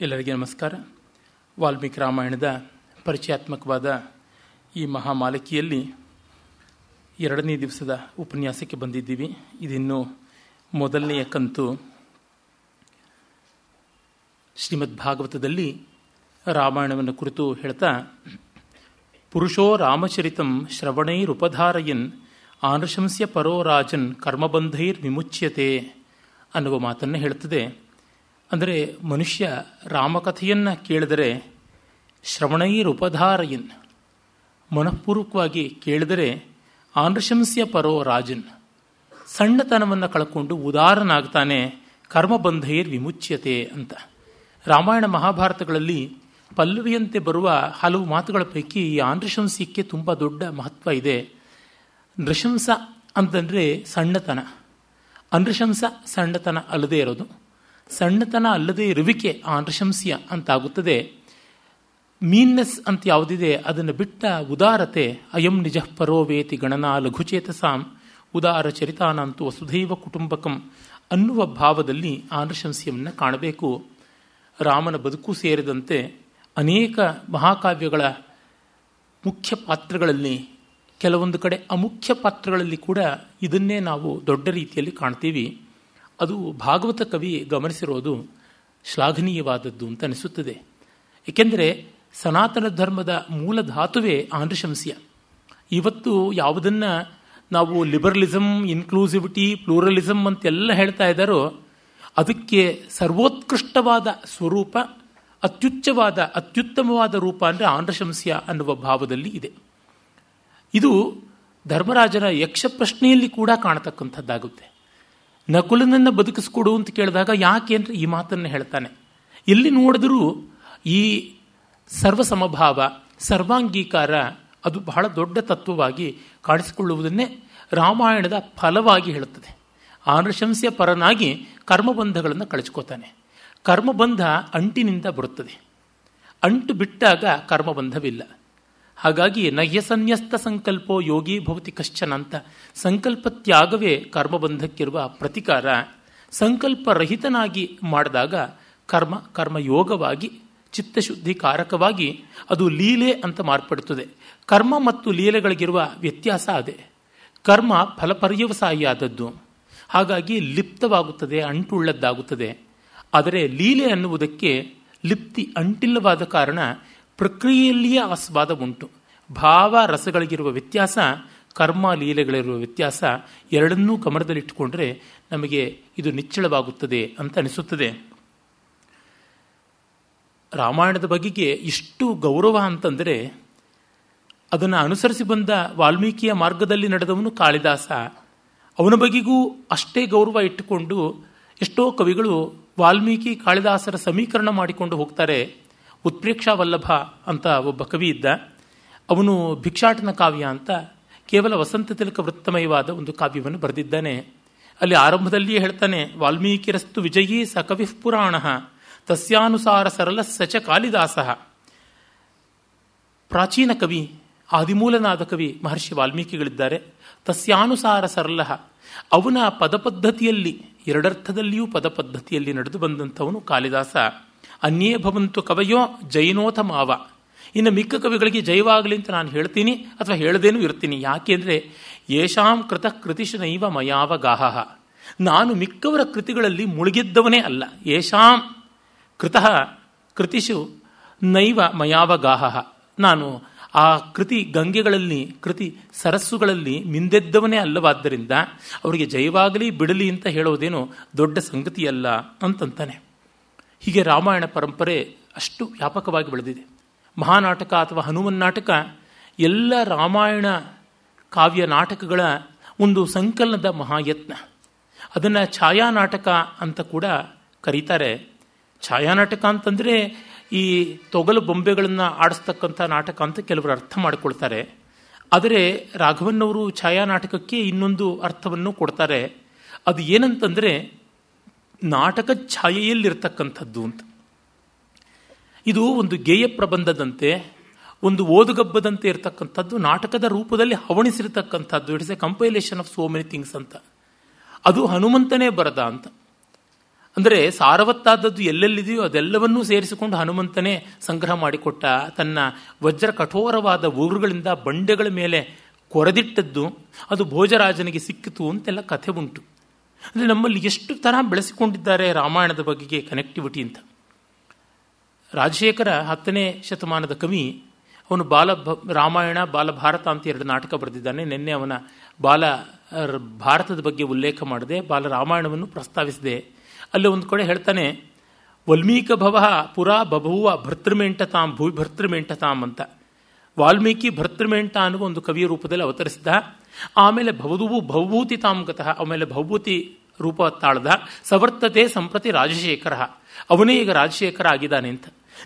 ಎಲ್ಲರಿಗೆ ನಮಸ್ಕಾರ. ವಾಲ್ಮೀಕಿ ರಾಮಾಯಣದ ಪರಿಚಯಾತ್ಮಕವಾದ ಈ ಮಹಾಮಾಲಿಕೆಯಲ್ಲಿ ಎರಡನೇ ದಿವಸದ ಉಪನ್ಯಾಸಕ್ಕೆ ಬಂದಿದ್ದೀವಿ. ಇದಿನ್ನು ಮೊದಲನೆಯ ಕಂತು ಶ್ರೀಮದ್ ಭಾಗವತದಲ್ಲಿ ರಾಮಾಯಣವನ್ನು ಕುರಿತು ಹೇಳ್ತಾ, ಪುರುಷೋ ರಾಮಚರಿತಂ ಶ್ರವಣೈರುಪಧಾರಯನ್ ಆನೃಶಂಸ್ಯ ಪರೋ ರಾಜನ್ ಕರ್ಮಬಂಧೈರ್ ವಿಮುಚ್ಯತೆ ಅನ್ನುವ ಮಾತನ್ನು ಹೇಳುತ್ತದೆ. ಅಂದರೆ ಮನುಷ್ಯ ರಾಮಕಥೆಯನ್ನು ಕೇಳಿದರೆ ಶ್ರವಣೈರುಪಧಾರಯನ್, ಮನಃಪೂರ್ವಕವಾಗಿ ಕೇಳಿದರೆ ಆನೃಶಂಸ್ಯ ಪರೋ ರಾಜನ್, ಸಣ್ಣತನವನ್ನು ಕಳ್ಕೊಂಡು ಉದಾರನಾಗ್ತಾನೆ ಕರ್ಮಬಂಧೈರ್ ವಿಮುಚ್ಯತೆ ಅಂತ. ರಾಮಾಯಣ ಮಹಾಭಾರತಗಳಲ್ಲಿ ಪಲ್ಲವಿಯಂತೆ ಬರುವ ಹಲವು ಮಾತುಗಳ ಪೈಕಿ ಈ ಆನೃಶಂಸ್ಯಕ್ಕೆ ತುಂಬ ದೊಡ್ಡ ಮಹತ್ವ ಇದೆ. ನೃಶಂಸ ಅಂತಂದರೆ ಸಣ್ಣತನ. ಅನೃಶಂಸ ಸಣ್ಣತನ ಅಲ್ಲದೇ ಇರೋದು. ಸಣ್ಣತನ ಅಲ್ಲದೆ ಇರುವಿಕೆ ಆ ನೃಶಂಸ್ಯ ಅಂತಾಗುತ್ತದೆ. ಮೀನ್ನೆಸ್ ಅಂತ ಯಾವುದಿದೆ, ಅದನ್ನು ಬಿಟ್ಟ ಉದಾರತೆ, ಅಯಂ ನಿಜ ಪರೋವೇತಿ ಗಣನಾ ಲಘುಚೇತಸಾಂ, ಉದಾರ ಚರಿತಾನಂತು ವಸುಧೈವ ಕುಟುಂಬಕಂ ಅನ್ನುವ ಭಾವದಲ್ಲಿ ಆ ನೃಶಂಸ್ಯವನ್ನು ಕಾಣಬೇಕು. ರಾಮನ ಬದುಕು ಸೇರಿದಂತೆ ಅನೇಕ ಮಹಾಕಾವ್ಯಗಳ ಮುಖ್ಯ ಪಾತ್ರಗಳಲ್ಲಿ, ಕೆಲವೊಂದು ಕಡೆ ಅಮುಖ್ಯ ಪಾತ್ರಗಳಲ್ಲಿ ಕೂಡ ಇದನ್ನೇ ನಾವು ದೊಡ್ಡ ರೀತಿಯಲ್ಲಿ ಕಾಣ್ತೀವಿ. ಅದು ಭಾಗವತ ಕವಿ ಗಮನಿಸಿರೋದು ಶ್ಲಾಘನೀಯವಾದದ್ದು ಅಂತ ಅನಿಸುತ್ತದೆ. ಏಕೆಂದರೆ ಸನಾತನ ಧರ್ಮದ ಮೂಲ ಧಾತುವೇ ಆನೃಶಂಸ್ಯ ಇವತ್ತು ಯಾವುದನ್ನು ನಾವು ಲಿಬರಲಿಸಮ್ ಇನ್ಕ್ಲೂಸಿವಿಟಿ ಪ್ಲೂರಲಿಸಮ್ ಅಂತೆಲ್ಲ ಹೇಳ್ತಾ ಇದ್ದಾರೋ, ಅದಕ್ಕೆ ಸರ್ವೋತ್ಕೃಷ್ಟವಾದ ಸ್ವರೂಪ, ಅತ್ಯುಚ್ಚವಾದ, ಅತ್ಯುತ್ತಮವಾದ ರೂಪ ಅಂದರೆ ಆಂಧ್ರಶಂಸ್ಯ ಅನ್ನುವ ಭಾವದಲ್ಲಿ ಇದೆ. ಇದು ಧರ್ಮರಾಜನ ಯಕ್ಷ ಪ್ರಶ್ನೆಯಲ್ಲಿ ಕೂಡ ಕಾಣತಕ್ಕಂಥದ್ದಾಗುತ್ತೆ. ನಕುಲನನ್ನು ಬದುಕಿಸ್ಕೊಡು ಅಂತ ಕೇಳಿದಾಗ ಯಾಕೆ ಅಂದರೆ ಈ ಮಾತನ್ನು ಹೇಳ್ತಾನೆ. ಎಲ್ಲಿ ನೋಡಿದರೂ ಈ ಸರ್ವಸಮಭಾವ, ಸರ್ವಾಂಗೀಕಾರ ಅದು ಬಹಳ ದೊಡ್ಡ ತತ್ವವಾಗಿ ಕಾಣಿಸಿಕೊಳ್ಳುವುದನ್ನೇ ರಾಮಾಯಣದ ಫಲವಾಗಿ ಹೇಳುತ್ತದೆ. ಆನೃಶಂಸ್ಯ ಪರನಾಗಿ ಕರ್ಮಬಂಧಗಳನ್ನು ಕಳಿಸ್ಕೋತಾನೆ. ಕರ್ಮಬಂಧ ಅಂಟಿನಿಂದ ಬರುತ್ತದೆ. ಅಂಟು ಬಿಟ್ಟಾಗ ಕರ್ಮಬಂಧವಿಲ್ಲ. ಹಾಗಾಗಿ ನಹ್ಯಸನ್ಯಸ್ತ ಸಂಕಲ್ಪೋ ಯೋಗಿ ಭವತಿ ಕಶ್ಚನ ಅಂತ ಸಂಕಲ್ಪ ತ್ಯಾಗವೇ ಕರ್ಮಬಂಧಕ್ಕಿರುವ ಪ್ರತಿಕಾರ. ಸಂಕಲ್ಪರಹಿತನಾಗಿ ಮಾಡಿದಾಗ ಕರ್ಮ, ಕರ್ಮಯೋಗವಾಗಿ ಚಿತ್ತಶುದ್ಧಿ ಕಾರಕವಾಗಿ ಅದು ಲೀಲೆ ಅಂತ ಮಾರ್ಪಡುತ್ತದೆ. ಕರ್ಮ ಮತ್ತು ಲೀಲೆಗಳಿಗಿರುವ ವ್ಯತ್ಯಾಸ ಅದೇ. ಕರ್ಮ ಫಲಪರ್ಯವಸಾಯಿಯಾದದ್ದು. ಹಾಗಾಗಿ ಲಿಪ್ತವಾಗುತ್ತದೆ, ಅಂಟುಳ್ಳದ್ದಾಗುತ್ತದೆ. ಆದರೆ ಲೀಲೆ ಅನ್ನುವುದಕ್ಕೆ ಲಿಪ್ತಿ ಅಂಟಿಲ್ಲವಾದ ಕಾರಣ ಪ್ರಕ್ರಿಯೆಯಲ್ಲಿಯೇ ಆಸ್ವಾದ ಉಂಟು. ಭಾವ ರಸಗಳಿಗಿರುವ ವ್ಯತ್ಯಾಸ, ಕರ್ಮ ಲೀಲೆಗಳಿರುವ ವ್ಯತ್ಯಾಸ ಎರಡನ್ನೂ ಕಮರದಲ್ಲಿಟ್ಟುಕೊಂಡ್ರೆ ನಮಗೆ ಇದು ನಿಚ್ಚಳವಾಗುತ್ತದೆ ಅಂತ ಅನಿಸುತ್ತದೆ. ರಾಮಾಯಣದ ಬಗೆಗೆ ಇಷ್ಟು ಗೌರವ ಅಂತಂದರೆ ಅದನ್ನು ಅನುಸರಿಸಿ ಬಂದ ವಾಲ್ಮೀಕಿಯ ಮಾರ್ಗದಲ್ಲಿ ನಡೆದವನು ಕಾಳಿದಾಸ. ಅವನ ಬಗೆಗೂ ಅಷ್ಟೇ ಗೌರವ ಇಟ್ಟುಕೊಂಡು ಎಷ್ಟೋ ಕವಿಗಳು ವಾಲ್ಮೀಕಿ ಕಾಳಿದಾಸರ ಸಮೀಕರಣ ಮಾಡಿಕೊಂಡು ಹೋಗ್ತಾರೆ. ಉತ್ಪ್ರೇಕ್ಷಾ ವಲ್ಲಭ ಅಂತ ಒಬ್ಬ ಕವಿ ಇದ್ದ. ಅವನು ಭಿಕ್ಷಾಟನ ಕಾವ್ಯ ಅಂತ ಕೇವಲ ವಸಂತ ತಿಲಕ ವೃತ್ತಮಯವಾದ ಒಂದು ಕಾವ್ಯವನ್ನು ಬರೆದಿದ್ದಾನೆ. ಅಲ್ಲಿ ಆರಂಭದಲ್ಲಿಯೇ ಹೇಳ್ತಾನೆ, ವಾಲ್ಮೀಕಿರಸ್ತು ವಿಜಯೀ ಸ ಕವಿ ಪುರಾಣ, ತಸ್ಯಾನುಸಾರ ಸರಳ ಸಚ ಕಾಳಿದಾಸ. ಪ್ರಾಚೀನ ಕವಿ, ಆದಿಮೂಲನಾದ ಕವಿ ಮಹರ್ಷಿ ವಾಲ್ಮೀಕಿಗಳಿದ್ದಾರೆ. ತಸ್ಯಾನುಸಾರ ಸರಳ, ಅವನ ಪದಪದ್ಧತಿಯಲ್ಲಿ, ಎರಡರ್ಥದಲ್ಲಿಯೂ ಪದಪದ್ಧತಿಯಲ್ಲಿ ನಡೆದು ಬಂದಂಥವನು ಕಾಳಿದಾಸ. ಅನ್ಯೇ ಭವಂತು ಕವಯೋ ಜೈನೋಥ ಮಾವ ಇನ್ನು ಮಿಕ್ಕ ಕವಿಗಳಿಗೆ ಜೈವಾಗಲಿ ಅಂತ ನಾನು ಹೇಳ್ತೀನಿ, ಅಥವಾ ಹೇಳದೇನೂ ಇರ್ತೀನಿ. ಯಾಕೆಂದರೆ ಯಶಾಂ ಕೃತ ಕೃತಿಶ ನೈವ ಮಯಾವ ಗಾಹ ನಾನು ಮಿಕ್ಕವರ ಕೃತಿಗಳಲ್ಲಿ ಮುಳುಗಿದ್ದವನೇ ಅಲ್ಲ. ಯಶಾಂ ಕೃತ ಕೃತಿಷು ನೈವ ಮಯಾವ ಗಾಹ ನಾನು ಆ ಕೃತಿ ಗಂಗೆಗಳಲ್ಲಿ, ಕೃತಿ ಸರಸ್ಸುಗಳಲ್ಲಿ ಮಿಂದೆದ್ದವನೇ ಅಲ್ಲವಾದ್ದರಿಂದ, ಅವರಿಗೆ ಜಯವಾಗಲಿ ಬಿಡಲಿ ಅಂತ ಹೇಳೋದೇನು ದೊಡ್ಡ ಸಂಗತಿಯಲ್ಲ ಅಂತಂತಾನೆ. ಹೀಗೆ ರಾಮಾಯಣ ಪರಂಪರೆ ಅಷ್ಟು ವ್ಯಾಪಕವಾಗಿ ಬೆಳೆದಿದೆ. ಮಹಾನಾಟಕ ಅಥವಾ ಹನುಮನ್ ನಾಟಕ ಎಲ್ಲ ರಾಮಾಯಣ ಕಾವ್ಯ ನಾಟಕಗಳ ಒಂದು ಸಂಕಲನದ ಮಹಾಯತ್ನ. ಅದನ್ನು ಛಾಯಾನಾಟಕ ಅಂತ ಕೂಡ ಕರೀತಾರೆ. ಛಾಯಾನಾಟಕ ಅಂತಂದರೆ ಈ ತೊಗಲು ಬೊಂಬೆಗಳನ್ನು ಆಡಿಸ್ತಕ್ಕಂಥ ನಾಟಕ ಅಂತ ಕೆಲವರು ಅರ್ಥ ಮಾಡಿಕೊಳ್ತಾರೆ. ಆದರೆ ರಾಘವನ್ನವರು ಛಾಯಾನಾಟಕಕ್ಕೆ ಇನ್ನೊಂದು ಅರ್ಥವನ್ನು ಕೊಡ್ತಾರೆ. ಅದು ಏನಂತಂದರೆ ನಾಟಕ ಛಾಯೆಯಲ್ಲಿರ್ತಕ್ಕಂಥದ್ದು ಅಂತ. ಇದು ಒಂದು ಗೇಯ ಪ್ರಬಂಧದಂತೆ, ಒಂದು ಓದುಗಬ್ಬದಂತೆ ಇರತಕ್ಕಂಥದ್ದು, ನಾಟಕದ ರೂಪದಲ್ಲಿ ಹವಣಿಸಿರ್ತಕ್ಕಂಥದ್ದು. It's a compilation of so many things ಅಂತ. ಅದು ಹನುಮಂತನೇ ಬರದ ಅಂತ. ಅಂದರೆ ಸಾರವತ್ತಾದದ್ದು ಎಲ್ಲೆಲ್ಲಿದೆಯೋ ಅದೆಲ್ಲವನ್ನೂ ಸೇರಿಸಿಕೊಂಡು ಹನುಮಂತನೇ ಸಂಗ್ರಹ ಮಾಡಿಕೊಟ್ಟ ತನ್ನ ವಜ್ರ ಕಠೋರವಾದ ಊರುಗಳಿಂದ ಬಂಡೆಗಳ ಮೇಲೆ ಕೊರೆದಿಟ್ಟದ್ದು, ಅದು ಭೋಜರಾಜನಿಗೆ ಸಿಕ್ಕಿತು ಅಂತೆಲ್ಲ ಕಥೆ ಉಂಟು. ಅಂದರೆ ನಮ್ಮಲ್ಲಿ ಎಷ್ಟು ತರಹ ಬೆಳೆಸಿಕೊಂಡಿದ್ದಾರೆ ರಾಮಾಯಣದ ಬಗೆಗೆ ಕನೆಕ್ಟಿವಿಟಿ ಅಂತ. ರಾಜಶೇಖರ ಹತ್ತನೇ ಶತಮಾನದ ಕವಿ, ಅವನು ಬಾಲ ರಾಮಾಯಣ ಬಾಲಭಾರತ ಅಂತ ಎರಡು ನಾಟಕ ಬರೆದಿದ್ದಾನೆ. ನಿನ್ನೆ ಅವನ ಬಾಲ ಭಾರತದ ಬಗ್ಗೆ ಉಲ್ಲೇಖ ಮಾಡಿದೆ, ಬಾಲ ರಾಮಾಯಣವನ್ನು ಪ್ರಸ್ತಾವಿಸಿದೆ. ಅಲ್ಲಿ ಒಂದು ಕಡೆ ಹೇಳ್ತಾನೆ, ವಾಲ್ಮೀಕಿ ಭವ ಪುರಾ ಬಭುವ ಭರ್ತೃಮೆಂಟತಾಂ ಭೂವಿ ಭರ್ತೃಮೆಂಟತಾಂ ಅಂತ. ವಾಲ್ಮೀಕಿ ಭರ್ತೃಮೆಂಟ ಅನ್ನುವ ಒಂದು ಕವಿಯ ರೂಪದಲ್ಲಿ ಅವತರಿಸಿದ ಆಮೇಲೆ ಭವದುವು ಭವಭೂತಿ ತಾಮ್ಗತಃ ಆಮೇಲೆ ಭವಭೂತಿ ರೂಪ ತಾಳ್ದ, ಸವರ್ತತೆ ಸಂಪ್ರತಿ ರಾಜಶೇಖರ, ಅವನೇ ಈಗ ರಾಜಶೇಖರ ಆಗಿದ್ದಾನೆ ಅಂತ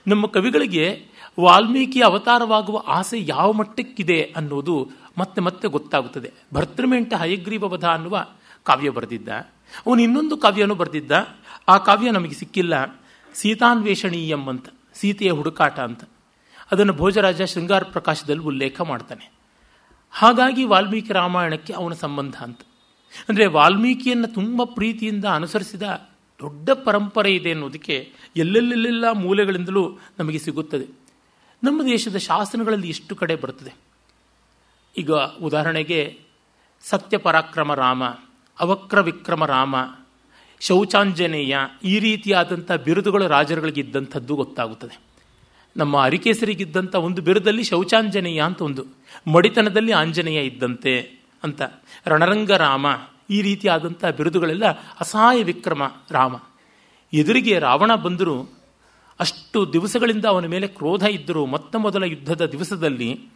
ನಮ್ಮ ಕವಿಗಳಿಗೆ ವಾಲ್ಮೀಕಿ ಅವತಾರವಾಗುವ ಆಸೆ ಯಾವ ಮಟ್ಟಕ್ಕಿದೆ ಅನ್ನೋದು ಮತ್ತೆ ಮತ್ತೆ ಗೊತ್ತಾಗುತ್ತದೆ. ಭರ್ತೃಮೆಂಟ ಹಯಗ್ರೀವವಧ ಅನ್ನುವ ಕಾವ್ಯ ಬರೆದಿದ್ದ. ಅವನು ಇನ್ನೊಂದು ಕಾವ್ಯನೂ ಬರೆದಿದ್ದ. ಆ ಕಾವ್ಯ ನಮಗೆ ಸಿಕ್ಕಿಲ್ಲ. ಸೀತಾನ್ವೇಷಣೀಯಂ ಅಂತ, ಸೀತೆಯ ಹುಡುಕಾಟ ಅಂತ. ಅದನ್ನು ಭೋಜರಾಜ ಶೃಂಗಾರ ಪ್ರಕಾಶದಲ್ಲಿ ಉಲ್ಲೇಖ ಮಾಡ್ತಾನೆ. ಹಾಗಾಗಿ ವಾಲ್ಮೀಕಿ ರಾಮಾಯಣಕ್ಕೆ ಅವನ ಸಂಬಂಧ ಅಂತ. ಅಂದರೆ ವಾಲ್ಮೀಕಿಯನ್ನು ತುಂಬ ಪ್ರೀತಿಯಿಂದ ಅನುಸರಿಸಿದ ದೊಡ್ಡ ಪರಂಪರೆ ಇದೆ ಅನ್ನೋದಕ್ಕೆ ಎಲ್ಲೆಲ್ಲೆಲ್ಲ ಮೂಲೆಗಳಿಂದಲೂ ನಮಗೆ ಸಿಗುತ್ತದೆ. ನಮ್ಮ ದೇಶದ ಶಾಸನಗಳಲ್ಲಿ ಎಷ್ಟು ಕಡೆ ಬರ್ತದೆ ಈಗ ಉದಾಹರಣೆಗೆ ಸತ್ಯ ಪರಾಕ್ರಮ ರಾಮ, ಅವಕ್ರ ವಿಕ್ರಮ ರಾಮ, ಶೌಚಾಂಜನೇಯ ಈ ರೀತಿಯಾದಂಥ ಬಿರುದುಗಳು ರಾಜರುಗಳಿಗಿದ್ದಂಥದ್ದು ಗೊತ್ತಾಗುತ್ತದೆ. ನಮ್ಮ ಅರಿಕೇಸರಿಗಿದ್ದಂಥ ಒಂದು ಬಿರುದಲ್ಲಿ ಶೌಚಾಂಜನೇಯ ಅಂತ ಒಂದು, ಮಡಿತನದಲ್ಲಿ ಆಂಜನೇಯ ಇದ್ದಂತೆ ಅಂತ. ರಣರಂಗ ರಾಮ, ಈ ರೀತಿಯಾದಂಥ ಬಿರುದುಗಳೆಲ್ಲ ಅಸಹಾಯ ವಿಕ್ರಮ ರಾಮ. ಎದುರಿಗೆ ರಾವಣ ಬಂದರೂ, ಅಷ್ಟು ದಿವಸಗಳಿಂದ ಅವನ ಮೇಲೆ ಕ್ರೋಧ ಇದ್ದರೂ, ಮೊತ್ತ ಮೊದಲ ಯುದ್ಧದ ದಿವಸದಲ್ಲಿ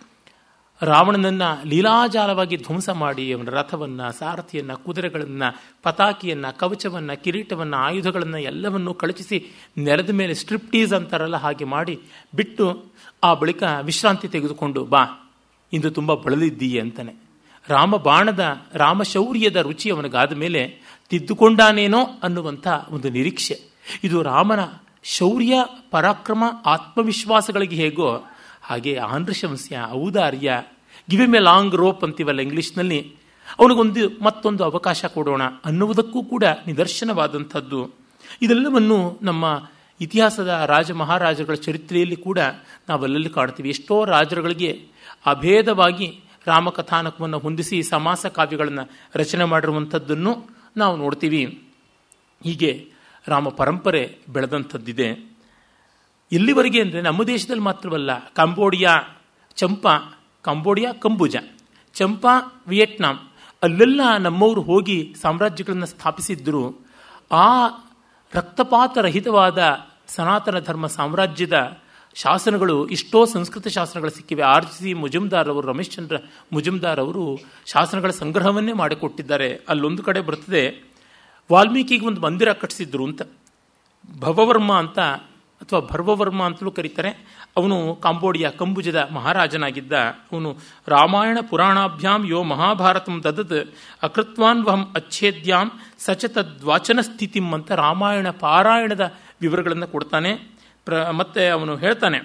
ರಾವಣನನ್ನು ಲೀಲಾಜಾಲವಾಗಿ ಧ್ವಂಸ ಮಾಡಿ ಅವನ ರಥವನ್ನು, ಸಾರಥಿಯನ್ನು, ಕುದುರೆಗಳನ್ನು, ಪತಾಕಿಯನ್ನ, ಕವಚವನ್ನು, ಕಿರೀಟವನ್ನು, ಆಯುಧಗಳನ್ನು ಎಲ್ಲವನ್ನೂ ಕಳಚಿಸಿ ನೆಲದ ಮೇಲೆ ಸ್ಟ್ರಿಪ್ಟೀಸ್ ಅಂತಾರಲ್ಲ ಹಾಗೆ ಮಾಡಿ ಬಿಟ್ಟು ಆ ಬಳಿಕ ವಿಶ್ರಾಂತಿ ತೆಗೆದುಕೊಂಡು ಬಾ, ಇಂದು ತುಂಬ ಬಳಲಿದ್ದೀಯೆ ಅಂತಾನೆ. ರಾಮ ಬಾಣದ, ರಾಮ ಶೌರ್ಯದ ರುಚಿ ಅವನಿಗಾದ ಮೇಲೆ ತಿದ್ದುಕೊಂಡಾನೇನೋ ಅನ್ನುವಂಥ ಒಂದು ನಿರೀಕ್ಷೆ. ಇದು ರಾಮನ ಶೌರ್ಯ, ಪರಾಕ್ರಮ, ಆತ್ಮವಿಶ್ವಾಸಗಳಿಗೆ ಹೇಗೋ ಹಾಗೆ ಆಂಧ್ರಶಂಸ್ಯ ಔದಾರ್ಯ ಗಿವೆ ಎ ಲಾಂಗ್ ರೋಪ್ ಅಂತೀವಲ್ಲ ಇಂಗ್ಲೀಷ್ನಲ್ಲಿ ಅವನಿಗೊಂದು ಮತ್ತೊಂದು ಅವಕಾಶ ಕೊಡೋಣ ಅನ್ನುವುದಕ್ಕೂ ಕೂಡ ನಿದರ್ಶನವಾದಂಥದ್ದು. ಇದೆಲ್ಲವನ್ನು ನಮ್ಮ ಇತಿಹಾಸದ ರಾಜ ಮಹಾರಾಜರುಗಳ ಚರಿತ್ರೆಯಲ್ಲಿ ಕೂಡ ನಾವಲ್ಲಲ್ಲಿ ಕಾಣ್ತೀವಿ. ಎಷ್ಟೋ ರಾಜರುಗಳಿಗೆ ಅಭೇದವಾಗಿ ರಾಮಕಥಾನಕವನ್ನು ಹೊಂದಿಸಿ ಸಮಾಸ ಕಾವ್ಯಗಳನ್ನು ರಚನೆ ಮಾಡಿರುವಂಥದ್ದನ್ನು ನಾವು ನೋಡ್ತೀವಿ. ಹೀಗೆ ರಾಮ ಪರಂಪರೆ ಬೆಳೆದಂಥದ್ದಿದೆ. ಇಲ್ಲಿವರೆಗೆ ಅಂದರೆ ನಮ್ಮ ದೇಶದಲ್ಲಿ ಮಾತ್ರವಲ್ಲ, Cambodia, Champa Cambodia, Kambuja, Champa, Vietnam, ಅಲ್ಲೆಲ್ಲ ನಮ್ಮವರು ಹೋಗಿ ಸಾಮ್ರಾಜ್ಯಗಳನ್ನು ಸ್ಥಾಪಿಸಿದ್ದರು ಆ ರಕ್ತಪಾತರಹಿತವಾದ ಸನಾತನ ಧರ್ಮ ಸಾಮ್ರಾಜ್ಯದ ಶಾಸನಗಳು ಇಷ್ಟೋ ಸಂಸ್ಕೃತ ಶಾಸನಗಳು ಸಿಕ್ಕಿವೆ. ಆರ್ ಸಿ ಮುಜುಮ್ದಾರ್ ಅವರು, ರಮೇಶ್ ಚಂದ್ರ ಮುಜುಮ್ದಾರ್ ಅವರು ಶಾಸನಗಳ ಸಂಗ್ರಹವನ್ನೇ ಮಾಡಿಕೊಟ್ಟಿದ್ದಾರೆ. ಅಲ್ಲೊಂದು ಕಡೆ ಬರ್ತದೆ, ವಾಲ್ಮೀಕಿಗೆ ಒಂದು ಮಂದಿರ ಕಟ್ಟಿಸಿದ್ರು ಅಂತ. ಭವವರ್ಮ ಅಂತ ಅಥವಾ ಭರ್ವವರ್ಮ ಅಂತಲೂ ಕರೀತಾರೆ. ಅವನು ಕಾಂಬೋಡಿಯಾ ಕಂಬುಜದ ಮಹಾರಾಜನಾಗಿದ್ದ ಅವನು ರಾಮಾಯಣ ಪುರಾಣಾಭ್ಯಾಂ ಯೋ ಮಹಾಭಾರತಂ ತದತ್ ಅಕೃತ್ವಾನ್ವಹಂ ಅಚ್ಛೇದ್ಯಾಂ ಸಚತದ್ವಾಚನ ಸ್ಥಿತಿಂ ಅಂತ ರಾಮಾಯಣ ಪಾರಾಯಣದ ವಿವರಗಳನ್ನು ಕೊಡ್ತಾನೆ. ಪ್ರ, ಮತ್ತೆ ಅವನು ಹೇಳ್ತಾನೆ,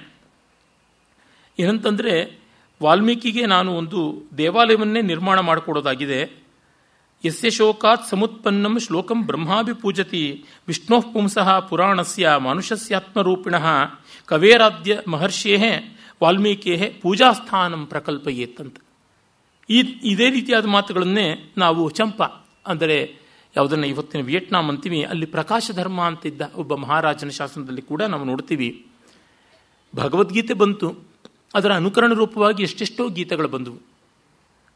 ಏನಂತಂದರೆ ವಾಲ್ಮೀಕಿಗೆ ನಾನು ಒಂದು ದೇವಾಲಯವನ್ನೇ ನಿರ್ಮಾಣ ಮಾಡಿಕೊಡೋದಾಗಿದೆ. ಯಸ್ಯ ಶೋಕಾತ್ ಸಮುತ್ಪನ್ನಂ ಶ್ಲೋಕಂ ಬ್ರಹ್ಮಾಭಿ ಪೂಜತಿ ವಿಷ್ಣೋ ಪುಂಸಃ ಪುರಾಣಸ್ಯ ಮನುಷ್ಯಸ್ಯಾತ್ಮರೂಪಿಣ ಕವೇರಾಧ್ಯ ಮಹರ್ಷೇ ವಾಲ್ಮೀಕಿಯೇ ಪೂಜಾಸ್ಥಾನಂ ಪ್ರಕಲ್ಪಯೇತ್ತಂತ ಈ ಇದೇ ರೀತಿಯಾದ ಮಾತುಗಳನ್ನೇ ನಾವು ಚಂಪ, ಅಂದರೆ ಯಾವುದನ್ನು ಇವತ್ತಿನ ವಿಯೆಟ್ನಾಂ ಅಂತೀವಿ, ಅಲ್ಲಿ ಪ್ರಕಾಶ ಧರ್ಮ ಅಂತಿದ್ದ ಒಬ್ಬ ಮಹಾರಾಜನ ಶಾಸನದಲ್ಲಿ ಕೂಡ ನಾವು ನೋಡ್ತೀವಿ. ಭಗವದ್ಗೀತೆ ಬಂತು. ಅದರ ಅನುಕರಣ ರೂಪವಾಗಿ ಎಷ್ಟೆಷ್ಟೋ ಗೀತೆಗಳು ಬಂದವು.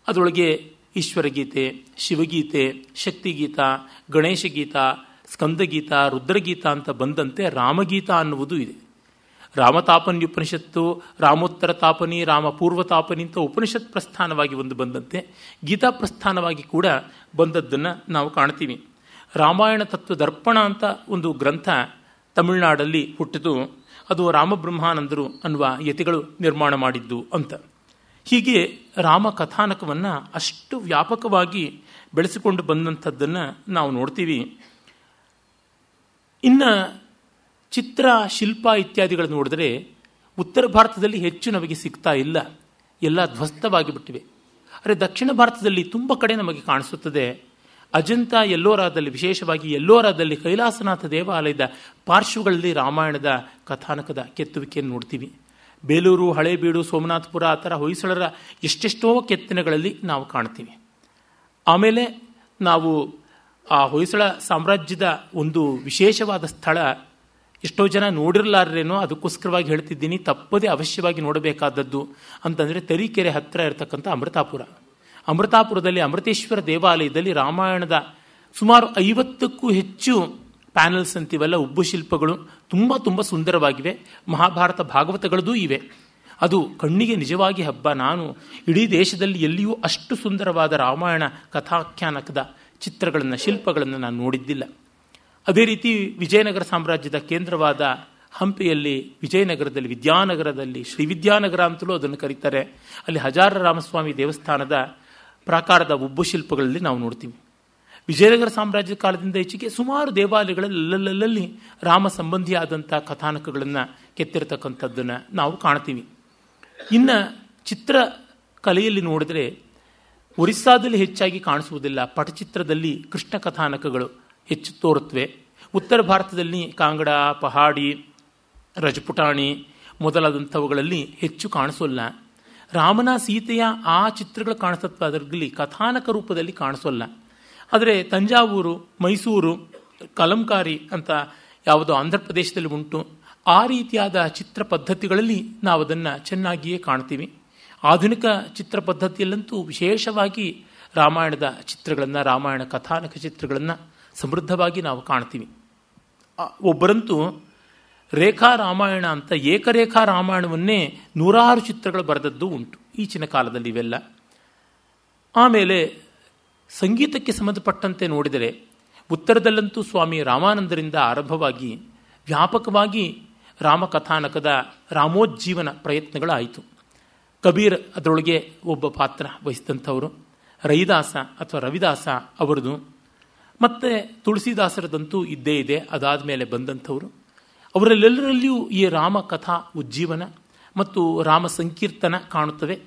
ಅದರೊಳಗೆ ಈಶ್ವರಗೀತೆ, ಶಿವಗೀತೆ, ಶಕ್ತಿಗೀತ, ಗಣೇಶಗೀತ, ಸ್ಕಂದಗೀತ, ರುದ್ರಗೀತ ಅಂತ ಬಂದಂತೆ ರಾಮಗೀತ ಅನ್ನುವುದು ಇದೆ. ರಾಮತಾಪನ್ಯುಪನಿಷತ್ತು, ರಾಮೋತ್ತರ ತಾಪನಿ ರಾಮ ತಾಪನಿ ಅಂತ ಉಪನಿಷತ್ ಪ್ರಸ್ಥಾನವಾಗಿ ಒಂದು ಬಂದಂತೆ ಗೀತಾ ಪ್ರಸ್ಥಾನವಾಗಿ ಕೂಡ ಬಂದದ್ದನ್ನು ನಾವು ಕಾಣ್ತೀವಿ. ರಾಮಾಯಣ ತತ್ವ ದರ್ಪಣ ಅಂತ ಒಂದು ಗ್ರಂಥ ತಮಿಳುನಾಡಲ್ಲಿ ಹುಟ್ಟಿತು. ಅದು ರಾಮಬ್ರಹ್ಮಾನಂದರು ಅನ್ನುವ ಯತಿಗಳು ನಿರ್ಮಾಣ ಮಾಡಿದ್ದು ಅಂತ. ಹೀಗೆ ರಾಮ ಕಥಾನಕವನ್ನು ಅಷ್ಟು ವ್ಯಾಪಕವಾಗಿ ಬೆಳೆಸಿಕೊಂಡು ಬಂದಂಥದ್ದನ್ನು ನಾವು ನೋಡ್ತೀವಿ. ಇನ್ನು ಚಿತ್ರ, ಶಿಲ್ಪ ಇತ್ಯಾದಿಗಳು ನೋಡಿದ್ರೆ ಉತ್ತರ ಭಾರತದಲ್ಲಿ ಹೆಚ್ಚು ನಮಗೆ ಸಿಗ್ತಾ ಇಲ್ಲ. ಎಲ್ಲ ಧ್ವಸ್ತವಾಗಿ ಬಿಟ್ಟಿವೆ ಆದರೆ ದಕ್ಷಿಣ ಭಾರತದಲ್ಲಿ ತುಂಬ ಕಡೆ ನಮಗೆ ಕಾಣಿಸುತ್ತದೆ. ಅಜಂತ ಎಲ್ಲೋರಾದಲ್ಲಿ ವಿಶೇಷವಾಗಿ ಎಲ್ಲೋರಾದಲ್ಲಿ ಕೈಲಾಸನಾಥ ದೇವಾಲಯದ ಪಾರ್ಶ್ವಗಳಲ್ಲಿ ರಾಮಾಯಣದ ಕಥಾನಕದ ಕೆತ್ತುವಿಕೆಯನ್ನು ನೋಡ್ತೀವಿ. ಬೇಲೂರು, ಹಳೇಬೀಡು, ಸೋಮನಾಥಪುರ ಆ ಥರ ಹೊಯ್ಸಳರ ಎಷ್ಟೆಷ್ಟೋ ಕೆತ್ತನೆಗಳಲ್ಲಿ ನಾವು ಕಾಣ್ತೀವಿ. ಆಮೇಲೆ ನಾವು ಆ ಹೊಯ್ಸಳ ಸಾಮ್ರಾಜ್ಯದ ಒಂದು ವಿಶೇಷವಾದ ಸ್ಥಳ ಎಷ್ಟೋ ಜನ ನೋಡಿರಲಾರೇನೋ ಅದಕ್ಕೋಸ್ಕರವಾಗಿ ಹೇಳ್ತಿದ್ದೀನಿ, ತಪ್ಪದೇ ಅವಶ್ಯವಾಗಿ ನೋಡಬೇಕಾದದ್ದು ಅಂತಂದರೆ ತರೀಕೆರೆ ಹತ್ತಿರ ಇರತಕ್ಕಂಥ ಅಮೃತಾಪುರ. ಅಮೃತಾಪುರದಲ್ಲಿ ಅಮೃತೇಶ್ವರ ದೇವಾಲಯದಲ್ಲಿ ರಾಮಾಯಣದ ಸುಮಾರು ಐವತ್ತಕ್ಕೂ ಹೆಚ್ಚು ಪ್ಯಾನಲ್ಸ್ ಅಂತೀವಲ್ಲ, ಉಬ್ಬು ಶಿಲ್ಪಗಳು ತುಂಬ ತುಂಬ ಸುಂದರವಾಗಿವೆ. ಮಹಾಭಾರತ ಭಾಗವತಗಳದೂ ಇವೆ. ಅದು ಕಣ್ಣಿಗೆ ನಿಜವಾಗಿ ಹಬ್ಬ. ನಾನು ಇಡೀ ದೇಶದಲ್ಲಿ ಎಲ್ಲಿಯೂ ಅಷ್ಟು ಸುಂದರವಾದ ರಾಮಾಯಣ ಕಥಾಖ್ಯಾನಕದ ಚಿತ್ರಗಳನ್ನು, ಶಿಲ್ಪಗಳನ್ನು ನಾನು ನೋಡಿದ್ದಿಲ್ಲ. ಅದೇ ರೀತಿ ವಿಜಯನಗರ ಸಾಮ್ರಾಜ್ಯದ ಕೇಂದ್ರವಾದ ಹಂಪಿಯಲ್ಲಿ ವಿಜಯನಗರದಲ್ಲಿ, ವಿದ್ಯಾನಗರದಲ್ಲಿ ಶ್ರೀ ವಿದ್ಯಾನಗರ ಅಂತಲೂ ಅದನ್ನು ಕರೀತಾರೆ. ಅಲ್ಲಿ ಹಜಾರ ರಾಮಸ್ವಾಮಿ ದೇವಸ್ಥಾನದ ಪ್ರಾಕಾರದ ಉಬ್ಬು ಶಿಲ್ಪಗಳಲ್ಲಿ ನಾವು ನೋಡ್ತೀವಿ. ವಿಜಯನಗರ ಸಾಮ್ರಾಜ್ಯದ ಕಾಲದಿಂದ ಈಚೆಗೆ ಸುಮಾರು ದೇವಾಲಯಗಳಲ್ಲಲ್ಲಿ ರಾಮ ಸಂಬಂಧಿಯಾದಂಥ ಕಥಾನಕಗಳನ್ನು ಕೆತ್ತಿರತಕ್ಕಂಥದ್ದನ್ನು ನಾವು ಕಾಣ್ತೀವಿ. ಇನ್ನು ಚಿತ್ರ ಕಲೆಯಲ್ಲಿ ನೋಡಿದರೆ ಒರಿಸ್ಸಾದಲ್ಲಿ ಹೆಚ್ಚಾಗಿ ಕಾಣಿಸುವುದಿಲ್ಲ, ಪಟಚಿತ್ರದಲ್ಲಿ ಕೃಷ್ಣ ಕಥಾನಕಗಳು ಹೆಚ್ಚು ತೋರುತ್ತವೆ ಉತ್ತರ ಭಾರತದಲ್ಲಿ ಕಾಂಗಡ, ಪಹಾಡಿ, ರಜಪುಟಾಣಿ ಮೊದಲಾದಂಥವುಗಳಲ್ಲಿ ಹೆಚ್ಚು ಕಾಣಿಸೋಲ್ಲ. ರಾಮನ ಸೀತೆಯ ಆ ಚಿತ್ರಗಳು ಕಾಣಿಸುತ್ತವೆ ಅದರಲ್ಲಿ ಕಥಾನಕ ರೂಪದಲ್ಲಿ ಕಾಣಿಸೋಲ್ಲ. ಆದರೆ ತಂಜಾವೂರು, ಮೈಸೂರು, ಕಲಂಕಾರಿ ಅಂತ ಯಾವುದೋ ಆಂಧ್ರ ಪ್ರದೇಶದಲ್ಲಿ ಉಂಟು. ಆ ರೀತಿಯಾದ ಚಿತ್ರ ಪದ್ಧತಿಗಳಲ್ಲಿ ನಾವು ಅದನ್ನು ಚೆನ್ನಾಗಿಯೇ ಕಾಣ್ತೀವಿ. ಆಧುನಿಕ ಚಿತ್ರ ಪದ್ಧತಿಯಲ್ಲಂತೂ ವಿಶೇಷವಾಗಿ ರಾಮಾಯಣದ ಚಿತ್ರಗಳನ್ನು, ರಾಮಾಯಣ ಕಥಾನಕ ಚಿತ್ರಗಳನ್ನು ಸಮೃದ್ಧವಾಗಿ ನಾವು ಕಾಣ್ತೀವಿ. ಒಬ್ಬರಂತೂ ರೇಖಾ ರಾಮಾಯಣ ಅಂತ ಏಕರೇಖಾ ರಾಮಾಯಣವನ್ನೇ ನೂರಾರು ಚಿತ್ರಗಳು ಬರೆದದ್ದು ಉಂಟು ಈಚಿನ ಕಾಲದಲ್ಲಿ ಇವೆಲ್ಲ. ಆಮೇಲೆ ಸಂಗೀತಕ್ಕೆ ಸಂಬಂಧಪಟ್ಟಂತೆ ನೋಡಿದರೆ ಉತ್ತರದಲ್ಲಂತೂ ಸ್ವಾಮಿ ರಾಮಾನಂದರಿಂದ ಆರಂಭವಾಗಿ ವ್ಯಾಪಕವಾಗಿ ರಾಮಕಥಾನಕದ ರಾಮೋಜ್ಜೀವನ ಪ್ರಯತ್ನಗಳಾಯಿತು. ಕಬೀರ್ ಅದರೊಳಗೆ ಒಬ್ಬ ಪಾತ್ರ ವಹಿಸಿದಂಥವರು, ರೈದಾಸ ಅಥವಾ ರವಿದಾಸ ಅವರದು. ಮತ್ತು ತುಳಸಿದಾಸರದಂತೂ ಇದ್ದೇ ಇದೆ ಅದಾದ ಮೇಲೆ ಬಂದಂಥವರು. ಅವರಲ್ಲೆಲ್ಲರಲ್ಲಿಯೂ ಈ ರಾಮ ಕಥಾ ಉಜ್ಜೀವನ ಮತ್ತು ರಾಮ ಸಂಕೀರ್ತನ ಕಾಣುತ್ತವೆ.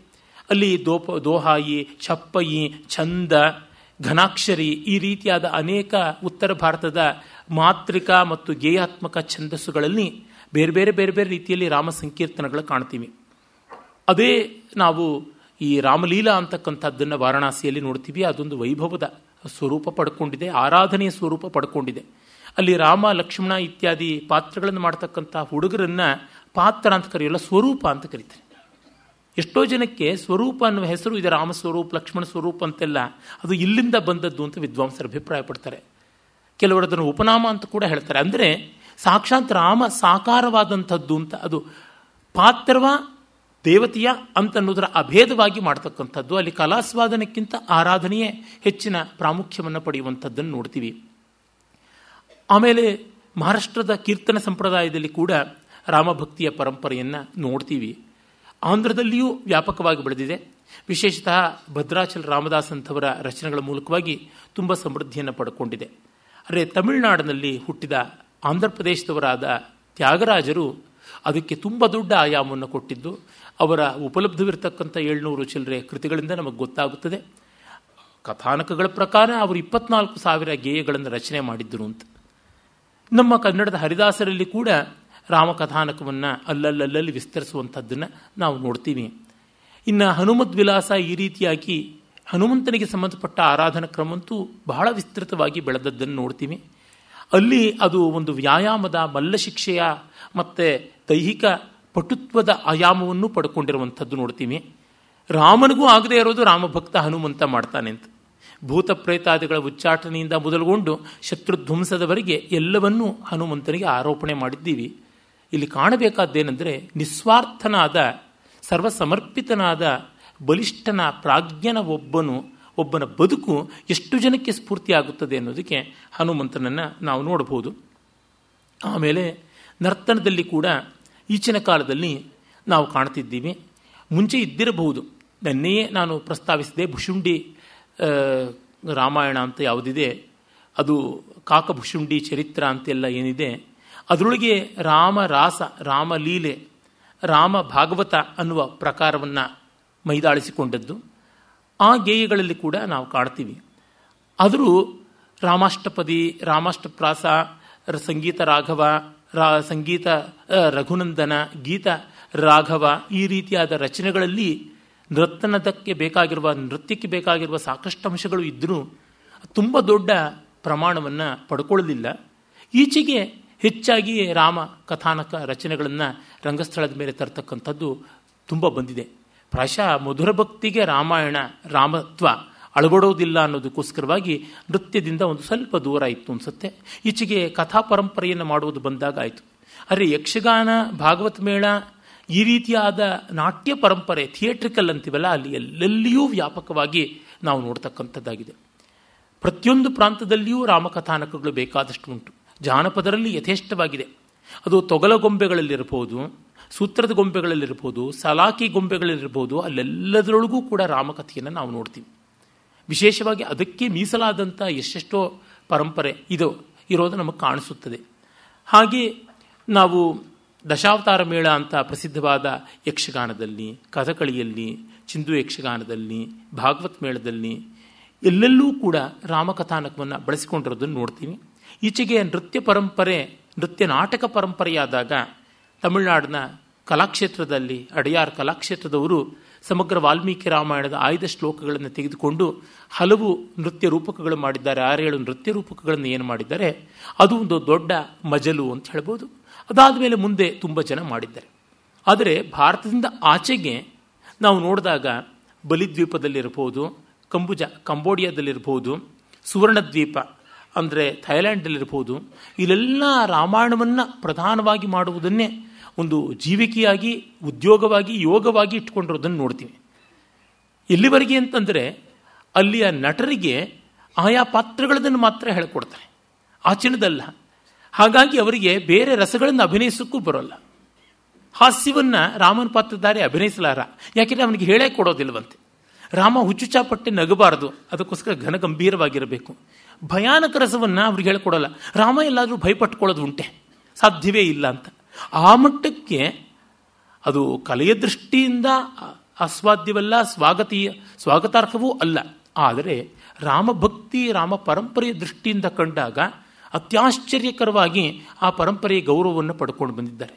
ಅಲ್ಲಿ ದೋಪ, ದೋಹಾಯಿ, ಛಪ್ಪಯಿ, ಛಂದ ಘನಾಕ್ಷರಿ ಈ ರೀತಿಯಾದ ಅನೇಕ ಉತ್ತರ ಭಾರತದ ಮಾತೃಕ ಮತ್ತು ಗೇಯಾತ್ಮಕ ಛಂದಸ್ಸುಗಳಲ್ಲಿ ಬೇರೆ ಬೇರೆ ಬೇರೆ ಬೇರೆ ರೀತಿಯಲ್ಲಿ ರಾಮ ಸಂಕೀರ್ತನಗಳು ಕಾಣ್ತೀವಿ. ಅದೇ ನಾವು ಈ ರಾಮಲೀಲಾ ಅಂತಕ್ಕಂಥದ್ದನ್ನು ವಾರಣಾಸಿಯಲ್ಲಿ ನೋಡ್ತೀವಿ. ಅದೊಂದು ವೈಭವದ ಸ್ವರೂಪ ಪಡ್ಕೊಂಡಿದೆ. ಆರಾಧನೆಯ ಸ್ವರೂಪ ಪಡ್ಕೊಂಡಿದೆ. ಅಲ್ಲಿ ರಾಮ, ಲಕ್ಷ್ಮಣ ಇತ್ಯಾದಿ ಪಾತ್ರಗಳನ್ನು ಮಾಡ್ತಕ್ಕಂಥ ಹುಡುಗರನ್ನು ಪಾತ್ರ ಅಂತ ಕರೆಯೋಲ್ಲ ಸ್ವರೂಪ ಅಂತ ಕರೀತಾರೆ. ಎಷ್ಟೋ ಜನಕ್ಕೆ ಸ್ವರೂಪ ಅನ್ನುವ ಹೆಸರು ಇದೆ, ರಾಮ ಸ್ವರೂಪ, ಲಕ್ಷ್ಮಣ ಸ್ವರೂಪ ಅಂತೆಲ್ಲ. ಅದು ಇಲ್ಲಿಂದ ಬಂದದ್ದು ಅಂತ ವಿದ್ವಾಂಸರು ಅಭಿಪ್ರಾಯ ಪಡ್ತಾರೆ ಕೆಲವರು ಅದನ್ನು ಉಪನಾಮ ಅಂತ ಕೂಡ ಹೇಳ್ತಾರೆ. ಅಂದರೆ ಸಾಕ್ಷಾತ್ ರಾಮ ಸಾಕಾರವಾದಂಥದ್ದು ಅಂತ, ಅದು ಪಾತ್ರವ, ದೇವತೆಯ ಅಂತನ್ನೋದರ ಅಭೇದವಾಗಿ ಮಾಡ್ತಕ್ಕಂಥದ್ದು. ಅಲ್ಲಿ ಕಲಾಸ್ವಾದನಕ್ಕಿಂತ ಆರಾಧನೆಯೇ ಹೆಚ್ಚಿನ ಪ್ರಾಮುಖ್ಯವನ್ನು ಪಡೆಯುವಂಥದ್ದನ್ನು ನೋಡ್ತೀವಿ. ಆಮೇಲೆ ಮಹಾರಾಷ್ಟ್ರದ ಕೀರ್ತನ ಸಂಪ್ರದಾಯದಲ್ಲಿ ಕೂಡ ರಾಮಭಕ್ತಿಯ ಪರಂಪರೆಯನ್ನು ನೋಡ್ತೀವಿ. ಆಂಧ್ರದಲ್ಲಿಯೂ ವ್ಯಾಪಕವಾಗಿ ಬೆಳೆದಿದೆ. ವಿಶೇಷತಃ ಭದ್ರಾಚಲ ರಾಮದಾಸ್ ಅಂಥವರ ರಚನೆಗಳ ಮೂಲಕವಾಗಿ ತುಂಬ ಸಮೃದ್ಧಿಯನ್ನು ಪಡ್ಕೊಂಡಿದೆ. ಅರೆ ತಮಿಳುನಾಡಿನಲ್ಲಿ ಹುಟ್ಟಿದ ಆಂಧ್ರ ಪ್ರದೇಶದವರಾದ ತ್ಯಾಗರಾಜರು ಅದಕ್ಕೆ ತುಂಬ ದೊಡ್ಡ ಆಯಾಮವನ್ನು ಕೊಟ್ಟಿದ್ದು, ಅವರ ಉಪಲಬ್ಧವಿರತಕ್ಕಂಥ ಏಳ್ನೂರು ಚಿಲ್ಲರೆ ಕೃತಿಗಳಿಂದ ನಮಗೆ ಗೊತ್ತಾಗುತ್ತದೆ. ಕಥಾನಕಗಳ ಪ್ರಕಾರ ಅವರು ಇಪ್ಪತ್ನಾಲ್ಕು ಸಾವಿರ ಗೇಯಗಳನ್ನು ರಚನೆ ಮಾಡಿದ್ದರು ಅಂತ. ನಮ್ಮ ಕನ್ನಡದ ಹರಿದಾಸರಲ್ಲಿ ಕೂಡ ರಾಮಕಥಾನಕವನ್ನು ಅಲ್ಲಲ್ಲಲ್ಲಲ್ಲಿ ವಿಸ್ತರಿಸುವಂಥದ್ದನ್ನು ನಾವು ನೋಡ್ತೀವಿ. ಇನ್ನು ಹನುಮದ್ ವಿಲಾಸ ಈ ರೀತಿಯಾಗಿ ಹನುಮಂತನಿಗೆ ಸಂಬಂಧಪಟ್ಟ ಆರಾಧನಾ ಕ್ರಮಂತೂ ಬಹಳ ವಿಸ್ತೃತವಾಗಿ ಬೆಳೆದದ್ದನ್ನು ನೋಡ್ತೀವಿ. ಅಲ್ಲಿ ಅದು ಒಂದು ವ್ಯಾಯಾಮದ ಮಲ್ಲಶಿಕ್ಷೆಯ ಮತ್ತು ದೈಹಿಕ ಪಟುತ್ವದ ಆಯಾಮವನ್ನು ಪಡ್ಕೊಂಡಿರುವಂಥದ್ದು ನೋಡ್ತೀವಿ. ರಾಮನಿಗೂ ಆಗದೇ ಇರೋದು ರಾಮಭಕ್ತ ಹನುಮಂತ ಮಾಡ್ತಾನೆ ಅಂತ. ಭೂತ ಪ್ರೇತಾದಿಗಳ ಉಚ್ಚಾಟನೆಯಿಂದ ಮೊದಲುಗೊಂಡು ಶತ್ರುಧ್ವಂಸದವರೆಗೆ ಎಲ್ಲವನ್ನೂ ಹನುಮಂತನಿಗೆ ಆರೋಪಣೆ ಮಾಡಿದ್ದೀವಿ. ಇಲ್ಲಿ ಕಾಣಬೇಕಾದ್ದೇನೆಂದರೆ ನಿಸ್ವಾರ್ಥನಾದ, ಸರ್ವಸಮರ್ಪಿತನಾದ, ಬಲಿಷ್ಠನ ಪ್ರಾಜ್ಞನ ಒಬ್ಬನು, ಒಬ್ಬನ ಬದುಕು ಎಷ್ಟು ಜನಕ್ಕೆ ಸ್ಫೂರ್ತಿಯಾಗುತ್ತದೆ ಅನ್ನೋದಕ್ಕೆ ಹನುಮಂತನನ್ನು ನಾವು ನೋಡಬಹುದು. ಆಮೇಲೆ ನರ್ತನದಲ್ಲಿ ಕೂಡ ಈಚಿನ ಕಾಲದಲ್ಲಿ ನಾವು ಕಾಣ್ತಿದ್ದೀವಿ. ಮುಂಚೆ ಇದ್ದಿರಬಹುದು. ನನ್ನೆಯೇ ನಾನು ಪ್ರಸ್ತಾವಿಸಿದೆ ಭುಷುಂಡಿ ರಾಮಾಯಣ ಅಂತ ಯಾವುದಿದೆ, ಅದು ಕಾಕಭುಷುಂಡಿ ಚರಿತ್ರ ಅಂತೆಲ್ಲ ಏನಿದೆ ಅದರೊಳಗೆ ರಾಮ ರಾಸ ರಾಮಲೀಲೆ ರಾಮ ಭಾಗವತ ಅನ್ನುವ ಪ್ರಕಾರವನ್ನು ಮೈದಾಳಿಸಿಕೊಂಡದ್ದು. ಆ ಗೇಯಗಳಲ್ಲಿ ಕೂಡ ನಾವು ಕಾಣ್ತೀವಿ. ಆದರೂ ರಾಮಾಷ್ಟಪದಿ, ರಾಮಾಷ್ಟಪ್ರಾಸ, ಸಂಗೀತ ರಾಘವ, ರಾ, ಸಂಗೀತ ರಘುನಂದನ, ಗೀತ ರಾಘವ ಈ ರೀತಿಯಾದ ರಚನೆಗಳಲ್ಲಿ ನೃತನದಕ್ಕೆ ಬೇಕಾಗಿರುವ, ನೃತ್ಯಕ್ಕೆ ಬೇಕಾಗಿರುವ ಸಾಕಷ್ಟು ಅಂಶಗಳು ಇದ್ದರೂ ತುಂಬ ದೊಡ್ಡ ಪ್ರಮಾಣವನ್ನು ಪಡ್ಕೊಳ್ಳಲಿಲ್ಲ. ಈಚೆಗೆ ಹೆಚ್ಚಾಗಿ ರಾಮ ಕಥಾನಕ ರಚನೆಗಳನ್ನು ರಂಗಸ್ಥಳದ ಮೇಲೆ ತರ್ತಕ್ಕಂಥದ್ದು ತುಂಬ ಬಂದಿದೆ. ಪ್ರಾಯಶಃ ಮಧುರ ಭಕ್ತಿಗೆ ರಾಮಾಯಣ, ರಾಮತ್ವ ಅಳವಡೋದಿಲ್ಲ ಅನ್ನೋದಕ್ಕೋಸ್ಕರವಾಗಿ ನೃತ್ಯದಿಂದ ಒಂದು ಸ್ವಲ್ಪ ದೂರ ಇತ್ತು ಅನಿಸುತ್ತೆ. ಈಚೆಗೆ ಕಥಾ ಪರಂಪರೆಯನ್ನು ಮಾಡುವುದು ಬಂದಾಗ ಆಯಿತು. ಆದರೆ ಯಕ್ಷಗಾನ, ಭಾಗವತ ಮೇಳ, ಈ ರೀತಿಯಾದ ನಾಟ್ಯ ಪರಂಪರೆ, ಥಿಯೇಟ್ರಿಕಲ್ ಅಂತೀವಲ್ಲ, ಅಲ್ಲಿ ಎಲ್ಲೆಲ್ಲಿಯೂ ವ್ಯಾಪಕವಾಗಿ ನಾವು ನೋಡ್ತಕ್ಕಂಥದ್ದಾಗಿದೆ. ಪ್ರತಿಯೊಂದು ಪ್ರಾಂತದಲ್ಲಿಯೂ ರಾಮಕಥಾನಕಗಳು ಬೇಕಾದಷ್ಟು ಉಂಟು ಜಾನಪದರಲ್ಲಿ ಯಥೇಷ್ಟವಾಗಿದೆ. ಅದು ತೊಗಲ ಗೊಂಬೆಗಳಲ್ಲಿರ್ಬೋದು ಸೂತ್ರದ ಗೊಂಬೆಗಳಲ್ಲಿರ್ಬೋದು ಸಲಾಕಿ ಗೊಂಬೆಗಳಲ್ಲಿರ್ಬೋದು ಅಲ್ಲೆಲ್ಲದರೊಳಗೂ ಕೂಡ ರಾಮಕಥೆಯನ್ನು ನಾವು ನೋಡ್ತೀವಿ. ವಿಶೇಷವಾಗಿ ಅದಕ್ಕೆ ಮೀಸಲಾದಂಥ ಎಷ್ಟೆಷ್ಟೋ ಪರಂಪರೆ ಇದು, ಇರೋದು ನಮಗೆ ಕಾಣಿಸುತ್ತದೆ. ಹಾಗೆ ನಾವು ದಶಾವತಾರ ಮೇಳ ಅಂತ ಪ್ರಸಿದ್ಧವಾದ ಯಕ್ಷಗಾನದಲ್ಲಿ, ಕಥಕಳಿಯಲ್ಲಿ, ಚಿಂದು ಯಕ್ಷಗಾನದಲ್ಲಿ, ಭಾಗವತ್ ಮೇಳದಲ್ಲಿ, ಎಲ್ಲೆಲ್ಲೂ ಕೂಡ ರಾಮಕಥಾನಕವನ್ನು ಬಳಸಿಕೊಂಡಿರೋದನ್ನು ನೋಡ್ತೀವಿ. ಈಚೆಗೆ ನೃತ್ಯ ಪರಂಪರೆ, ನೃತ್ಯ ನಾಟಕ ಪರಂಪರೆಯಾದಾಗ ತಮಿಳುನಾಡಿನ ಕಲಾಕ್ಷೇತ್ರದಲ್ಲಿ, ಅಡಿಯಾರ್ ಕಲಾಕ್ಷೇತ್ರದವರು ಸಮಗ್ರ ವಾಲ್ಮೀಕಿ ರಾಮಾಯಣದ ಆಯ್ದ ಶ್ಲೋಕಗಳನ್ನು ತೆಗೆದುಕೊಂಡು ಹಲವು ನೃತ್ಯ ರೂಪಕಗಳು ಮಾಡಿದ್ದಾರೆ. ಆರೇಳು ನೃತ್ಯ ರೂಪಕಗಳನ್ನು ಏನು ಮಾಡಿದ್ದಾರೆ? ಅದು ಒಂದು ದೊಡ್ಡ ಮಜಲು ಅಂತ ಹೇಳ್ಬೋದು. ಅದಾದ ಮೇಲೆ ಮುಂದೆ ತುಂಬ ಜನ ಮಾಡಿದ್ದಾರೆ. ಆದರೆ ಭಾರತದಿಂದ ಆಚೆಗೆ ನಾವು ನೋಡಿದಾಗ ಬಲಿದ್ವೀಪದಲ್ಲಿರ್ಬೋದು ಕಂಬುಜ ಕಂಬೋಡಿಯಾದಲ್ಲಿರ್ಬೋದು ಸುವರ್ಣದ್ವೀಪ ಅಂದರೆ ಥೈಲ್ಯಾಂಡಲ್ಲಿರ್ಬೋದು ಇಲ್ಲೆಲ್ಲ ರಾಮಾಯಣವನ್ನು ಪ್ರಧಾನವಾಗಿ ಮಾಡುವುದನ್ನೇ ಒಂದು ಜೀವಿಕೆಯಾಗಿ, ಉದ್ಯೋಗವಾಗಿ, ಯೋಗವಾಗಿ ಇಟ್ಕೊಂಡಿರೋದನ್ನು ನೋಡ್ತೀವಿ. ಎಲ್ಲಿವರೆಗೆ ಅಂತಂದರೆ, ಅಲ್ಲಿಯ ನಟರಿಗೆ ಆಯಾ ಪಾತ್ರಗಳದನ್ನು ಮಾತ್ರ ಹೇಳಿಕೊಡ್ತಾರೆ. ಆಚರಣದಲ್ಲ. ಹಾಗಾಗಿ ಅವರಿಗೆ ಬೇರೆ ರಸಗಳನ್ನು ಅಭಿನಯಿಸೋಕ್ಕೂ ಬರೋಲ್ಲ. ಹಾಸ್ಯವನ್ನು ರಾಮನ ಪಾತ್ರಧಾರಿ ಅಭಿನಯಿಸಲಾರ. ಯಾಕೆಂದರೆ ಅವನಿಗೆ ಹೇಳೇ ಕೊಡೋದಿಲ್ವಂತೆ. ರಾಮ ಹುಚ್ಚುಚಾಪಟ್ಟೆ ನಗಬಾರದು. ಅದಕ್ಕೋಸ್ಕರ ಘನ ಗಂಭೀರವಾಗಿರಬೇಕು ಭಯಾನಕ ರಸವನ್ನು ಅವ್ರಿಗೆ ಹೇಳ್ಕೊಡೋಲ್ಲ. ರಾಮ ಎಲ್ಲಾದರೂ ಭಯಪಟ್ಕೊಳ್ಳೋದು ಉಂಟೆ ಸಾಧ್ಯವೇ ಇಲ್ಲ ಅಂತ. ಆ ಮಟ್ಟಕ್ಕೆ ಅದು ಕಲೆಯ ದೃಷ್ಟಿಯಿಂದ ಅಸ್ವಾಧ್ಯವಲ್ಲ ಸ್ವಾಗತೀಯ, ಸ್ವಾಗತಾರ್ಹವೂ ಅಲ್ಲ. ಆದರೆ ರಾಮಭಕ್ತಿ ರಾಮ ಪರಂಪರೆಯ ದೃಷ್ಟಿಯಿಂದ ಕಂಡಾಗ ಅತ್ಯಾಶ್ಚರ್ಯಕರವಾಗಿ ಆ ಪರಂಪರೆಯ ಗೌರವವನ್ನು ಪಡ್ಕೊಂಡು ಬಂದಿದ್ದಾರೆ.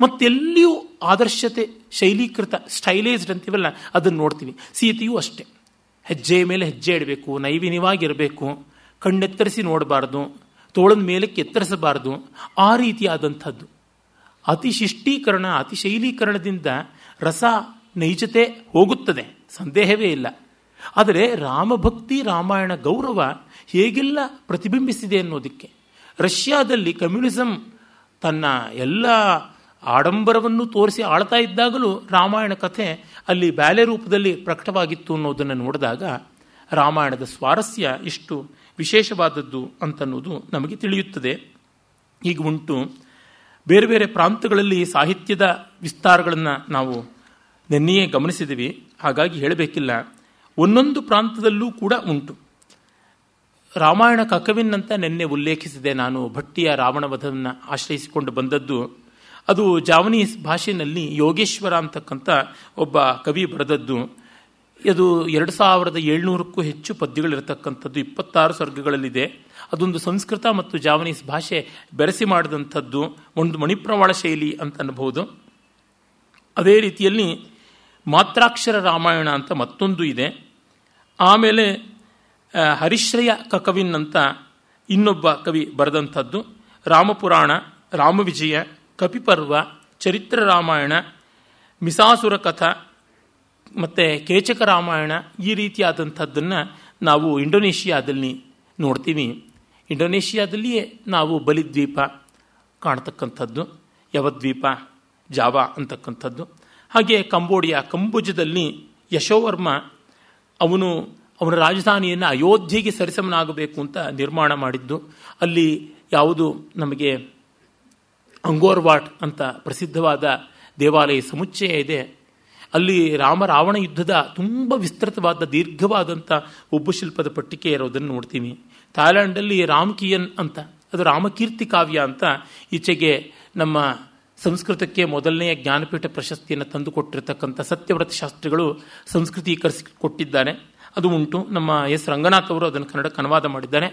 ಮತ್ತೆಲ್ಲಿಯೂ ಆದರ್ಶತೆ, ಶೈಲೀಕೃತ ಸ್ಟೈಲೈಸ್ಡ್ ಅಂತೀವಲ್ಲ, ಅದನ್ನು ನೋಡ್ತೀವಿ. ಸೀತೆಯೂ ಅಷ್ಟೇ. ಹೆಜ್ಜೆಯ ಮೇಲೆ ಹೆಜ್ಜೆ ಇಡಬೇಕು ನೈವಿನಿವಾಗಿರಬೇಕು ಕಣ್ಣೆತ್ತರಿಸಿ ನೋಡಬಾರ್ದು ತೋಳದ ಮೇಲಕ್ಕೆ ಎತ್ತರಿಸಬಾರ್ದು ಆ ರೀತಿಯಾದಂಥದ್ದು. ಅತಿ ಶಿಷ್ಟೀಕರಣ ಅತಿ ಶೈಲೀಕರಣದಿಂದ ರಸ ನೈಜತೆ ಹೋಗುತ್ತದೆ, ಸಂದೇಹವೇ ಇಲ್ಲ. ಆದರೆ ರಾಮಭಕ್ತಿ, ರಾಮಾಯಣ ಗೌರವ ಹೇಗೆಲ್ಲ ಪ್ರತಿಬಿಂಬಿಸಿದೆ ಅನ್ನೋದಕ್ಕೆ, ರಷ್ಯಾದಲ್ಲಿ ಕಮ್ಯುನಿಸಂ ತನ್ನ ಎಲ್ಲ ಆಡಂಬರವನ್ನು ತೋರಿಸಿ ಆಳ್ತಾ ಇದ್ದಾಗಲೂ ರಾಮಾಯಣ ಕಥೆ ಅಲ್ಲಿ ಬ್ಯಾಲೆ ರೂಪದಲ್ಲಿ ಪ್ರಕಟವಾಗಿತ್ತು ಅನ್ನೋದನ್ನು ನೋಡಿದಾಗ ರಾಮಾಯಣದ ಸ್ವಾರಸ್ಯ ಇಷ್ಟು ವಿಶೇಷವಾದದ್ದು ಅಂತನ್ನುವುದು ನಮಗೆ ತಿಳಿಯುತ್ತದೆ. ಈಗ ಉಂಟು. ಬೇರೆ ಬೇರೆ ಪ್ರಾಂತಗಳಲ್ಲಿ ಸಾಹಿತ್ಯದ ವಿಸ್ತಾರಗಳನ್ನು ನಾವು ನೆನ್ನೆಯೇ ಗಮನಿಸಿದ್ದೀವಿ ಹಾಗಾಗಿ ಹೇಳಬೇಕಿಲ್ಲ. ಒಂದೊಂದು ಪ್ರಾಂತದಲ್ಲೂ ಕೂಡ ಉಂಟು. ರಾಮಾಯಣ ಕಕವಿನ್ ಅಂತ ನಿನ್ನೆ ಉಲ್ಲೇಖಿಸಿದೆ ನಾನು. ಭಟ್ಟಿಯ ರಾವಣವಧವನ್ನು ಆಶ್ರಯಿಸಿಕೊಂಡು ಬಂದದ್ದು. ಅದು ಜಾವನೀಸ್ ಭಾಷೆಯಲ್ಲಿ ಯೋಗೇಶ್ವರ ಅಂತಕ್ಕಂಥ ಒಬ್ಬ ಕವಿ ಬರೆದದ್ದು. ಇದು ಎರಡು ಸಾವಿರದ ಏಳ್ನೂರಕ್ಕೂ ಹೆಚ್ಚು ಪದ್ಯಗಳಿರತಕ್ಕಂಥದ್ದು, ಇಪ್ಪತ್ತಾರು ಸ್ವರ್ಗಗಳಲ್ಲಿದೆ. ಅದೊಂದು ಸಂಸ್ಕೃತ ಮತ್ತು ಜಾವನೀಸ್ ಭಾಷೆ ಬೆರೆಸಿ ಮಾಡಿದಂಥದ್ದು, ಒಂದು ಮಣಿಪ್ರವಾಳ ಶೈಲಿ ಅಂತ ಅನ್ಬೋದು ಅದೇ ರೀತಿಯಲ್ಲಿ ಮಾತ್ರಾಕ್ಷರ ರಾಮಾಯಣ ಅಂತ ಮತ್ತೊಂದು ಇದೆ. ಆಮೇಲೆ ಹರಿಶ್ರಯ ಕಕವಿನ್ ಅಂತ ಇನ್ನೊಬ್ಬ ಕವಿ ಬರೆದಂಥದ್ದು, ರಾಮಪುರಾಣ, ರಾಮವಿಜಯ, ಕಪಿಪರ್ವ, ಚರಿತ್ರ ರಾಮಾಯಣ, ಮಿಸಾಸುರ ಕಥಾ ಮತ್ತು ಕೇಚಕ ರಾಮಾಯಣ ಈ ರೀತಿಯಾದಂಥದ್ದನ್ನು ನಾವು ಇಂಡೋನೇಷಿಯಾದಲ್ಲಿ ನೋಡ್ತೀವಿ. ಇಂಡೋನೇಷ್ಯಾದಲ್ಲಿಯೇ ನಾವು ಬಲಿದ್ವೀಪ ಕಾಣ್ತಕ್ಕಂಥದ್ದು, ಯವದ್ವೀಪ, ಜಾವಾ ಅಂತಕ್ಕಂಥದ್ದು. ಹಾಗೆ ಕಂಬೋಡಿಯಾ, ಕಂಬುಜದಲ್ಲಿ ಯಶೋವರ್ಮ, ಅವನು ಅವನ ರಾಜಧಾನಿಯನ್ನು ಅಯೋಧ್ಯೆಗೆ ಸರಿಸಮನಾಗಬೇಕು ಅಂತ ನಿರ್ಮಾಣ ಮಾಡಿದ್ದು. ಅಲ್ಲಿ ಯಾವುದು ನಮಗೆ ಅಂಗೋರ್ವಾಟ್ ಅಂತ ಪ್ರಸಿದ್ಧವಾದ ದೇವಾಲಯ ಸಮುಚ್ಚಯ ಇದೆ. ಅಲ್ಲಿ ರಾಮ ರಾವಣ ಯುದ್ಧದ ತುಂಬ ವಿಸ್ತೃತವಾದ ದೀರ್ಘವಾದಂಥ ಒಬ್ಬ ಶಿಲ್ಪದ ಪಟ್ಟಿಕೆ ಇರೋದನ್ನು ನೋಡ್ತೀವಿ. ಥಾಯ್ಲ್ಯಾಂಡಲ್ಲಿ ರಾಮಕಿಯನ್ ಅಂತ, ಅದು ರಾಮಕೀರ್ತಿ ಕಾವ್ಯ ಅಂತ ಈಚೆಗೆ ನಮ್ಮ ಸಂಸ್ಕೃತಕ್ಕೆ ಮೊದಲನೆಯ ಜ್ಞಾನಪೀಠ ಪ್ರಶಸ್ತಿಯನ್ನು ತಂದುಕೊಟ್ಟಿರ್ತಕ್ಕಂಥ ಸತ್ಯವ್ರತ ಶಾಸ್ತ್ರಿಗಳು ಸಂಸ್ಕೃತೀಕರಿಸಿ ಕೊಟ್ಟಿದ್ದಾರೆ ಅದು ಉಂಟು. ನಮ್ಮ ಎಸ್ ರಂಗನಾಥ್ ಅವರು ಅದನ್ನು ಕನ್ನಡಕ್ಕೆ ಅನುವಾದ ಮಾಡಿದ್ದಾರೆ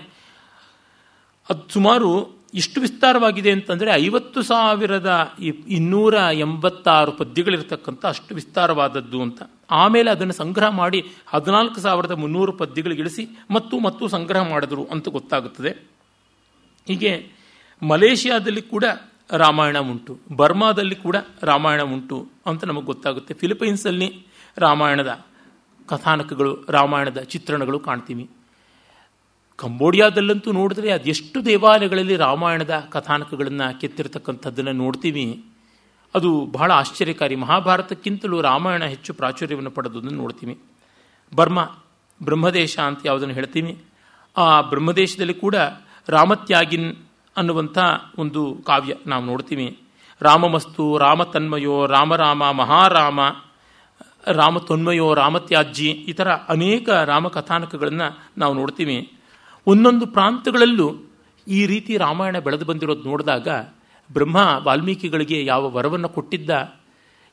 ಅದು ಸುಮಾರು ಎಷ್ಟು ವಿಸ್ತಾರವಾಗಿದೆ ಅಂತಂದರೆ ಐವತ್ತು ಸಾವಿರದ ಇನ್ನೂರ ಎಂಬತ್ತಾರು ಪದ್ಯಗಳಿರ್ತಕ್ಕಂಥ ಅಷ್ಟು ವಿಸ್ತಾರವಾದದ್ದು ಅಂತ. ಆಮೇಲೆ ಅದನ್ನು ಸಂಗ್ರಹ ಮಾಡಿ ಹದಿನಾಲ್ಕು ಸಾವಿರದ ಮುನ್ನೂರು ಪದ್ಯಗಳಿಗಿಳಿಸಿ ಮತ್ತು ಮತ್ತು ಸಂಗ್ರಹ ಮಾಡಿದರು ಅಂತ ಗೊತ್ತಾಗುತ್ತದೆ. ಹೀಗೆ ಮಲೇಷಿಯಾದಲ್ಲಿ ಕೂಡ ರಾಮಾಯಣ ಉಂಟು, ಬರ್ಮಾದಲ್ಲಿ ಕೂಡ ರಾಮಾಯಣ ಉಂಟು ಅಂತ ನಮಗೆ ಗೊತ್ತಾಗುತ್ತೆ. ಫಿಲಿಪೈನ್ಸಲ್ಲಿ ರಾಮಾಯಣದ ಕಥಾನಕಗಳು, ರಾಮಾಯಣದ ಚಿತ್ರಣಗಳು ಕಾಣ್ತೀವಿ. ಕಂಬೋಡಿಯಾದಲ್ಲಂತೂ ನೋಡಿದ್ರೆ ಅದೆಷ್ಟು ದೇವಾಲಯಗಳಲ್ಲಿ ರಾಮಾಯಣದ ಕಥಾನಕಗಳನ್ನು ಕೆತ್ತಿರ್ತಕ್ಕಂಥದ್ದನ್ನು ನೋಡ್ತೀವಿ. ಅದು ಬಹಳ ಆಶ್ಚರ್ಯಕಾರಿ. ಮಹಾಭಾರತಕ್ಕಿಂತಲೂ ರಾಮಾಯಣ ಹೆಚ್ಚು ಪ್ರಾಚುರ್ಯವನ್ನು ಪಡೆದುದನ್ನು ನೋಡ್ತೀವಿ. ಬರ್ಮ, ಬ್ರಹ್ಮದೇಶ ಅಂತ ಯಾವುದನ್ನು ಹೇಳ್ತೀವಿ. ಆ ಬ್ರಹ್ಮದೇಶದಲ್ಲಿ ಕೂಡ ರಾಮತ್ಯಾಗಿನ್ ಅನ್ನುವಂಥ ಒಂದು ಕಾವ್ಯ ನಾವು ನೋಡ್ತೀವಿ. ರಾಮಮಸ್ತು, ರಾಮತನ್ಮಯೋ, ರಾಮರಾಮ, ಮಹಾರಾಮ ರಾಮ ತೊನ್ಮಯೋ ರಾಮತ್ಯಾಜ್ಜಿ ಈ ಥರ ಅನೇಕ ರಾಮ ಕಥಾನಕಗಳನ್ನು ನಾವು ನೋಡ್ತೀವಿ. ಒಂದೊಂದು ಪ್ರಾಂತಗಳಲ್ಲೂ ಈ ರೀತಿ ರಾಮಾಯಣ ಬೆಳೆದು ಬಂದಿರೋದು ನೋಡಿದಾಗ ಬ್ರಹ್ಮ ವಾಲ್ಮೀಕಿಗಳಿಗೆ ಯಾವ ವರವನ್ನು ಕೊಟ್ಟಿದ್ದ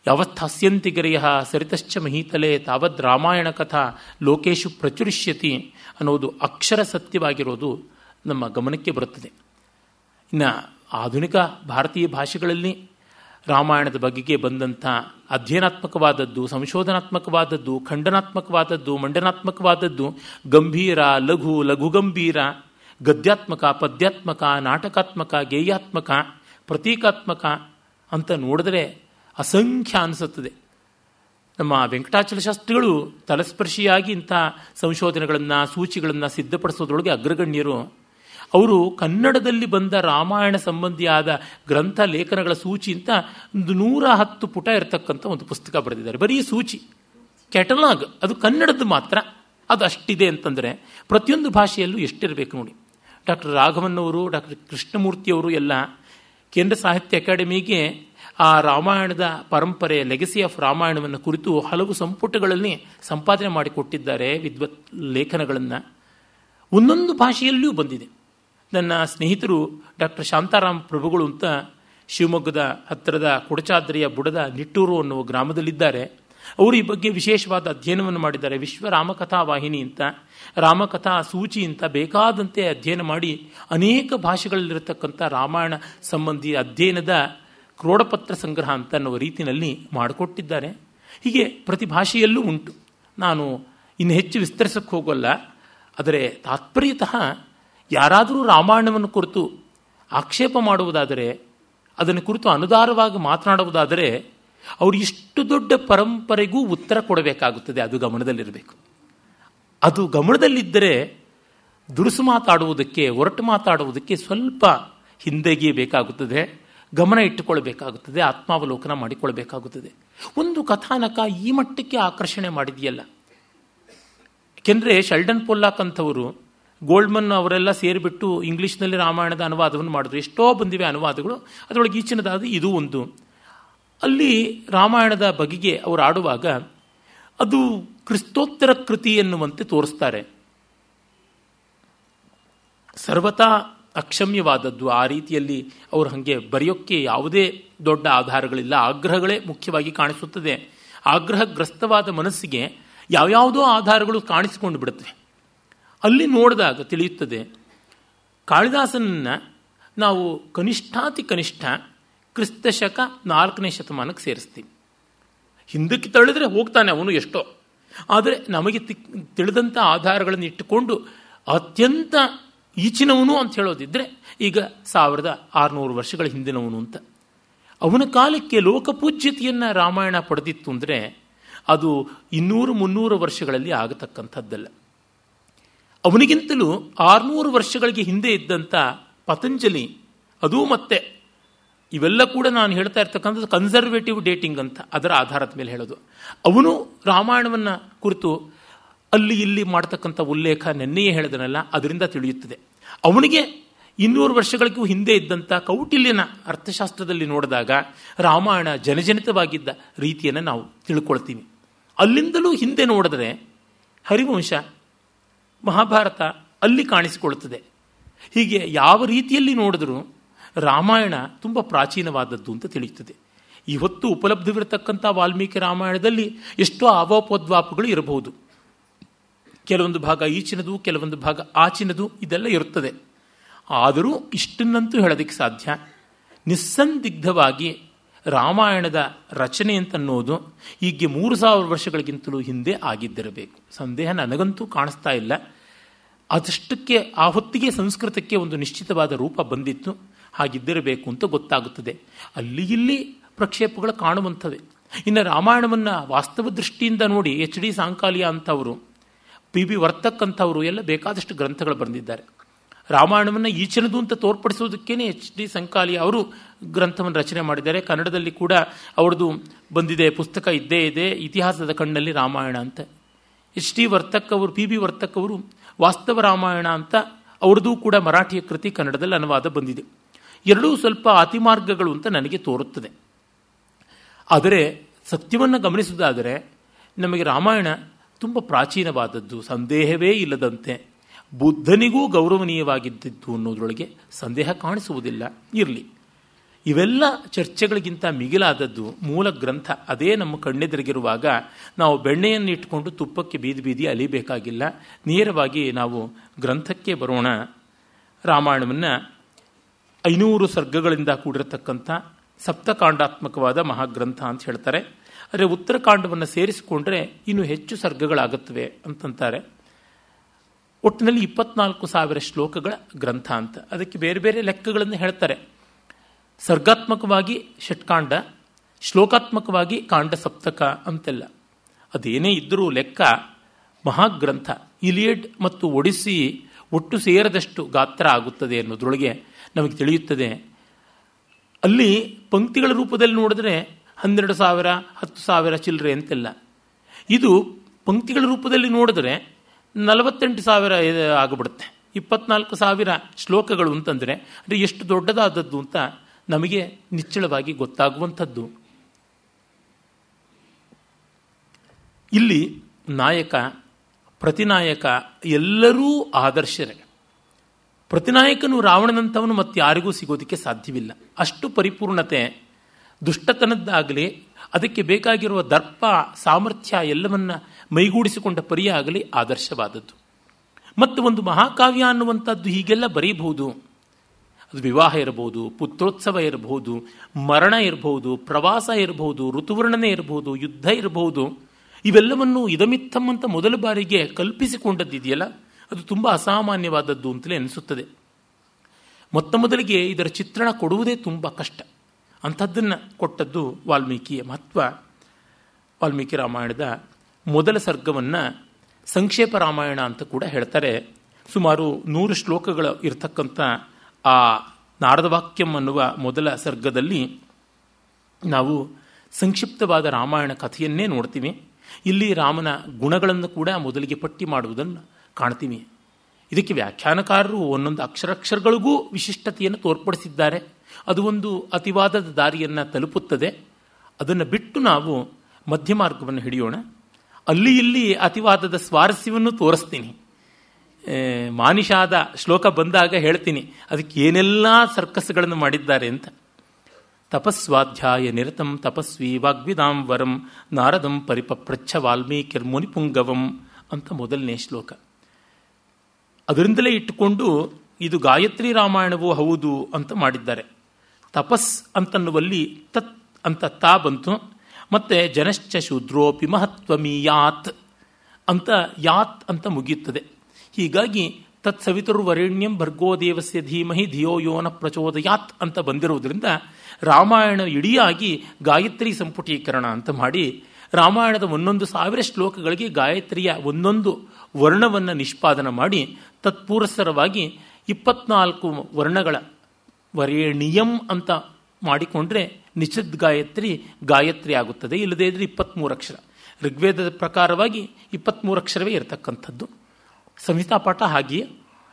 ಯಾವತ್ಥಾಸ್ಯಂತಿ ಗಿರಿಯ ಸರಿತಶ್ಚ ಮಹೀತಲೆ ತಾವದ್ ರಾಮಾಯಣ ಕಥಾ ಲೋಕೇಶು ಪ್ರಚುರಿಷ್ಯತಿ ಅನ್ನೋದು ಅಕ್ಷರ ಸತ್ಯವಾಗಿರೋದು ನಮ್ಮ ಗಮನಕ್ಕೆ ಬರುತ್ತದೆ. ಇನ್ನು ಆಧುನಿಕ ಭಾರತೀಯ ಭಾಷೆಗಳಲ್ಲಿ ರಾಮಾಯಣದ ಬಗೆಗೆ ಬಂದಂಥ ಅಧ್ಯಯನಾತ್ಮಕವಾದದ್ದು, ಸಂಶೋಧನಾತ್ಮಕವಾದದ್ದು, ಖಂಡನಾತ್ಮಕವಾದದ್ದು, ಮಂಡನಾತ್ಮಕವಾದದ್ದು, ಗಂಭೀರ, ಲಘು ಲಘು ಗಂಭೀರ ಗದ್ಯಾತ್ಮಕ, ಪದ್ಯಾತ್ಮಕ, ನಾಟಕಾತ್ಮಕ, ಗೇಯಾತ್ಮಕ, ಪ್ರತೀಕಾತ್ಮಕ ಅಂತ ನೋಡಿದ್ರೆ ಅಸಂಖ್ಯ ಅನಿಸುತ್ತದೆ. ನಮ್ಮ ವೆಂಕಟಾಚಲ ಶಾಸ್ತ್ರಿಗಳು ತಲಸ್ಪರ್ಶಿಯಾಗಿ ಇಂಥ ಸಂಶೋಧನೆಗಳನ್ನು, ಸೂಚಿಗಳನ್ನು ಸಿದ್ಧಪಡಿಸೋದ್ರೊಳಗೆ ಅಗ್ರಗಣ್ಯರು ಅವರು ಕನ್ನಡದಲ್ಲಿ ಬಂದ ರಾಮಾಯಣ ಸಂಬಂಧಿಯಾದ ಗ್ರಂಥ ಲೇಖನಗಳ ಸೂಚಿ ಅಂತ ಒಂದು ನೂರ ಹತ್ತು ಪುಟ ಇರತಕ್ಕಂಥ ಒಂದು ಪುಸ್ತಕ ಬರೆದಿದ್ದಾರೆ. ಬರೀ ಸೂಚಿ. ಕ್ಯಾಟಲಾಗ್ ಅದು ಕನ್ನಡದ್ದು ಮಾತ್ರ. ಅದು ಅಷ್ಟಿದೆ ಅಂತಂದರೆ ಪ್ರತಿಯೊಂದು ಭಾಷೆಯಲ್ಲೂ ಎಷ್ಟಿರಬೇಕು ನೋಡಿ. ಡಾಕ್ಟರ್ ರಾಘವನ್ನವರು ಡಾಕ್ಟರ್ ಕೃಷ್ಣಮೂರ್ತಿಯವರು ಎಲ್ಲ ಕೇಂದ್ರ ಸಾಹಿತ್ಯ ಅಕಾಡೆಮಿಗೆ ಆ ರಾಮಾಯಣದ ಪರಂಪರೆ ಲೆಗಸಿ ಆಫ್ ರಾಮಾಯಣವನ್ನು ಕುರಿತು ಹಲವು ಸಂಪುಟಗಳಲ್ಲಿ ಸಂಪಾದನೆ ಮಾಡಿಕೊಟ್ಟಿದ್ದಾರೆ ವಿದ್ವತ್ ಲೇಖನಗಳನ್ನು. ಒಂದೊಂದು ಭಾಷೆಯಲ್ಲಿಯೂ ಬಂದಿದೆ. ನನ್ನ ಸ್ನೇಹಿತರು ಡಾಕ್ಟರ್ ಶಾಂತಾರಾಮ್ ಪ್ರಭುಗಳು ಅಂತ ಶಿವಮೊಗ್ಗದ ಹತ್ತಿರದ ಕುಡಚಾದ್ರಿಯ ಬುಡದ ನಿಟ್ಟೂರು ಅನ್ನುವ ಗ್ರಾಮದಲ್ಲಿದ್ದಾರೆ. ಅವರು ಈ ಬಗ್ಗೆ ವಿಶೇಷವಾದ ಅಧ್ಯಯನವನ್ನು ಮಾಡಿದ್ದಾರೆ. ವಿಶ್ವ ರಾಮಕಥಾ ವಾಹಿನಿ ಅಂತ, ರಾಮಕಥಾ ಸೂಚಿ ಅಂತ ಬೇಕಾದಂತೆ ಅಧ್ಯಯನ ಮಾಡಿ ಅನೇಕ ಭಾಷೆಗಳಲ್ಲಿರತಕ್ಕಂಥ ರಾಮಾಯಣ ಸಂಬಂಧಿ ಅಧ್ಯಯನದ ಕ್ರೋಡಪತ್ರ ಸಂಗ್ರಹ ಅಂತ ಅನ್ನುವ ರೀತಿಯಲ್ಲಿ ಮಾಡಿಕೊಟ್ಟಿದ್ದಾರೆ. ಹೀಗೆ ಪ್ರತಿ ಉಂಟು. ನಾನು ಇನ್ನು ಹೆಚ್ಚು ವಿಸ್ತರಿಸಕ್ಕೆ ಹೋಗೋಲ್ಲ. ಆದರೆ ತಾತ್ಪರ್ಯತಃ ಯಾರಾದರೂ ರಾಮಾಯಣವನ್ನು ಕುರಿತು ಆಕ್ಷೇಪ ಮಾಡುವುದಾದರೆ, ಅದನ್ನು ಕುರಿತು ಅನುದಾರವಾಗಿ ಮಾತನಾಡುವುದಾದರೆ, ಅವರು ಇಷ್ಟು ದೊಡ್ಡ ಪರಂಪರೆಗೂ ಉತ್ತರ ಕೊಡಬೇಕಾಗುತ್ತದೆ. ಅದು ಗಮನದಲ್ಲಿರಬೇಕು. ಅದು ಗಮನದಲ್ಲಿದ್ದರೆ ದುರುಸು ಮಾತಾಡುವುದಕ್ಕೆ, ಒರಟು ಮಾತಾಡುವುದಕ್ಕೆ ಸ್ವಲ್ಪ ಹಿಂದೆಗೆ ಬೇಕಾಗುತ್ತದೆ. ಗಮನ ಇಟ್ಟುಕೊಳ್ಬೇಕಾಗುತ್ತದೆ ಆತ್ಮಾವಲೋಕನ ಮಾಡಿಕೊಳ್ಬೇಕಾಗುತ್ತದೆ ಒಂದು ಕಥಾನಕ ಈ ಮಟ್ಟಕ್ಕೆ ಆಕರ್ಷಣೆ ಮಾಡಿದೆಯಲ್ಲ. ಏಕೆಂದರೆ ಶೆಲ್ಡನ್ ಪೊಲ್ಲಾಕ್ ಅಂಥವರು ಗೋಲ್ಡ್ಮನ್ ಅವರೆಲ್ಲ ಸೇರಿಬಿಟ್ಟು ಇಂಗ್ಲೀಷ್ನಲ್ಲಿ ರಾಮಾಯಣದ ಅನುವಾದವನ್ನು ಮಾಡಿದ್ರು. ಎಷ್ಟೋ ಬಂದಿವೆ ಅನುವಾದಗಳು. ಅದರೊಳಗೆ ಈಚಿನದಾದ ಇದು ಒಂದು. ಅಲ್ಲಿ ರಾಮಾಯಣದ ಬಗೆಗೆ ಅವರು ಆಡುವಾಗ ಅದು ಕ್ರಿಸ್ತೋತ್ತರ ಕೃತಿ ಎನ್ನುವಂತೆ ತೋರಿಸ್ತಾರೆ. ಸರ್ವತಾ ಅಕ್ಷಮ್ಯವಾದದ್ದು ಆ ರೀತಿಯಲ್ಲಿ ಅವರು ಹಾಗೆ ಬರೆಯೋಕ್ಕೆ ಯಾವುದೇ ದೊಡ್ಡ ಆಧಾರಗಳಿಲ್ಲ. ಆಗ್ರಹಗಳೇ ಮುಖ್ಯವಾಗಿ ಕಾಣಿಸುತ್ತದೆ. ಆಗ್ರಹಗ್ರಸ್ತವಾದ ಮನಸ್ಸಿಗೆ ಯಾವ್ಯಾವುದೋ ಆಧಾರಗಳು ಕಾಣಿಸಿಕೊಂಡು ಬಿಡುತ್ತವೆ. ಅಲ್ಲಿ ನೋಡಿದಾಗ ತಿಳಿಯುತ್ತದೆ, ಕಾಳಿದಾಸನನ್ನು ನಾವು ಕನಿಷ್ಠಾತಿ ಕನಿಷ್ಠ ಕ್ರಿಸ್ತಶಕ ನಾಲ್ಕನೇ ಶತಮಾನಕ್ಕೆ ಸೇರಿಸ್ತೀವಿ. ಹಿಂದಕ್ಕೆ ತಳ್ಳಿದ್ರೆ ಹೋಗ್ತಾನೆ ಅವನು ಎಷ್ಟೋ. ಆದರೆ ನಮಗೆ ತಿಳಿದಂಥ ಆಧಾರಗಳನ್ನು ಇಟ್ಟುಕೊಂಡು ಅತ್ಯಂತ ಈಚಿನವನು ಅಂತ ಹೇಳೋದಿದ್ರೆ ಈಗ ಸಾವಿರದ ಆರುನೂರು ವರ್ಷಗಳ ಹಿಂದಿನವನು ಅಂತ. ಅವನ ಕಾಲಕ್ಕೆ ಲೋಕಪೂಜ್ಯತೆಯನ್ನು ರಾಮಾಯಣ ಪಡೆದಿತ್ತು ಅಂದರೆ ಅದು ಇನ್ನೂರು ಮುನ್ನೂರು ವರ್ಷಗಳಲ್ಲಿ ಆಗತಕ್ಕಂಥದ್ದಲ್ಲ. ಅವನಿಗಿಂತಲೂ ಆರುನೂರು ವರ್ಷಗಳಿಗೆ ಹಿಂದೆ ಇದ್ದಂಥ ಪತಂಜಲಿ, ಅದೂ ಮತ್ತೆ ಇವೆಲ್ಲ ಕೂಡ ನಾನು ಹೇಳ್ತಾ ಇರ್ತಕ್ಕಂಥದ್ದು ಕನ್ಸರ್ವೇಟಿವ್ ಡೇಟಿಂಗ್ ಅಂತ ಅದರ ಆಧಾರದ ಮೇಲೆ ಹೇಳೋದು. ಅವನು ರಾಮಾಯಣವನ್ನು ಕುರಿತು ಅಲ್ಲಿ ಇಲ್ಲಿ ಮಾಡ್ತಕ್ಕಂಥ ಉಲ್ಲೇಖ ನೆನ್ನೆಯೇ ಹೇಳಿದನಲ್ಲ, ಅದರಿಂದ ತಿಳಿಯುತ್ತದೆ. ಅವನಿಗೆ ಇನ್ನೂರು ವರ್ಷಗಳಿಗೂ ಹಿಂದೆ ಇದ್ದಂಥ ಕೌಟಿಲ್ಯನ ಅರ್ಥಶಾಸ್ತ್ರದಲ್ಲಿ ನೋಡಿದಾಗ ರಾಮಾಯಣ ಜನಜನಿತವಾಗಿದ್ದ ರೀತಿಯನ್ನು ನಾವು ತಿಳ್ಕೊಳ್ತೀವಿ. ಅಲ್ಲಿಂದಲೂ ಹಿಂದೆ ನೋಡಿದರೆ ಹರಿವಂಶ ಮಹಾಭಾರತ ಅಲ್ಲಿ ಕಾಣಿಸಿಕೊಳ್ಳುತ್ತದೆ. ಹೀಗೆ ಯಾವ ರೀತಿಯಲ್ಲಿ ನೋಡಿದ್ರೂ ರಾಮಾಯಣ ತುಂಬ ಪ್ರಾಚೀನವಾದದ್ದು ಅಂತ ತಿಳಿಯುತ್ತದೆ. ಇವತ್ತು ಉಪಲಬ್ಧವಿರತಕ್ಕಂಥ ವಾಲ್ಮೀಕಿ ರಾಮಾಯಣದಲ್ಲಿ ಎಷ್ಟೋ ಅವೋಪದ್ವಾಪಗಳು ಇರಬಹುದು. ಕೆಲವೊಂದು ಭಾಗ ಈಚಿನದು, ಕೆಲವೊಂದು ಭಾಗ ಆಚಿನದು ಇದೆಲ್ಲ ಇರುತ್ತದೆ. ಆದರೂ ಇಷ್ಟನ್ನಂತೂ ಹೇಳೋದಕ್ಕೆ ಸಾಧ್ಯ. ನಿಸ್ಸಂದಿಗ್ಧವಾಗಿ ರಾಮಾಯಣದ ರಚನೆ ಅಂತನ್ನೋದು ಈಗ ಮೂರು ಸಾವಿರ ವರ್ಷಗಳಿಗಿಂತಲೂ ಹಿಂದೆ ಆಗಿದ್ದಿರಬೇಕು. ಸಂದೇಹ ನನಗಂತೂ ಕಾಣಿಸ್ತಾ ಇಲ್ಲ. ಅದಷ್ಟಕ್ಕೆ ಆ ಹೊತ್ತಿಗೆ ಸಂಸ್ಕೃತಕ್ಕೆ ಒಂದು ನಿಶ್ಚಿತವಾದ ರೂಪ ಬಂದಿತ್ತು. ಹಾಗಿದ್ದಿರಬೇಕು ಅಂತ ಗೊತ್ತಾಗುತ್ತದೆ. ಅಲ್ಲಿ ಇಲ್ಲಿ ಪ್ರಕ್ಷೇಪಗಳು ಕಾಣುವಂಥವೆ. ಇನ್ನು ರಾಮಾಯಣವನ್ನು ವಾಸ್ತವ ದೃಷ್ಟಿಯಿಂದ ನೋಡಿ ಎಚ್ ಡಿ ಸಾಂಕಾಲಿಯ ಅಂಥವರು ಪಿ ಬಿ ವರ್ತಕ್ಕಂಥವರು ಎಲ್ಲ ಬೇಕಾದಷ್ಟು ಗ್ರಂಥಗಳು ಬರೆದಿದ್ದಾರೆ ರಾಮಾಯಣವನ್ನು ಈಚಿನದು ಅಂತ ತೋರ್ಪಡಿಸೋದಕ್ಕೇನೆ ಎಚ್ ಡಿ ಸಂಕಾಲಿ ಅವರು ಗ್ರಂಥವನ್ನು ರಚನೆ ಮಾಡಿದ್ದಾರೆ. ಕನ್ನಡದಲ್ಲಿ ಕೂಡ ಅವ್ರದ್ದು ಬಂದಿದೆ, ಪುಸ್ತಕ ಇದ್ದೇ ಇದೆ, ಇತಿಹಾಸದ ಕಣ್ಣಲ್ಲಿ ರಾಮಾಯಣ ಅಂತ. ಎಚ್ ಡಿ ವರ್ತಕ್ ಅವರು, ಪಿ ಬಿ ವರ್ತಕ್ ಅವರು ವಾಸ್ತವ ರಾಮಾಯಣ ಅಂತ ಅವ್ರದ್ದು ಕೂಡ ಮರಾಠಿಯ ಕೃತಿ ಕನ್ನಡದಲ್ಲಿ ಅನುವಾದ ಬಂದಿದೆ. ಎರಡೂ ಸ್ವಲ್ಪ ಅತಿಮಾರ್ಗಗಳು ಅಂತ ನನಗೆ ತೋರುತ್ತದೆ. ಆದರೆ ಸತ್ಯವನ್ನು ಗಮನಿಸುವುದಾದರೆ ನಮಗೆ ರಾಮಾಯಣ ತುಂಬ ಪ್ರಾಚೀನವಾದದ್ದು, ಸಂದೇಹವೇ ಇಲ್ಲದಂತೆ. ಬುದ್ಧನಿಗೂ ಗೌರವನೀಯವಾಗಿದ್ದಿತ್ತು ಅನ್ನೋದ್ರೊಳಗೆ ಸಂದೇಹ ಕಾಣಿಸುವುದಿಲ್ಲ. ಇರಲಿ. ಇವೆಲ್ಲ ಚರ್ಚೆಗಳಿಗಿಂತ ಮಿಗಿಲಾದದ್ದು ಮೂಲ ಗ್ರಂಥ. ಅದೇ ನಮ್ಮ ಕಣ್ಣೆದುರಿಗಿರುವಾಗ ನಾವು ಬೆಣ್ಣೆಯನ್ನು ಇಟ್ಟುಕೊಂಡು ತುಪ್ಪಕ್ಕೆ ಬೀದಿ ಬೀದಿ ಅಲಿಬೇಕಾಗಿಲ್ಲ. ನೇರವಾಗಿ ನಾವು ಗ್ರಂಥಕ್ಕೆ ಬರೋಣ. ರಾಮಾಯಣವನ್ನು ಐನೂರು ಸರ್ಗಗಳಿಂದ ಕೂಡಿರತಕ್ಕಂಥ ಸಪ್ತಕಾಂಡಾತ್ಮಕವಾದ ಮಹಾಗ್ರಂಥ ಅಂತ ಹೇಳ್ತಾರೆ. ಆದರೆ ಉತ್ತರಕಾಂಡವನ್ನು ಸೇರಿಸಿಕೊಂಡ್ರೆ ಇನ್ನೂ ಹೆಚ್ಚು ಸರ್ಗಗಳಾಗುತ್ತವೆ ಅಂತಂತಾರೆ. ಒಟ್ಟಿನಲ್ಲಿ ಇಪ್ಪತ್ನಾಲ್ಕು ಸಾವಿರ ಶ್ಲೋಕಗಳ ಗ್ರಂಥ ಅಂತ. ಅದಕ್ಕೆ ಬೇರೆ ಬೇರೆ ಲೆಕ್ಕಗಳನ್ನು ಹೇಳ್ತಾರೆ. ಸರ್ಗಾತ್ಮಕವಾಗಿ ಷಟ್ಕಾಂಡ, ಶ್ಲೋಕಾತ್ಮಕವಾಗಿ ಕಾಂಡ ಸಪ್ತಕ ಅಂತೆಲ್ಲ. ಅದೇನೇ ಇದ್ದರೂ ಲೆಕ್ಕ, ಮಹಾಗ್ರಂಥ, ಇಲಿಯಡ್ ಮತ್ತು ಒಡಿಸಿ ಒಟ್ಟು ಸೇರದಷ್ಟು ಗಾತ್ರ ಆಗುತ್ತದೆ ಅನ್ನೋದ್ರೊಳಗೆ ನಮಗೆ ತಿಳಿಯುತ್ತದೆ. ಅಲ್ಲಿ ಪಂಕ್ತಿಗಳ ರೂಪದಲ್ಲಿ ನೋಡಿದ್ರೆ ಹನ್ನೆರಡು ಸಾವಿರ, ಹತ್ತು ಸಾವಿರ ಚಿಲ್ಲರೆ ಅಂತೆಲ್ಲ. ಇದು ಪಂಕ್ತಿಗಳ ರೂಪದಲ್ಲಿ ನೋಡಿದ್ರೆ ನಲವತ್ತೆಂಟು ಸಾವಿರ ಆಗಿಬಿಡುತ್ತೆ. ಇಪ್ಪತ್ನಾಲ್ಕು ಸಾವಿರ ಶ್ಲೋಕಗಳು ಅಂತಂದರೆ, ಅಂದರೆ ಎಷ್ಟು ದೊಡ್ಡದಾದದ್ದು ಅಂತ ನಮಗೆ ನಿಚ್ಚಳವಾಗಿ ಗೊತ್ತಾಗುವಂಥದ್ದು. ಇಲ್ಲಿ ನಾಯಕ, ಪ್ರತಿನಾಯಕ ಎಲ್ಲರೂ ಆದರ್ಶರೇ. ಪ್ರತಿನಾಯಕನು ರಾವಣನಂಥವನು ಮತ್ತೆ ಯಾರಿಗೂ ಸಿಗೋದಕ್ಕೆ ಸಾಧ್ಯವಿಲ್ಲ. ಅಷ್ಟು ಪರಿಪೂರ್ಣತೆ, ದುಷ್ಟತನದ್ದಾಗಲಿ ಅದಕ್ಕೆ ಬೇಕಾಗಿರುವ ದರ್ಪ, ಸಾಮರ್ಥ್ಯ ಎಲ್ಲವನ್ನ ಮೈಗೂಡಿಸಿಕೊಂಡ ಪರಿಯಾಗಲಿ ಆದರ್ಶವಾದದ್ದು. ಮತ್ತು ಒಂದು ಮಹಾಕಾವ್ಯ ಅನ್ನುವಂಥದ್ದು ಹೀಗೆಲ್ಲ ಬರೀಬಹುದು. ಅದು ವಿವಾಹ ಇರಬಹುದು, ಪುತ್ರೋತ್ಸವ ಇರಬಹುದು, ಮರಣ ಇರಬಹುದು, ಪ್ರವಾಸ ಇರಬಹುದು, ಋತುವರ್ಣನೆ ಇರಬಹುದು, ಯುದ್ಧ ಇರಬಹುದು. ಇವೆಲ್ಲವನ್ನು ಇದಮಿತ್ತಂ ಅಂತ ಮೊದಲ ಬಾರಿಗೆ ಕಲ್ಪಿಸಿಕೊಂಡದ್ದಿದೆಯಲ್ಲ ಅದು ತುಂಬ ಅಸಾಮಾನ್ಯವಾದದ್ದು ಅಂತಲೇ ಅನಿಸುತ್ತದೆ. ಮೊತ್ತ ಮೊದಲಿಗೆ ಇದರ ಚಿತ್ರಣ ಕೊಡುವುದೇ ತುಂಬ ಕಷ್ಟ. ಅಂಥದ್ದನ್ನು ಕೊಟ್ಟದ್ದು ವಾಲ್ಮೀಕಿಯ ಮಹತ್ವ. ವಾಲ್ಮೀಕಿ ರಾಮಾಯಣದ ಮೊದಲ ಸರ್ಗವನ್ನು ಸಂಕ್ಷೇಪ ರಾಮಾಯಣ ಅಂತ ಕೂಡ ಹೇಳ್ತಾರೆ. ಸುಮಾರು ನೂರು ಶ್ಲೋಕಗಳು ಇರತಕ್ಕಂಥ ಆ ನಾರದವಾಕ್ಯಂ ಅನ್ನುವ ಮೊದಲ ಸರ್ಗದಲ್ಲಿ ನಾವು ಸಂಕ್ಷಿಪ್ತವಾದ ರಾಮಾಯಣ ಕಥೆಯನ್ನೇ ನೋಡ್ತೀವಿ. ಇಲ್ಲಿ ರಾಮನ ಗುಣಗಳನ್ನು ಕೂಡ ಮೊದಲಿಗೆ ಪಟ್ಟಿ ಮಾಡುವುದನ್ನು ಕಾಣ್ತೀವಿ. ಇದಕ್ಕೆ ವ್ಯಾಖ್ಯಾನಕಾರರು ಒಂದೊಂದು ಅಕ್ಷರಾಕ್ಷರಗಳಿಗೂ ವಿಶಿಷ್ಟತೆಯನ್ನು ತೋರ್ಪಡಿಸಿದ್ದಾರೆ. ಅದು ಒಂದು ಅತಿವಾದದ ದಾರಿಯನ್ನು ತಲುಪುತ್ತದೆ. ಅದನ್ನು ಬಿಟ್ಟು ನಾವು ಮಧ್ಯ ಮಾರ್ಗವನ್ನು ಹಿಡಿಯೋಣ. ಅಲ್ಲಿ ಇಲ್ಲಿ ಅತಿವಾದದ ಸ್ವಾರಸ್ಯವನ್ನು ತೋರಿಸ್ತೀನಿ. ಮಾನಿಷಾದ ಶ್ಲೋಕ ಬಂದಾಗ ಹೇಳ್ತೀನಿ, ಅದಕ್ಕೆ ಏನೆಲ್ಲ ಸರ್ಕಸ್ಗಳನ್ನು ಮಾಡಿದ್ದಾರೆ ಅಂತ. ತಪಸ್ವಾಧ್ಯಾಯ ನಿರತಂ ತಪಸ್ವಿ ವಾಗ್ವಿದಾಂ ವರಂ ನಾರದಂ ಪರಿಪಪ್ರಚ್ಛ ವಾಲ್ಮೀಕಿರ್ ಮುನಿಪುಂಗವಂ ಅಂತ ಮೊದಲನೇ ಶ್ಲೋಕ. ಅದರಿಂದಲೇ ಇಟ್ಟುಕೊಂಡು ಇದು ಗಾಯತ್ರಿ ರಾಮಾಯಣವೂ ಹೌದು ಅಂತ ಮಾಡಿದ್ದಾರೆ. ತಪಸ್ ಅಂತನ್ನುವಲ್ಲಿ ತತ್ ಅಂತ ತಾ ಬಂತು. ಮತ್ತೆ ಜನಶ್ಚ ಶೂದ್ರೋಪಿ ಮಹತ್ವಮೀಯಾತ್ ಅಂತ ಯಾತ್ ಅಂತ ಮುಗಿಯುತ್ತದೆ. ಹೀಗಾಗಿ ತತ್ ಸವಿತುರ್ವರೆಣ್ಯಂ ಭರ್ಗೋ ದೇವಸ್ಯ ಧೀಮಹಿ ಧಿಯೋ ಯೋನ ಪ್ರಚೋದಯಾತ್ ಅಂತ ಬಂದಿರುವುದರಿಂದ ರಾಮಾಯಣ ಇಡಿಯಾಗಿ ಗಾಯತ್ರಿ ಸಂಪುಟೀಕರಣ ಅಂತ ಮಾಡಿ ರಾಮಾಯಣದ ಒಂದೊಂದು ಸಾವಿರ ಶ್ಲೋಕಗಳಿಗೆ ಗಾಯತ್ರಿಯ ಒಂದೊಂದು ವರ್ಣವನ್ನು ನಿಷ್ಪಾದನ ಮಾಡಿ ತತ್ಪೂರಸರವಾಗಿ ಇಪ್ಪತ್ನಾಲ್ಕು ವರ್ಣಗಳ ವರೇಣಿಯಂ ಅಂತ ಮಾಡಿಕೊಂಡ್ರೆ ನಿಷದ್ ಗಾಯತ್ರಿ ಗಾಯತ್ರಿ ಆಗುತ್ತದೆ. ಇಲ್ಲದೇ ಇದ್ರೆ ಇಪ್ಪತ್ತ್ಮೂರು ಅಕ್ಷರ. ಋಗ್ವೇದದ ಪ್ರಕಾರವಾಗಿ ಇಪ್ಪತ್ತ್ಮೂರು ಅಕ್ಷರವೇ ಇರತಕ್ಕಂಥದ್ದು. ಸಂಹಿತಾ ಪಾಠ ಹಾಗೆಯೇ.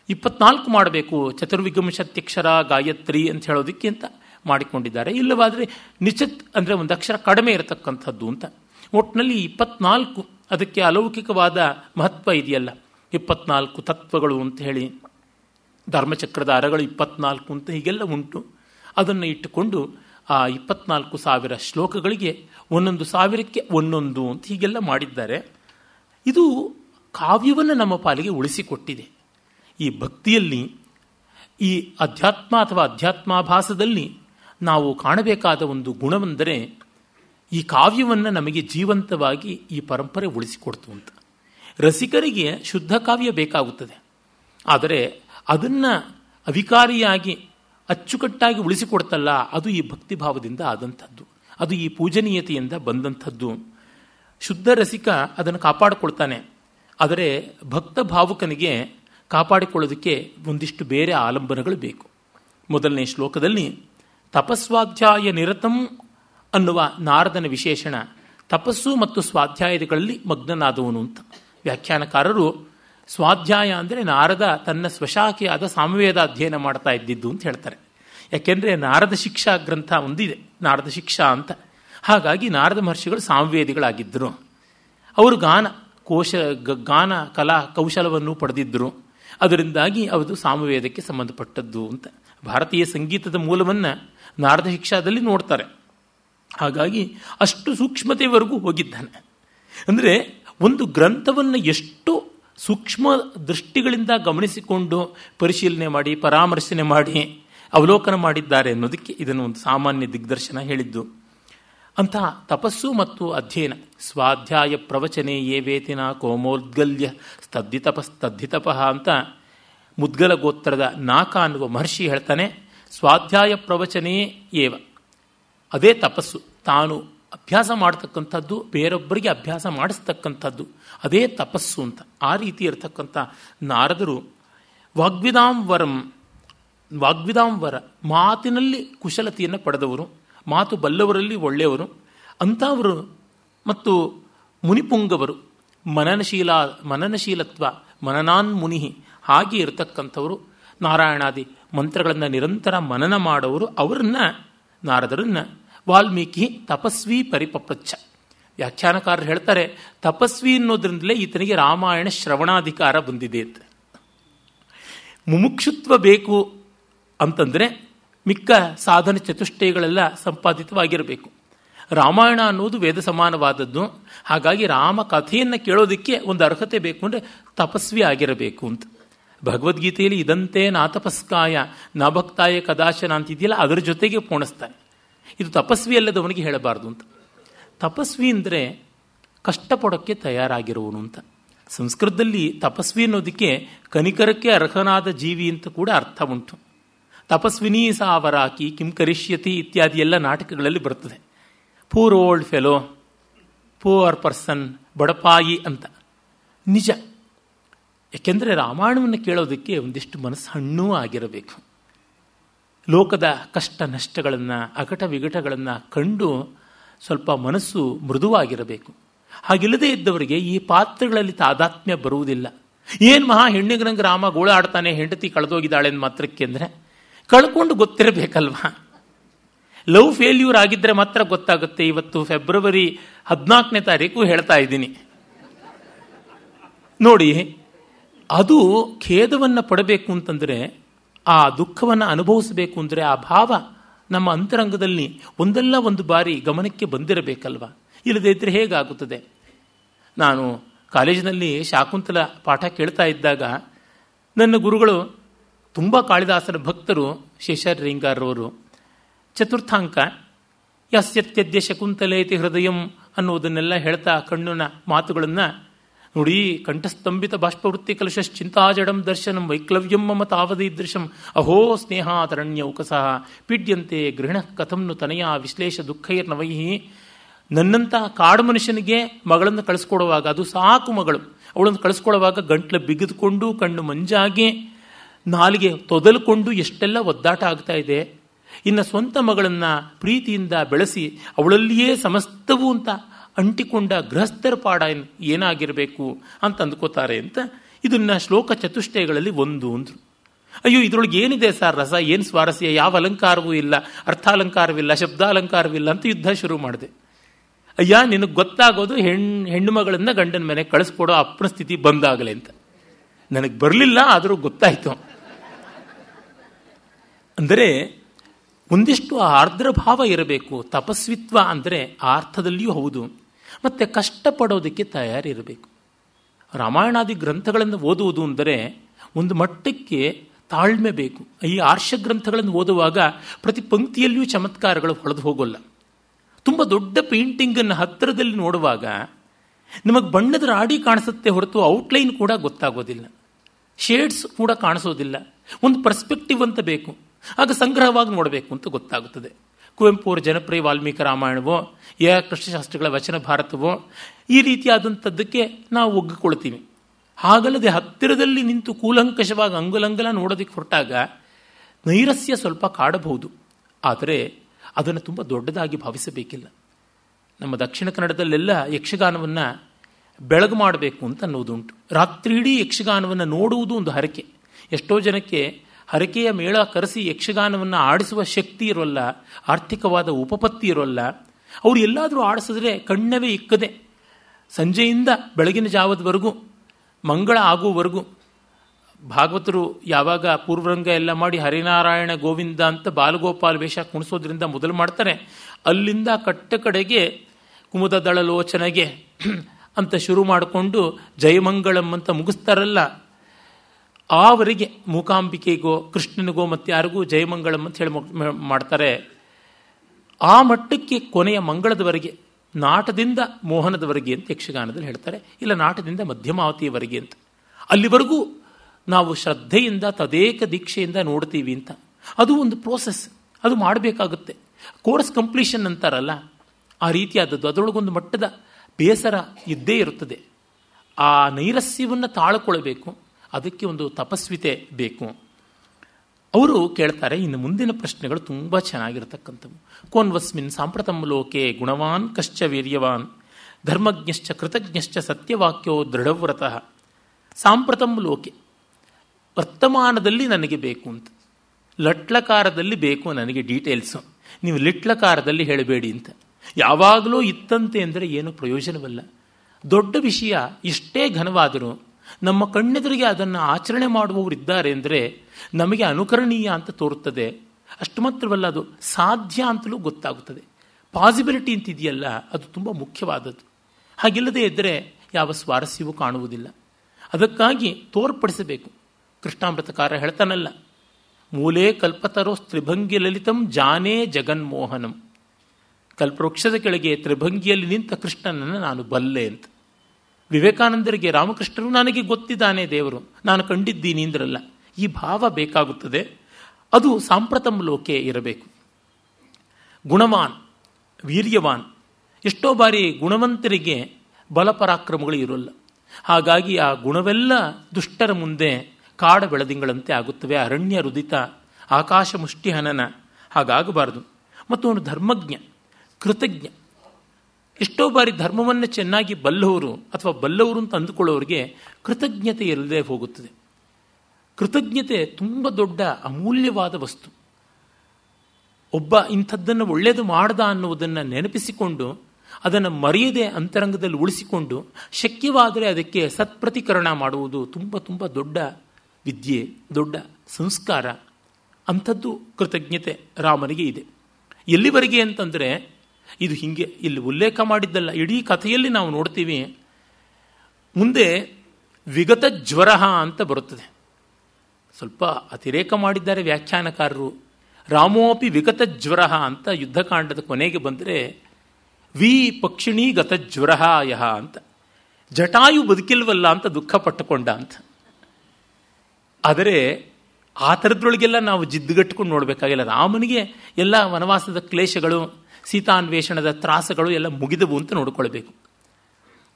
ಇಪ್ಪತ್ನಾಲ್ಕು ಮಾಡಬೇಕು. ಚತುರ್ವಿಗಂಶತ್ಯಕ್ಷರ ಗಾಯತ್ರಿ ಅಂತ ಹೇಳೋದಕ್ಕೆ ಅಂತ ಮಾಡಿಕೊಂಡಿದ್ದಾರೆ. ಇಲ್ಲವಾದರೆ ನಿಶ್ಚಿತ್ ಅಂದರೆ ಒಂದು ಅಕ್ಷರ ಕಡಿಮೆ ಇರತಕ್ಕಂಥದ್ದು ಅಂತ. ಒಟ್ಟಿನಲ್ಲಿ ಇಪ್ಪತ್ನಾಲ್ಕು ಅದಕ್ಕೆ ಅಲೌಕಿಕವಾದ ಮಹತ್ವ ಇದೆಯಲ್ಲ. ಇಪ್ಪತ್ನಾಲ್ಕು ತತ್ವಗಳು ಅಂತ ಹೇಳಿ, ಧರ್ಮಚಕ್ರದ ಅರಗಳು ಇಪ್ಪತ್ನಾಲ್ಕು ಅಂತ ಹೀಗೆಲ್ಲ ಉಂಟು. ಅದನ್ನು ಇಟ್ಟುಕೊಂಡು ಆ ಇಪ್ಪತ್ನಾಲ್ಕು ಸಾವಿರ ಶ್ಲೋಕಗಳಿಗೆ ಒಂದೊಂದು ಸಾವಿರಕ್ಕೆ ಒಂದೊಂದು ಅಂತ ಹೀಗೆಲ್ಲ ಮಾಡಿದ್ದಾರೆ. ಇದು ಕಾವ್ಯವನ್ನು ನಮ್ಮ ಪಾಲಿಗೆ ಉಳಿಸಿಕೊಟ್ಟಿದೆ. ಈ ಭಕ್ತಿಯಲ್ಲಿ, ಈ ಅಧ್ಯಾತ್ಮ ಅಥವಾ ಅಧ್ಯಾತ್ಮಾಭಾಸದಲ್ಲಿ ನಾವು ಕಾಣಬೇಕಾದ ಒಂದು ಗುಣವೆಂದರೆ ಈ ಕಾವ್ಯವನ್ನು ನಮಗೆ ಜೀವಂತವಾಗಿ ಈ ಪರಂಪರೆ ಉಳಿಸಿಕೊಡ್ತು ಅಂತ. ರಸಿಕರಿಗೆ ಶುದ್ಧ ಕಾವ್ಯ ಬೇಕಾಗುತ್ತದೆ. ಆದರೆ ಅದನ್ನು ಅವಿಕಾರಿಯಾಗಿ ಅಚ್ಚುಕಟ್ಟಾಗಿ ಉಳಿಸಿಕೊಡ್ತಲ್ಲ, ಅದು ಈ ಭಕ್ತಿಭಾವದಿಂದ ಆದಂಥದ್ದು. ಅದು ಈ ಪೂಜನೀಯತೆಯಿಂದ ಬಂದಂಥದ್ದು. ಶುದ್ಧ ರಸಿಕ ಅದನ್ನು ಕಾಪಾಡಿಕೊಳ್ತಾನೆ. ಆದರೆ ಭಕ್ತ ಭಾವುಕನಿಗೆ ಕಾಪಾಡಿಕೊಳ್ಳೋದಕ್ಕೆ ಒಂದಿಷ್ಟು ಬೇರೆ ಆಲಂಬನಗಳು ಬೇಕು. ಮೊದಲನೇ ಶ್ಲೋಕದಲ್ಲಿ, ತಪಸ್ವಾಧ್ಯಾಯ ನಿರತಂ ಅನ್ನುವ ನಾರದನ ವಿಶೇಷಣ, ತಪಸ್ಸು ಮತ್ತು ಸ್ವಾಧ್ಯಾಯಗಳಲ್ಲಿ ಮಗ್ನನಾದವನು ಅಂತ. ವ್ಯಾಖ್ಯಾನಕಾರರು ಸ್ವಾಧ್ಯಾಯ ಅಂದರೆ ನಾರದ ತನ್ನ ಸ್ವಶಾಖೆಯಾದ ಸಾಮವೇದ ಅಧ್ಯಯನ ಮಾಡ್ತಾ ಇದ್ದಿದ್ದು ಅಂತ ಹೇಳ್ತಾರೆ. ಯಾಕೆಂದರೆ ನಾರದ ಶಿಕ್ಷಾ ಗ್ರಂಥ ಒಂದಿದೆ, ನಾರದ ಶಿಕ್ಷಾ ಅಂತ. ಹಾಗಾಗಿ ನಾರದ ಮಹರ್ಷಿಗಳು ಸಾಮವೇದಿಗಳಾಗಿದ್ದರು ಅವರು ಗಾನ, ಕೋಶ ಗಾನ, ಕಲಾ, ಕೌಶಲವನ್ನು ಪಡೆದಿದ್ದರು ಅದರಿಂದಾಗಿ ಅದು ಸಾಮವೇದಕ್ಕೆ ಸಂಬಂಧಪಟ್ಟದ್ದು ಅಂತ. ಭಾರತೀಯ ಸಂಗೀತದ ಮೂಲವನ್ನು ನಾರದ ಶಿಕ್ಷಾದಲ್ಲಿ ನೋಡ್ತಾರೆ. ಹಾಗಾಗಿ ಅಷ್ಟು ಸೂಕ್ಷ್ಮತೆವರೆಗೂ ಹೋಗಿದ್ದಾನೆ. ಅಂದರೆ ಒಂದು ಗ್ರಂಥವನ್ನು ಎಷ್ಟು ಸೂಕ್ಷ್ಮ ದೃಷ್ಟಿಗಳಿಂದ ಗಮನಿಸಿಕೊಂಡು ಪರಿಶೀಲನೆ ಮಾಡಿ, ಪರಾಮರ್ಶನೆ ಮಾಡಿ, ಅವಲೋಕನ ಮಾಡಿದ್ದಾರೆ ಅನ್ನೋದಕ್ಕೆ ಇದನ್ನು ಒಂದು ಸಾಮಾನ್ಯ ದಿಗ್ದರ್ಶನ ಹೇಳಿದ್ದು. ಅಂತಹ ತಪಸ್ಸು ಮತ್ತು ಅಧ್ಯಯನ, ಸ್ವಾಧ್ಯಾಯ ಪ್ರವಚನೆ ಯೇ ವೇತಿನ ಕೋಮೋದ್ಗಲ್ಯ ಸ್ತದ್ಧಿತಪಸ್ತದ್ಧಿತಪಃ ಅಂತ ಮುದ್ಗಲ ಗೋತ್ರದ ನಾಕ ಅನ್ನುವ ಮಹರ್ಷಿ ಹೇಳ್ತಾನೆ, ಸ್ವಾಧ್ಯಾಯ ಪ್ರವಚನೆಯೇ ಏವ. ಅದೇ ತಪಸ್ಸು ತಾನು ಅಭ್ಯಾಸ ಮಾಡತಕ್ಕಂಥದ್ದು, ಬೇರೊಬ್ಬರಿಗೆ ಅಭ್ಯಾಸ ಮಾಡಿಸ್ತಕ್ಕಂಥದ್ದು. ಅದೇ ತಪಸ್ಸು ಅಂತ. ಆ ರೀತಿ ಇರತಕ್ಕಂಥ ನಾರದರು ವಾಗ್ವಿದಾಂ ವರಂ ವಾಗ್ವಿದಾಂ ವರ ಮಾತಿನಲ್ಲಿ ಕುಶಲತೆಯನ್ನು ಪಡೆದವರು, ಮಾತು ಬಲ್ಲವರಲ್ಲಿ ಒಳ್ಳೆಯವರು, ಅಂಥವರು ಮತ್ತು ಮುನಿಪುಂಗವರು, ಮನನಶೀಲ, ಮನನಶೀಲತ್ವ, ಮನನಾನ್ ಮುನಿ ಹಾಗೆ ಇರತಕ್ಕಂಥವರು, ನಾರಾಯಣಾದಿ ಮಂತ್ರಗಳನ್ನು ನಿರಂತರ ಮನನ ಮಾಡುವರು ಅವರನ್ನು, ನಾರದರನ್ನ ವಾಲ್ಮೀಕಿ ತಪಸ್ವಿ ಪರಿಪಪ್ರಚ್ಛ. ವ್ಯಾಖ್ಯಾನಕಾರರು ಹೇಳ್ತಾರೆ, ತಪಸ್ವಿ ಅನ್ನೋದ್ರಿಂದಲೇ ಈತನಿಗೆ ರಾಮಾಯಣ ಶ್ರವಣಾಧಿಕಾರ ಬಂದಿದೆ ಅಂತ. ಮುಮುಕ್ಷುತ್ವ ಬೇಕು ಅಂತಂದರೆ ಮಿಕ್ಕ ಸಾಧನ ಚತುಷ್ಟಯಗಳೆಲ್ಲ ಸಂಪಾದಿತವಾಗಿರಬೇಕು. ರಾಮಾಯಣ ಅನ್ನೋದು ವೇದ ಸಮಾನವಾದದ್ದು. ಹಾಗಾಗಿ ರಾಮ ಕಥೆಯನ್ನು ಕೇಳೋದಕ್ಕೆ ಒಂದು ಅರ್ಹತೆ ಬೇಕು ಅಂದರೆ ತಪಸ್ವಿ ಆಗಿರಬೇಕು ಅಂತ. ಭಗವದ್ಗೀತೆಯಲ್ಲಿ ಇದಂತೆ ನಾತಪಸ್ಕಾಯ ನಭಕ್ತಾಯ ಕದಾಶನ ಅಂತಿದೆಯಲ್ಲ, ಅದರ ಜೊತೆಗೆ ಪೋಣಿಸ್ತಾನೆ. ಇದು ತಪಸ್ವಿ ಅಲ್ಲದವನಿಗೆ ಹೇಳಬಾರ್ದು ಅಂತ. ತಪಸ್ವಿ ಅಂದರೆ ಕಷ್ಟಪಡೋಕ್ಕೆ ತಯಾರಾಗಿರುವನು ಅಂತ. ಸಂಸ್ಕೃತದಲ್ಲಿ ತಪಸ್ವಿ ಅನ್ನೋದಕ್ಕೆ ಕನಿಕರಕ್ಕೆ ಅರ್ಹನಾದ ಜೀವಿ ಅಂತ ಕೂಡ ಅರ್ಥ ಉಂಟು. ತಪಸ್ವಿನಿ ಸಾವರಾಕಿ ಕಿಂ ಕರಿಷ್ಯತಿ ಇತ್ಯಾದಿ ಎಲ್ಲ ನಾಟಕಗಳಲ್ಲಿ ಬರ್ತದೆ. Poor old fellow, poor person, ಬಡಪಾಯಿ ಅಂತ. ನಿಜ. ಯಾಕೆಂದರೆ ರಾಮಾಯಣವನ್ನು ಕೇಳೋದಕ್ಕೆ ಒಂದಿಷ್ಟು ಮನಸ್ಸು ಹಣ್ಣೂ ಆಗಿರಬೇಕು. ಲೋಕದ ಕಷ್ಟ ನಷ್ಟಗಳನ್ನು ಅಕಟ ವಿಘಟಗಳನ್ನು ಕಂಡು ಸ್ವಲ್ಪ ಮನಸ್ಸು ಮೃದುವಾಗಿರಬೇಕು. ಹಾಗಿಲ್ಲದೆ ಇದ್ದವರಿಗೆ ಈ ಪಾತ್ರಗಳಲ್ಲಿ ತಾದಾತ್ಮ್ಯ ಬರುವುದಿಲ್ಲ. ಏನು ಮಹಾ ಹೆಣ್ಣಿಗನಂಗೆ ರಾಮ ಗೋಳಾಡ್ತಾನೆ, ಹೆಂಡತಿ ಕಳೆದೋಗಿದ್ದಾಳೆ ಮಾತ್ರಕ್ಕೆ ಅಂದರೆ, ಕಳ್ಕೊಂಡು ಗೊತ್ತಿರಬೇಕಲ್ವಾ? ಲವ್ ಫೇಲ್ಯೂರ್ ಆಗಿದ್ದರೆ ಮಾತ್ರ ಗೊತ್ತಾಗುತ್ತೆ. ಇವತ್ತು ಫೆಬ್ರವರಿ ಹದಿನಾಲ್ಕನೇ ತಾರೀಕು ಹೇಳ್ತಾ ಇದ್ದೀನಿ. ನೋಡಿ, ಅದು ಖೇದವನ್ನು ಪಡಬೇಕು ಅಂತಂದರೆ, ಆ ದುಃಖವನ್ನು ಅನುಭವಿಸಬೇಕು ಅಂದರೆ ಆ ಭಾವ ನಮ್ಮ ಅಂತರಂಗದಲ್ಲಿ ಒಂದಲ್ಲ ಒಂದು ಬಾರಿ ಗಮನಕ್ಕೆ ಬಂದಿರಬೇಕಲ್ವ? ಇಲ್ಲದೇ ಇದ್ದರೆ ಹೇಗಾಗುತ್ತದೆ? ನಾನು ಕಾಲೇಜಿನಲ್ಲಿ ಶಾಕುಂತಲ ಪಾಠ ಕೇಳ್ತಾ ಇದ್ದಾಗ ನನ್ನ ಗುರುಗಳು ತುಂಬ ಕಾಳಿದಾಸರ ಭಕ್ತರು ಶೇಷರ್ ರಿಂಗಾರವರು ಚತುರ್ಥಾಂಕ, ಯಸ್ಯತ್ಯದ್ಯ ಶಕುಂತಲೇತಿ ಹೃದಯಂ ಅನ್ನುವುದನ್ನೆಲ್ಲ ಹೇಳ್ತಾ ಕಣ್ಣಿನ ಮಾತುಗಳನ್ನು ನೋಡಿ, ಕಂಠಸ್ತಂಭಿತ ಬಾಷ್ಪವೃತ್ತಿ ಕಲುಷಶ್ಚಿಂತಾಜಡಂ ದರ್ಶನಂ ವೈಕ್ಲವ್ಯಂ ಮಮ ತಾವದೀದೃಶಂ. ಅಹೋ ಸ್ನೇಹಾತರಣ್ಯೌಕಸಃ ಪೀಡ್ಯಂತೆ ಗೃಹ ಕಥಂನು ತನೆಯ ವಿಶ್ಲೇಷ ದುಃಖೈರ್ನವೈಹಿ ನನ್ನಂತಹ ಕಾಡು ಮನುಷ್ಯನಿಗೆ ಮಗಳನ್ನು ಕಳಿಸ್ಕೊಡುವಾಗ ಅದು ಸಾಕು ಮಗಳು. ಅವಳನ್ನು ಕಳಿಸ್ಕೊಡುವಾಗ ಗಂಟ್ಲು ಬಿಗಿದುಕೊಂಡು, ಕಣ್ಣು ಮಂಜಾಗಿ, ನಾಲಿಗೆ ತೊದಲ್ಕೊಂಡು ಎಷ್ಟೆಲ್ಲ ಒದ್ದಾಟ ಆಗ್ತಾ ಇದೆ. ಇನ್ನು ಸ್ವಂತ ಮಗಳನ್ನು ಪ್ರೀತಿಯಿಂದ ಬೆಳೆಸಿ ಅವಳಲ್ಲಿಯೇ ಸಮಸ್ತವು ಅಂತ ಅಂಟಿಕೊಂಡ ಗೃಹಸ್ಥರ ಪಾಡ ಏನಾಗಿರಬೇಕು ಅಂತ ಅಂದ್ಕೋತಾರೆ ಅಂತ ಇದನ್ನ ಶ್ಲೋಕ ಚತುಷ್ಟಯಗಳಲ್ಲಿ ಒಂದು ಅಂದರು. ಅಯ್ಯೋ, ಇದರೊಳಗೆ ಏನಿದೆ ಸರ್ ರಸ? ಏನು ಸ್ವಾರಸ್ಯ? ಯಾವ ಅಲಂಕಾರವೂ ಇಲ್ಲ, ಅರ್ಥಾಲಂಕಾರವಿಲ್ಲ, ಶಬ್ದಾಲಂಕಾರವಿಲ್ಲ ಅಂತ ಯುದ್ಧ ಶುರು ಮಾಡಿದೆ. ಅಯ್ಯ, ನಿನಗೆ ಗೊತ್ತಾಗೋದು ಹೆಣ್ಣು ಹೆಣ್ಣು ಮಗಳನ್ನು ಗಂಡನ ಮನೆ ಕಳಿಸ್ಕೊಡೋ ಅಪ್ಪನ ಸ್ಥಿತಿ ಬಂದಾಗಲಿ ಅಂತ. ನನಗೆ ಬರಲಿಲ್ಲ, ಆದರೂ ಗೊತ್ತಾಯಿತು. ಅಂದರೆ, ಒಂದಿಷ್ಟು ಆರ್ದ್ರ ಭಾವ ಇರಬೇಕು, ತಪಸ್ವಿತ್ವ ಅಂದರೆ ಆ ಅರ್ಥದಲ್ಲಿಯೂ ಹೌದು. ಮತ್ತು ಕಷ್ಟಪಡೋದಕ್ಕೆ ತಯಾರಿರಬೇಕು. ರಾಮಾಯಣಾದಿ ಗ್ರಂಥಗಳನ್ನು ಓದುವುದು ಅಂದರೆ ಒಂದು ಮಟ್ಟಕ್ಕೆ ತಾಳ್ಮೆ ಬೇಕು. ಈ ಆರ್ಷ ಗ್ರಂಥಗಳನ್ನು ಓದುವಾಗ ಪ್ರತಿ ಪಂಕ್ತಿಯಲ್ಲಿಯೂ ಚಮತ್ಕಾರಗಳು ಹೊಳೆದು ಹೋಗೋಲ್ಲ. ತುಂಬ ದೊಡ್ಡ ಪೇಂಟಿಂಗನ್ನು ಹತ್ತಿರದಲ್ಲಿ ನೋಡುವಾಗ ನಿಮಗೆ ಬಣ್ಣದ ರಾಡಿ ಕಾಣಿಸುತ್ತೆ ಹೊರತು ಔಟ್ಲೈನ್ ಕೂಡ ಗೊತ್ತಾಗೋದಿಲ್ಲ. ಶೇಡ್ಸ್ ಕೂಡ ಕಾಣಿಸೋದಿಲ್ಲ. ಒಂದು ಪರ್ಸ್ಪೆಕ್ಟಿವ್ ಅಂತ ಬೇಕು. ಆಗ ಸಂಗ್ರಹವಾಗಿ ನೋಡಬೇಕು ಅಂತ ಗೊತ್ತಾಗುತ್ತದೆ. ಕುವೆಂಪು ಅವರ ಜನಪ್ರಿಯ ವಾಲ್ಮೀಕಿ ರಾಮಾಯಣವೋ, ಎ ಕೃಷ್ಣಶಾಸ್ತ್ರಿಗಳ ವಚನ ಭಾರತವೋ, ಈ ರೀತಿಯಾದಂಥದ್ದಕ್ಕೆ ನಾವು ಒಗ್ಗಿಕೊಳ್ತೀವಿ. ಹಾಗಲ್ಲದೆ ಹತ್ತಿರದಲ್ಲಿ ನಿಂತು ಕೂಲಂಕಷವಾಗಿ ಅಂಗುಲಂಗಲ ನೋಡೋದಕ್ಕೆ ಹೊರಟಾಗ ನೈರಸ್ಯ ಸ್ವಲ್ಪ ಕಾಡಬಹುದು. ಆದರೆ ಅದನ್ನು ತುಂಬ ದೊಡ್ಡದಾಗಿ ಭಾವಿಸಬೇಕಿಲ್ಲ. ನಮ್ಮ ದಕ್ಷಿಣ ಕನ್ನಡದಲ್ಲೆಲ್ಲ ಯಕ್ಷಗಾನವನ್ನು ಬೆಳಗು ಮಾಡಬೇಕು ಅಂತ ಅನ್ನೋದುಂಟು. ಇಡೀ ಯಕ್ಷಗಾನವನ್ನು ನೋಡುವುದು ಒಂದು ಹರಕೆ. ಎಷ್ಟೋ ಜನಕ್ಕೆ ಹರಕೆಯ ಮೇಳ ಕರೆಸಿ ಯಕ್ಷಗಾನವನ್ನು ಆಡಿಸುವ ಶಕ್ತಿ ಇರೋಲ್ಲ, ಆರ್ಥಿಕವಾದ ಉಪಪತ್ತಿ ಇರೋಲ್ಲ. ಅವರು ಎಲ್ಲಾದರೂ ಆಡಿಸಿದ್ರೆ ಕಣ್ಣವೇ ಇಕ್ಕದೆ. ಸಂಜೆಯಿಂದ ಬೆಳಗಿನ ಜಾವದವರೆಗೂ, ಮಂಗಳ ಆಗುವವರೆಗೂ, ಭಾಗವತರು ಯಾವಾಗ ಪೂರ್ವರಂಗ ಎಲ್ಲ ಮಾಡಿ ಹರಿನಾರಾಯಣ ಗೋವಿಂದ ಅಂತ ಬಾಲಗೋಪಾಲ ವೇಷ ಕುಣಿಸೋದ್ರಿಂದ ಮೊದಲು ಮಾಡ್ತಾರೆ, ಅಲ್ಲಿಂದ ಕಟ್ಟ ಕಡೆಗೆ ಕುಮುದ ದಳಲೋಚನೆಗೆ ಅಂತ ಶುರು ಮಾಡಿಕೊಂಡು ಜಯಮಂಗಳಂ ಅಂತ ಮುಗಿಸ್ತಾರಲ್ಲ ಆವರೆಗೆ ಮೂಕಾಂಬಿಕೆಗೋ, ಕೃಷ್ಣನಿಗೋ ಮತ್ತು ಯಾರಿಗೂ ಜಯಮಂಗಳಂ ಅಂತ ಹೇಳಿ ಮಾಡ್ತಾರೆ. ಆ ಮಟ್ಟಕ್ಕೆ ಕೊನೆಯ ಮಂಗಳದವರೆಗೆ, ನಾಟದಿಂದ ಮೋಹನದವರೆಗೆ ಅಂತ ಯಕ್ಷಗಾನದಲ್ಲಿ ಹೇಳ್ತಾರೆ. ಇಲ್ಲ, ನಾಟದಿಂದ ಮಧ್ಯಮಾವತಿಯವರೆಗೆ ಅಂತ. ಅಲ್ಲಿವರೆಗೂ ನಾವು ಶ್ರದ್ಧೆಯಿಂದ, ತದೇಕ ದೀಕ್ಷೆಯಿಂದ ನೋಡ್ತೀವಿ ಅಂತ. ಅದು ಒಂದು ಪ್ರೋಸೆಸ್ ಅದು ಮಾಡಬೇಕಾಗುತ್ತೆ. ಕೋರ್ಸ್ ಕಂಪ್ಲೀಷನ್ ಅಂತಾರಲ್ಲ, ಆ ರೀತಿಯಾದದ್ದು. ಅದರೊಳಗೊಂದು ಮಟ್ಟದ ಬೇಸರ ಇದ್ದೇ ಇರುತ್ತದೆ. ಆ ನೈರಸ್ಯವನ್ನು ತಾಳ್ಕೊಳ್ಬೇಕು. ಅದಕ್ಕೆ ಒಂದು ತಪಸ್ವಿತೆ ಬೇಕು. ಅವರು ಕೇಳ್ತಾರೆ, ಇನ್ನು ಮುಂದಿನ ಪ್ರಶ್ನೆಗಳು ತುಂಬ ಚೆನ್ನಾಗಿರ್ತಕ್ಕಂಥವು. ಕೋನ್ವಸ್ಮಿನ್ ಸಾಂಪ್ರತಂ ಲೋಕೆ ಗುಣವಾನ್ ಕಶ್ಚ ವೀರ್ಯವಾನ್, ಧರ್ಮಜ್ಞಶ್ಚ ಕೃತಜ್ಞಶ್ಚ ಸತ್ಯವಾಕ್ಯೋ ದೃಢವ್ರತಃ. ಸಾಂಪ್ರತಂ ಲೋಕೆ, ವರ್ತಮಾನದಲ್ಲಿ ನನಗೆ ಬೇಕು ಅಂತ. ಲಟ್ಲಕಾರದಲ್ಲಿ ಬೇಕು ನನಗೆ ಡೀಟೇಲ್ಸು. ನೀವು ಲಿಟ್ಲಕಾರದಲ್ಲಿ ಹೇಳಬೇಡಿ ಅಂತ. ಯಾವಾಗಲೂ ಇತ್ತಂತೆ ಅಂದರೆ ಏನು ಪ್ರಯೋಜನವಲ್ಲ. ದೊಡ್ಡ ವಿಷಯ, ಇಷ್ಟೇ ಘನವಾದರೂ ನಮ್ಮ ಕಣ್ಣೆದುರಿಗೆ ಅದನ್ನು ಆಚರಣೆ ಮಾಡುವವರಿದ್ದಾರೆ ಅಂದರೆ ನಮಗೆ ಅನುಕರಣೀಯ ಅಂತ ತೋರುತ್ತದೆ. ಅಷ್ಟು ಮಾತ್ರವಲ್ಲ, ಅದು ಸಾಧ್ಯ ಅಂತಲೂ ಗೊತ್ತಾಗುತ್ತದೆ. ಪಾಸಿಬಿಲಿಟಿ ಅಂತಿದೆಯಲ್ಲ, ಅದು ತುಂಬ ಮುಖ್ಯವಾದದ್ದು. ಹಾಗಿಲ್ಲದೆ ಇದ್ದರೆ ಯಾವ ಸ್ವಾರಸ್ಯವೂ ಕಾಣುವುದಿಲ್ಲ. ಅದಕ್ಕಾಗಿ ತೋರ್ಪಡಿಸಬೇಕು. ಕೃಷ್ಣಾಮೃತಕಾರ ಹೇಳ್ತಾನಲ್ಲ, ಮೂಲೆ ಕಲ್ಪತರೋ ತ್ರಿಭಂಗಿ ಲಲಿತಂ ಜಾನೇ ಜಗನ್ಮೋಹನಂ. ಕಲ್ಪವೃಕ್ಷದ ಕೆಳಗೆ ತ್ರಿಭಂಗಿಯಲ್ಲಿ ನಿಂತ ಕೃಷ್ಣನನ್ನು ನಾನು ಬಲ್ಲೆ ಅಂತ. ವಿವೇಕಾನಂದರಿಗೆ ರಾಮಕೃಷ್ಣರು ನನಗೆ ಗೊತ್ತಿದ್ದಾನೆ ದೇವರು. ನಾನು ಕಂಡಿದ್ದೀನಿ ಅಂದ್ರಲ್ಲ, ಈ ಭಾವ ಬೇಕಾಗುತ್ತದೆ. ಅದು ಸಾಂಪ್ರತಮ ಲೋಕೆ ಇರಬೇಕು. ಗುಣವಾನ್, ವೀರ್ಯವಾನ್, ಎಷ್ಟೋ ಬಾರಿ ಗುಣವಂತರಿಗೆ ಬಲಪರಾಕ್ರಮಗಳು ಇರೋಲ್ಲ. ಹಾಗಾಗಿ ಆ ಗುಣವೆಲ್ಲ ದುಷ್ಟರ ಮುಂದೆ ಕಾಡ ಬೆಳದಿಂಗಳಂತೆ ಆಗುತ್ತವೆ. ಅರಣ್ಯ ರುದಿತ, ಆಕಾಶ ಮುಷ್ಟಿಹನನ ಹಾಗಾಗಬಾರದು. ಮತ್ತು ಅವನು ಧರ್ಮಜ್ಞ, ಕೃತಜ್ಞ ಎಷ್ಟೋ ಬಾರಿ ಧರ್ಮವನ್ನು ಚೆನ್ನಾಗಿ ಬಲ್ಲವರು ಅಥವಾ ಬಲ್ಲವರು ಅಂತ ಅಂದುಕೊಳ್ಳೋರಿಗೆ ಕೃತಜ್ಞತೆ ಇಲ್ಲದೆ ಹೋಗುತ್ತದೆ. ಕೃತಜ್ಞತೆ ತುಂಬ ದೊಡ್ಡ ಅಮೂಲ್ಯವಾದ ವಸ್ತು. ಒಬ್ಬ ಇಂಥದ್ದನ್ನು ಒಳ್ಳೆಯದು ಮಾಡ್ದ ಅನ್ನುವುದನ್ನು ನೆನಪಿಸಿಕೊಂಡು, ಅದನ್ನು ಮರೆಯದೆ ಅಂತರಂಗದಲ್ಲಿ ಉಳಿಸಿಕೊಂಡು, ಶಕ್ಯವಾದರೆ ಅದಕ್ಕೆ ಸತ್ಪ್ರತಿಕರಣ ಮಾಡುವುದು ತುಂಬ ತುಂಬ ದೊಡ್ಡ ವಿದ್ಯೆ, ದೊಡ್ಡ ಸಂಸ್ಕಾರ. ಅಂಥದ್ದು ಕೃತಜ್ಞತೆ ರಾಮನಿಗೆ ಇದೆ. ಎಲ್ಲಿವರೆಗೆ ಅಂತಂದರೆ ಇದು ಹೀಗೆ, ಇಲ್ಲಿ ಉಲ್ಲೇಖ ಮಾಡಿದ್ದಲ್ಲ, ಇಡೀ ಕಥೆಯಲ್ಲಿ ನಾವು ನೋಡ್ತೀವಿ, ಮುಂದೆ ವಿಗತ ಜ್ವರ ಅಂತ ಬರುತ್ತದೆ. ಸ್ವಲ್ಪ ಅತಿರೇಕ ಮಾಡಿದ್ದಾರೆ ವ್ಯಾಖ್ಯಾನಕಾರರು. ರಾಮೋಪಿ ವಿಗತ ಜ್ವರ ಅಂತ ಯುದ್ಧಕಾಂಡದ ಕೊನೆಗೆ ಬಂದರೆ, ವಿ ಪಕ್ಷಿಣಿ ಗತ ಜ್ವರ ಯಹ ಅಂತ. ಜಟಾಯು ಬದುಕಿಲ್ವಲ್ಲ ಅಂತ ದುಃಖ ಪಟ್ಟುಕೊಂಡ ಅಂತ. ಆದರೆ ಆ ಥರದ್ರೊಳಗೆಲ್ಲ ನಾವು ಜಿದ್ದುಗಟ್ಕೊಂಡು ನೋಡಬೇಕಾಗಿಲ್ಲ. ರಾಮನಿಗೆ ಎಲ್ಲ ವನವಾಸದ ಕ್ಲೇಶಗಳು ಸೀತಾನ್ವೇಷಣದ ತ್ರಾಸಗಳು ಎಲ್ಲ ಮುಗಿದವು ಅಂತ ನೋಡಿಕೊಳ್ಬೇಕು.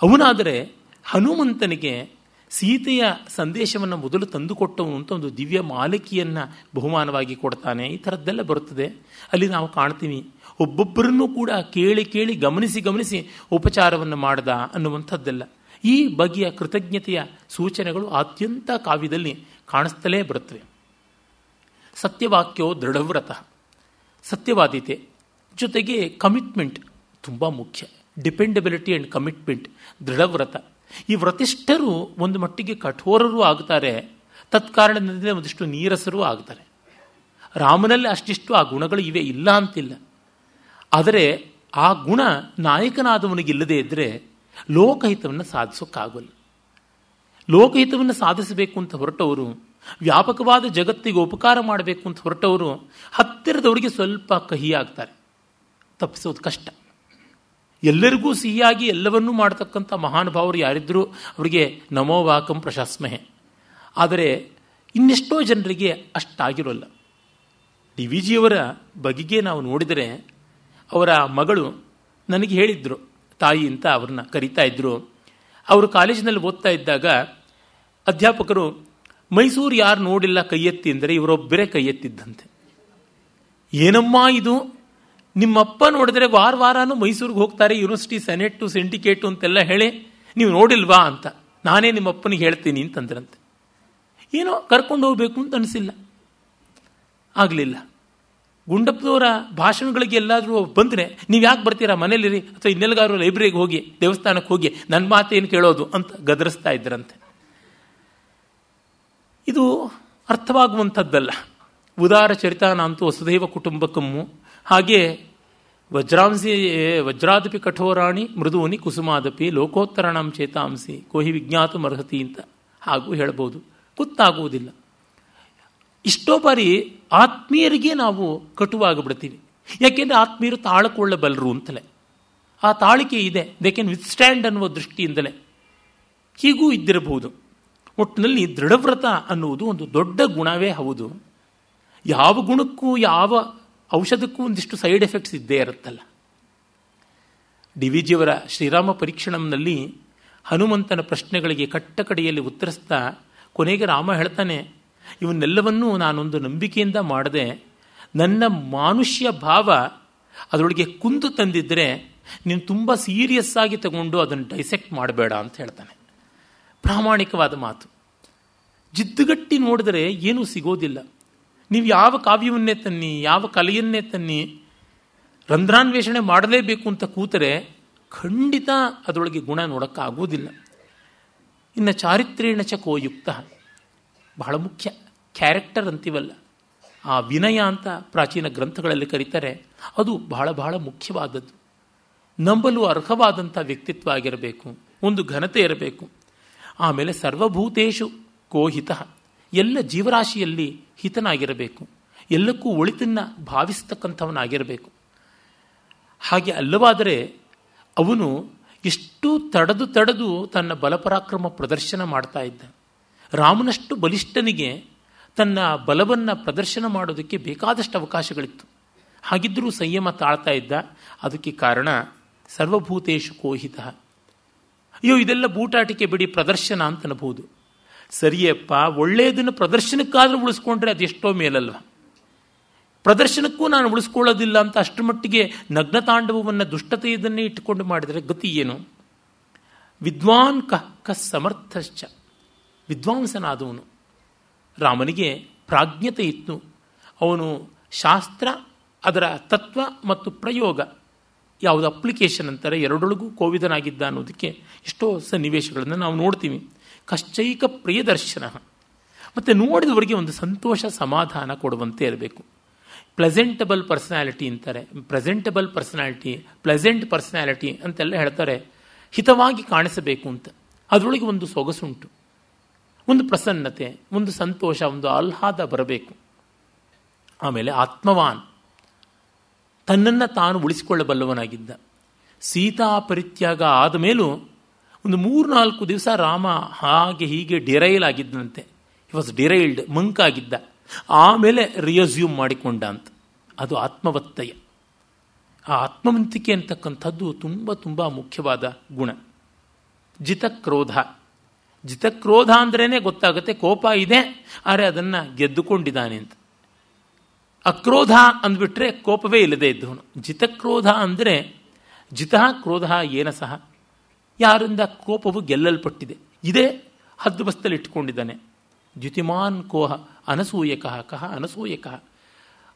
ಅವನಾದರೆ ಹನುಮಂತನಿಗೆ ಸೀತೆಯ ಸಂದೇಶವನ್ನು ಮೊದಲು ತಂದುಕೊಟ್ಟವನು ಅಂತ ಒಂದು ದಿವ್ಯ ಮಾಲಿಕೆಯನ್ನು ಬಹುಮಾನವಾಗಿ ಕೊಡ್ತಾನೆ. ಈ ಥರದ್ದೆಲ್ಲ ಬರುತ್ತದೆ. ಅಲ್ಲಿ ನಾವು ಕಾಣ್ತೀವಿ, ಒಬ್ಬೊಬ್ಬರನ್ನು ಕೂಡ ಕೇಳಿ ಕೇಳಿ ಗಮನಿಸಿ ಗಮನಿಸಿ ಉಪಚಾರವನ್ನು ಮಾಡ್ದ ಅನ್ನುವಂಥದ್ದೆಲ್ಲ. ಈ ಬಗೆಯ ಕೃತಜ್ಞತೆಯ ಸೂಚನೆಗಳು ಅತ್ಯಂತ ಕಾವ್ಯದಲ್ಲಿ ಕಾಣಿಸ್ತಲೇ ಬರುತ್ತವೆ. ಸತ್ಯವಾಕ್ಯೋ ದೃಢವ್ರತ. ಸತ್ಯವಾದಿತೆ ಜೊತೆಗೆ ಕಮಿಟ್ಮೆಂಟ್ ತುಂಬ ಮುಖ್ಯ. ಡಿಪೆಂಡಬಿಲಿಟಿ ಆ್ಯಂಡ್ ಕಮಿಟ್ಮೆಂಟ್ ದೃಢವ್ರತ. ಈ ವ್ರತಿಷ್ಠರು ಒಂದು ಮಟ್ಟಿಗೆ ಕಠೋರರೂ ಆಗ್ತಾರೆ ತತ್ಕಾರಣದಿಂದ ಒಂದಿಷ್ಟು ನೀರಸರೂ ಆಗ್ತಾರೆ. ರಾಮನಲ್ಲಿ ಅಷ್ಟಿಷ್ಟು ಆ ಗುಣಗಳು ಇವೆ, ಇಲ್ಲ ಅಂತಿಲ್ಲ. ಆದರೆ ಆ ಗುಣ ನಾಯಕನಾದವನಿಗೆ ಇಲ್ಲದೇ ಇದ್ದರೆ ಲೋಕಹಿತವನ್ನು ಸಾಧಿಸೋಕ್ಕಾಗಲ್ಲ. ಲೋಕಹಿತವನ್ನು ಸಾಧಿಸಬೇಕು ಅಂತ ಹೊರಟವರು, ವ್ಯಾಪಕವಾದ ಜಗತ್ತಿಗೆ ಉಪಕಾರ ಮಾಡಬೇಕು ಅಂತ ಹೊರಟವರು, ಹತ್ತಿರದವರಿಗೆ ಸ್ವಲ್ಪ ಕಹಿ ಆಗ್ತಾರೆ ತಪ್ಪಿಸೋದು ಕಷ್ಟ. ಎಲ್ಲರಿಗೂ ಸಿಹಿಯಾಗಿ ಎಲ್ಲವನ್ನೂ ಮಾಡತಕ್ಕಂಥ ಮಹಾನುಭಾವರು ಯಾರಿದ್ದರೂ ಅವರಿಗೆ ನಮೋ ವಾಕಂ ಪ್ರಶಸ್ಮಹೆ. ಆದರೆ ಇನ್ನೆಷ್ಟೋ ಜನರಿಗೆ ಅಷ್ಟಾಗಿರೋಲ್ಲ. ಡಿ ವಿ ಜಿಯವರ ಬಗೆಗೆ ನಾವು ನೋಡಿದರೆ ಅವರ ಮಗಳು ನನಗೆ ಹೇಳಿದ್ರು, ತಾಯಿ ಅಂತ ಅವ್ರನ್ನ ಕರೀತಾ ಇದ್ದರು ಅವರು ಕಾಲೇಜಿನಲ್ಲಿ ಓದ್ತಾ ಇದ್ದಾಗ ಅಧ್ಯಾಪಕರು, ಮೈಸೂರು ಯಾರು ನೋಡಿಲ್ಲ ಕೈ ಎತ್ತಿ ಅಂದರೆ ಇವರೊಬ್ಬರೇ ಕೈ ಎತ್ತಿದ್ದಂತೆ ಏನಮ್ಮ ಇದು? ನಿಮ್ಮಪ್ಪ ನೋಡಿದ್ರೆ ವಾರ ವಾರನೂ ಮೈಸೂರಿಗೆ ಹೋಗ್ತಾರೆ, ಯೂನಿವರ್ಸಿಟಿ, ಸೆನೆಟು, ಸಿಂಡಿಕೇಟು ಅಂತೆಲ್ಲ ಹೇಳಿ, ನೀವು ನೋಡಿಲ್ವಾ ಅಂತ ನಾನೇ ನಿಮ್ಮಪ್ಪನಿಗೆ ಹೇಳ್ತೀನಿ ಅಂತಂದ್ರಂತೆ. ಏನೋ ಕರ್ಕೊಂಡು ಹೋಗಬೇಕು ಅಂತ ಅನಿಸಿಲ್ಲ. ಆಗಲಿಲ್ಲ. ಗುಂಡಪ್ಪದವರ ಭಾಷಣಗಳಿಗೆ ಎಲ್ಲಾದರೂ ಬಂದರೆ ನೀವು ಯಾಕೆ ಬರ್ತೀರಾ, ಮನೇಲಿರಿ, ಅಥವಾ ಇನ್ನೆಲ್ಲಗಾರು ಲೈಬ್ರರಿಗೆ ಹೋಗಿ, ದೇವಸ್ಥಾನಕ್ಕೆ ಹೋಗಿ ನನ್ನ ಮಾತೇನು ಕೇಳೋದು ಅಂತ ಗದರಿಸ್ತಾ ಇದ್ರಂತೆ. ಇದು ಅರ್ಥವಾಗುವಂಥದ್ದಲ್ಲ. ಉದಾರ ಚರಿತಾನ ಅಂತೂ ವಸುದೈವ ಕುಟುಂಬಕಮ್ಮು. ಹಾಗೆ ವಜ್ರಾಂಸಿ ವಜ್ರಾದಪಿ ಕಠೋರಾಣಿ ಮೃದುವನಿ ಕುಸುಮಾದಪಿ ಲೋಕೋತ್ತರಣಂ ಚೇತಾಂಸಿ ಕೋಹಿ ವಿಜ್ಞಾತು ಮರ್ಹತಿ ಅಂತ ಹಾಗೂ ಹೇಳ್ಬೋದು. ಗೊತ್ತಾಗುವುದಿಲ್ಲ. ಇಷ್ಟೋ ಬಾರಿ ಆತ್ಮೀಯರಿಗೆ ನಾವು ಕಟುವಾಗಿಬಿಡ್ತೀವಿ. ಯಾಕೆಂದರೆ ಆತ್ಮೀಯರು ತಾಳಕೊಳ್ಳಬಲ್ಲರು ಅಂತಲೇ. ಆ ತಾಳಿಕೆ ಇದೆ. ದೇ ಕ್ಯಾನ್ ವಿತ್ಸ್ಟ್ಯಾಂಡ್ ಅನ್ನುವ ದೃಷ್ಟಿಯಿಂದಲೇ. ಹೀಗೂ ಇದ್ದಿರಬಹುದು. ಒಟ್ಟಿನಲ್ಲಿ ದೃಢವ್ರತ ಅನ್ನುವುದು ಒಂದು ದೊಡ್ಡ ಗುಣವೇ ಹೌದು. ಯಾವ ಗುಣಕ್ಕೂ ಯಾವ ಔಷಧಕ್ಕೂ ಒಂದಿಷ್ಟು ಸೈಡ್ ಎಫೆಕ್ಟ್ಸ್ ಇದ್ದೇ ಇರುತ್ತಲ್ಲ. ಡಿ ವಿ ಜಿಯವರ ಶ್ರೀರಾಮ ಪರೀಕ್ಷಣಂನಲ್ಲಿ ಹನುಮಂತನ ಪ್ರಶ್ನೆಗಳಿಗೆ ಕಟ್ಟ ಕಡೆಯಲ್ಲಿ ಉತ್ತರಿಸ್ತಾ ಕೊನೆಗೆ ರಾಮ ಹೇಳ್ತಾನೆ, ಇವನ್ನೆಲ್ಲವನ್ನೂ ನಾನೊಂದು ನಂಬಿಕೆಯಿಂದ ಮಾಡದೆ ನನ್ನ ಮಾನುಷ್ಯ ಭಾವ ಅದರೊಳಗೆ ಕುಂದು ತಂದಿದ್ದರೆ ನೀನು ತುಂಬ ಸೀರಿಯಸ್ ಆಗಿ ತಗೊಂಡು ಅದನ್ನು ಡೈಸೆಕ್ಟ್ ಮಾಡಬೇಡ ಅಂತ ಹೇಳ್ತಾನೆ. ಪ್ರಾಮಾಣಿಕವಾದ ಮಾತು. ಜಿದ್ದುಗಟ್ಟಿ ನೋಡಿದರೆ ಏನೂ ಸಿಗೋದಿಲ್ಲ. ನೀವು ಯಾವ ಕಾವ್ಯವನ್ನೇ ತನ್ನಿ, ಯಾವ ಕಲೆಯನ್ನೇ ತನ್ನಿ, ರಂಧ್ರಾನ್ವೇಷಣೆ ಮಾಡಲೇಬೇಕು ಅಂತ ಕೂತರೆ ಖಂಡಿತ ಅದರೊಳಗೆ ಗುಣ ನೋಡೋಕ್ಕಾಗೋದಿಲ್ಲ ಇನ್ನು ಚಾರಿತ್ರೇಣ ಚ ಕೋಯುಕ್ತ. ಬಹಳ ಮುಖ್ಯ. ಕ್ಯಾರೆಕ್ಟರ್ ಅಂತೀವಲ್ಲ, ಆ ವಿನಯ ಅಂತ ಪ್ರಾಚೀನ ಗ್ರಂಥಗಳಲ್ಲಿ ಕರೀತಾರೆ. ಅದು ಬಹಳ ಬಹಳ ಮುಖ್ಯವಾದದ್ದು. ನಂಬಲು ಅರ್ಹವಾದಂಥ ವ್ಯಕ್ತಿತ್ವ ಆಗಿರಬೇಕು, ಒಂದು ಘನತೆ ಇರಬೇಕು. ಆಮೇಲೆ ಸರ್ವಭೂತೇಶು ಕೋಹಿತ. ಎಲ್ಲ ಜೀವರಾಶಿಯಲ್ಲಿ ಹಿತನಾಗಿರಬೇಕು. ಎಲ್ಲಕ್ಕೂ ಒಳಿತನ್ನು ಭಾವಿಸ್ತಕ್ಕಂಥವನಾಗಿರಬೇಕು. ಹಾಗೆ ಅಲ್ಲವಾದರೆ ಅವನು ಎಷ್ಟು ತಡೆದು ತಡೆದು ತನ್ನ ಬಲಪರಾಕ್ರಮ ಪ್ರದರ್ಶನ ಮಾಡ್ತಾ ಇದ್ದ. ರಾಮನಷ್ಟು ಬಲಿಷ್ಠನಿಗೆ ತನ್ನ ಬಲವನ್ನು ಪ್ರದರ್ಶನ ಮಾಡೋದಕ್ಕೆ ಬೇಕಾದಷ್ಟು ಅವಕಾಶಗಳಿತ್ತು. ಹಾಗಿದ್ದರೂ ಸಂಯಮ ತಾಳ್ತಾ ಇದ್ದ. ಅದಕ್ಕೆ ಕಾರಣ ಸರ್ವಭೂತೇಶು ಕೋಹಿತ. ಅಯ್ಯೋ, ಇದೆಲ್ಲ ಬೂಟಾಟಿಕೆ ಬಿಡಿ ಪ್ರದರ್ಶನ ಅಂತನಬಹುದು. ಸರಿಯಪ್ಪ ಒಳ್ಳೆಯದನ್ನು ಪ್ರದರ್ಶನಕ್ಕಾದರೂ ಉಳಿಸ್ಕೊಂಡ್ರೆ ಅದೆಷ್ಟೋ ಮೇಲಲ್ವ. ಪ್ರದರ್ಶನಕ್ಕೂ ನಾನು ಉಳಿಸ್ಕೊಳ್ಳೋದಿಲ್ಲ ಅಂತ ಅಷ್ಟು ಮಟ್ಟಿಗೆ ನಗ್ನತಾಂಡವವನ್ನು ದುಷ್ಟತೆಯದನ್ನೇ ಇಟ್ಟುಕೊಂಡು ಮಾಡಿದರೆ ಗತಿ ಏನು? ವಿದ್ವಾನ್ ಕಃ, ಕ ಸಮರ್ಥಶ್ಚ. ವಿದ್ವಾಂಸನಾದವನು. ರಾಮನಿಗೆ ಪ್ರಾಜ್ಞತೆ ಇತ್ತು. ಅವನು ಶಾಸ್ತ್ರ, ಅದರ ತತ್ವ ಮತ್ತು ಪ್ರಯೋಗ, ಯಾವುದು ಅಪ್ಲಿಕೇಶನ್ ಅಂತಾರೆ ಎರಡೊಳಗೂ ಕೋವಿದನಾಗಿದ್ದ ಅನ್ನೋದಕ್ಕೆ ಎಷ್ಟೋ ಸನ್ನಿವೇಶಗಳನ್ನು ನಾವು ನೋಡ್ತೀವಿ. ಕಶ್ಚೈಕ ಪ್ರಿಯದರ್ಶನ. ಮತ್ತು ನೋಡಿದವರಿಗೆ ಒಂದು ಸಂತೋಷ ಸಮಾಧಾನ ಕೊಡುವಂತೆ ಇರಬೇಕು. ಪ್ಲೆಸೆಂಟಬಲ್ ಪರ್ಸನಾಲಿಟಿ ಅಂತಾರೆ. ಪ್ರೆಸೆಂಟಬಲ್ ಪರ್ಸನಾಲಿಟಿ, ಪ್ಲೆಸೆಂಟ್ ಪರ್ಸನಾಲಿಟಿ ಅಂತೆಲ್ಲ ಹೇಳ್ತಾರೆ. ಹಿತವಾಗಿ ಕಾಣಿಸಬೇಕು ಅಂತ. ಅದರೊಳಗೆ ಒಂದು ಸೊಗಸುಂಟು. ಒಂದು ಪ್ರಸನ್ನತೆ, ಒಂದು ಸಂತೋಷ, ಒಂದು ಆಹ್ಲಾದ ಬರಬೇಕು. ಆಮೇಲೆ ಆತ್ಮವಾನ್. ತನ್ನನ್ನು ತಾನು ಉಳಿಸಿಕೊಳ್ಳಬಲ್ಲವನಾಗಿದ್ದ. ಸೀತಾ ಪರಿತ್ಯಾಗ ಆದ ಮೇಲೂ ಒಂದು ಮೂರ್ನಾಲ್ಕು ದಿವಸ ರಾಮ ಹಾಗೆ ಹೀಗೆ ಡಿರೈಲ್ ಆಗಿದ್ದಂತೆ ಹಿ ವಾಸ್ ಡಿರೈಲ್ಡ್ ಮಂಕಾಗಿದ್ದ ಆಮೇಲೆ ರಿಯಸ್ಯೂಮ್ ಮಾಡಿಕೊಂಡ ಅಂತ. ಅದು ಆತ್ಮವತ್ತಯ. ಆ ಆತ್ಮವಂತಿಕೆ ಅಂತಕ್ಕಂಥದ್ದು ತುಂಬ ತುಂಬ ಮುಖ್ಯವಾದ ಗುಣ. ಜಿತಕ್ರೋಧ. ಜಿತಕ್ರೋಧ ಅಂದ್ರೇ ಗೊತ್ತಾಗುತ್ತೆ ಕೋಪ ಇದೆ, ಆದರೆ ಅದನ್ನು ಗೆದ್ದುಕೊಂಡಿದ್ದಾನೆ ಅಂತ. ಅಕ್ರೋಧ ಅಂದ್ಬಿಟ್ರೆ ಕೋಪವೇ ಇಲ್ಲದೆ ಇದ್ದವನು. ಜಿತಕ್ರೋಧ ಅಂದರೆ ಜಿತಃ ಕ್ರೋಧ ಏನ ಸಹ? ಯಾರಿಂದ ಕೋಪವು ಗೆಲ್ಲಲ್ಪಟ್ಟಿದೆ? ಇದೇ ಹದ್ದು ಬಸ್ತಲ್ಲಿ ಇಟ್ಕೊಂಡಿದ್ದಾನೆ. ದ್ಯುತಿಮಾನ್ ಕೋಹ ಅನಸೂಯಕಃ ಕಹ ಅನಸೂಯಕಃ.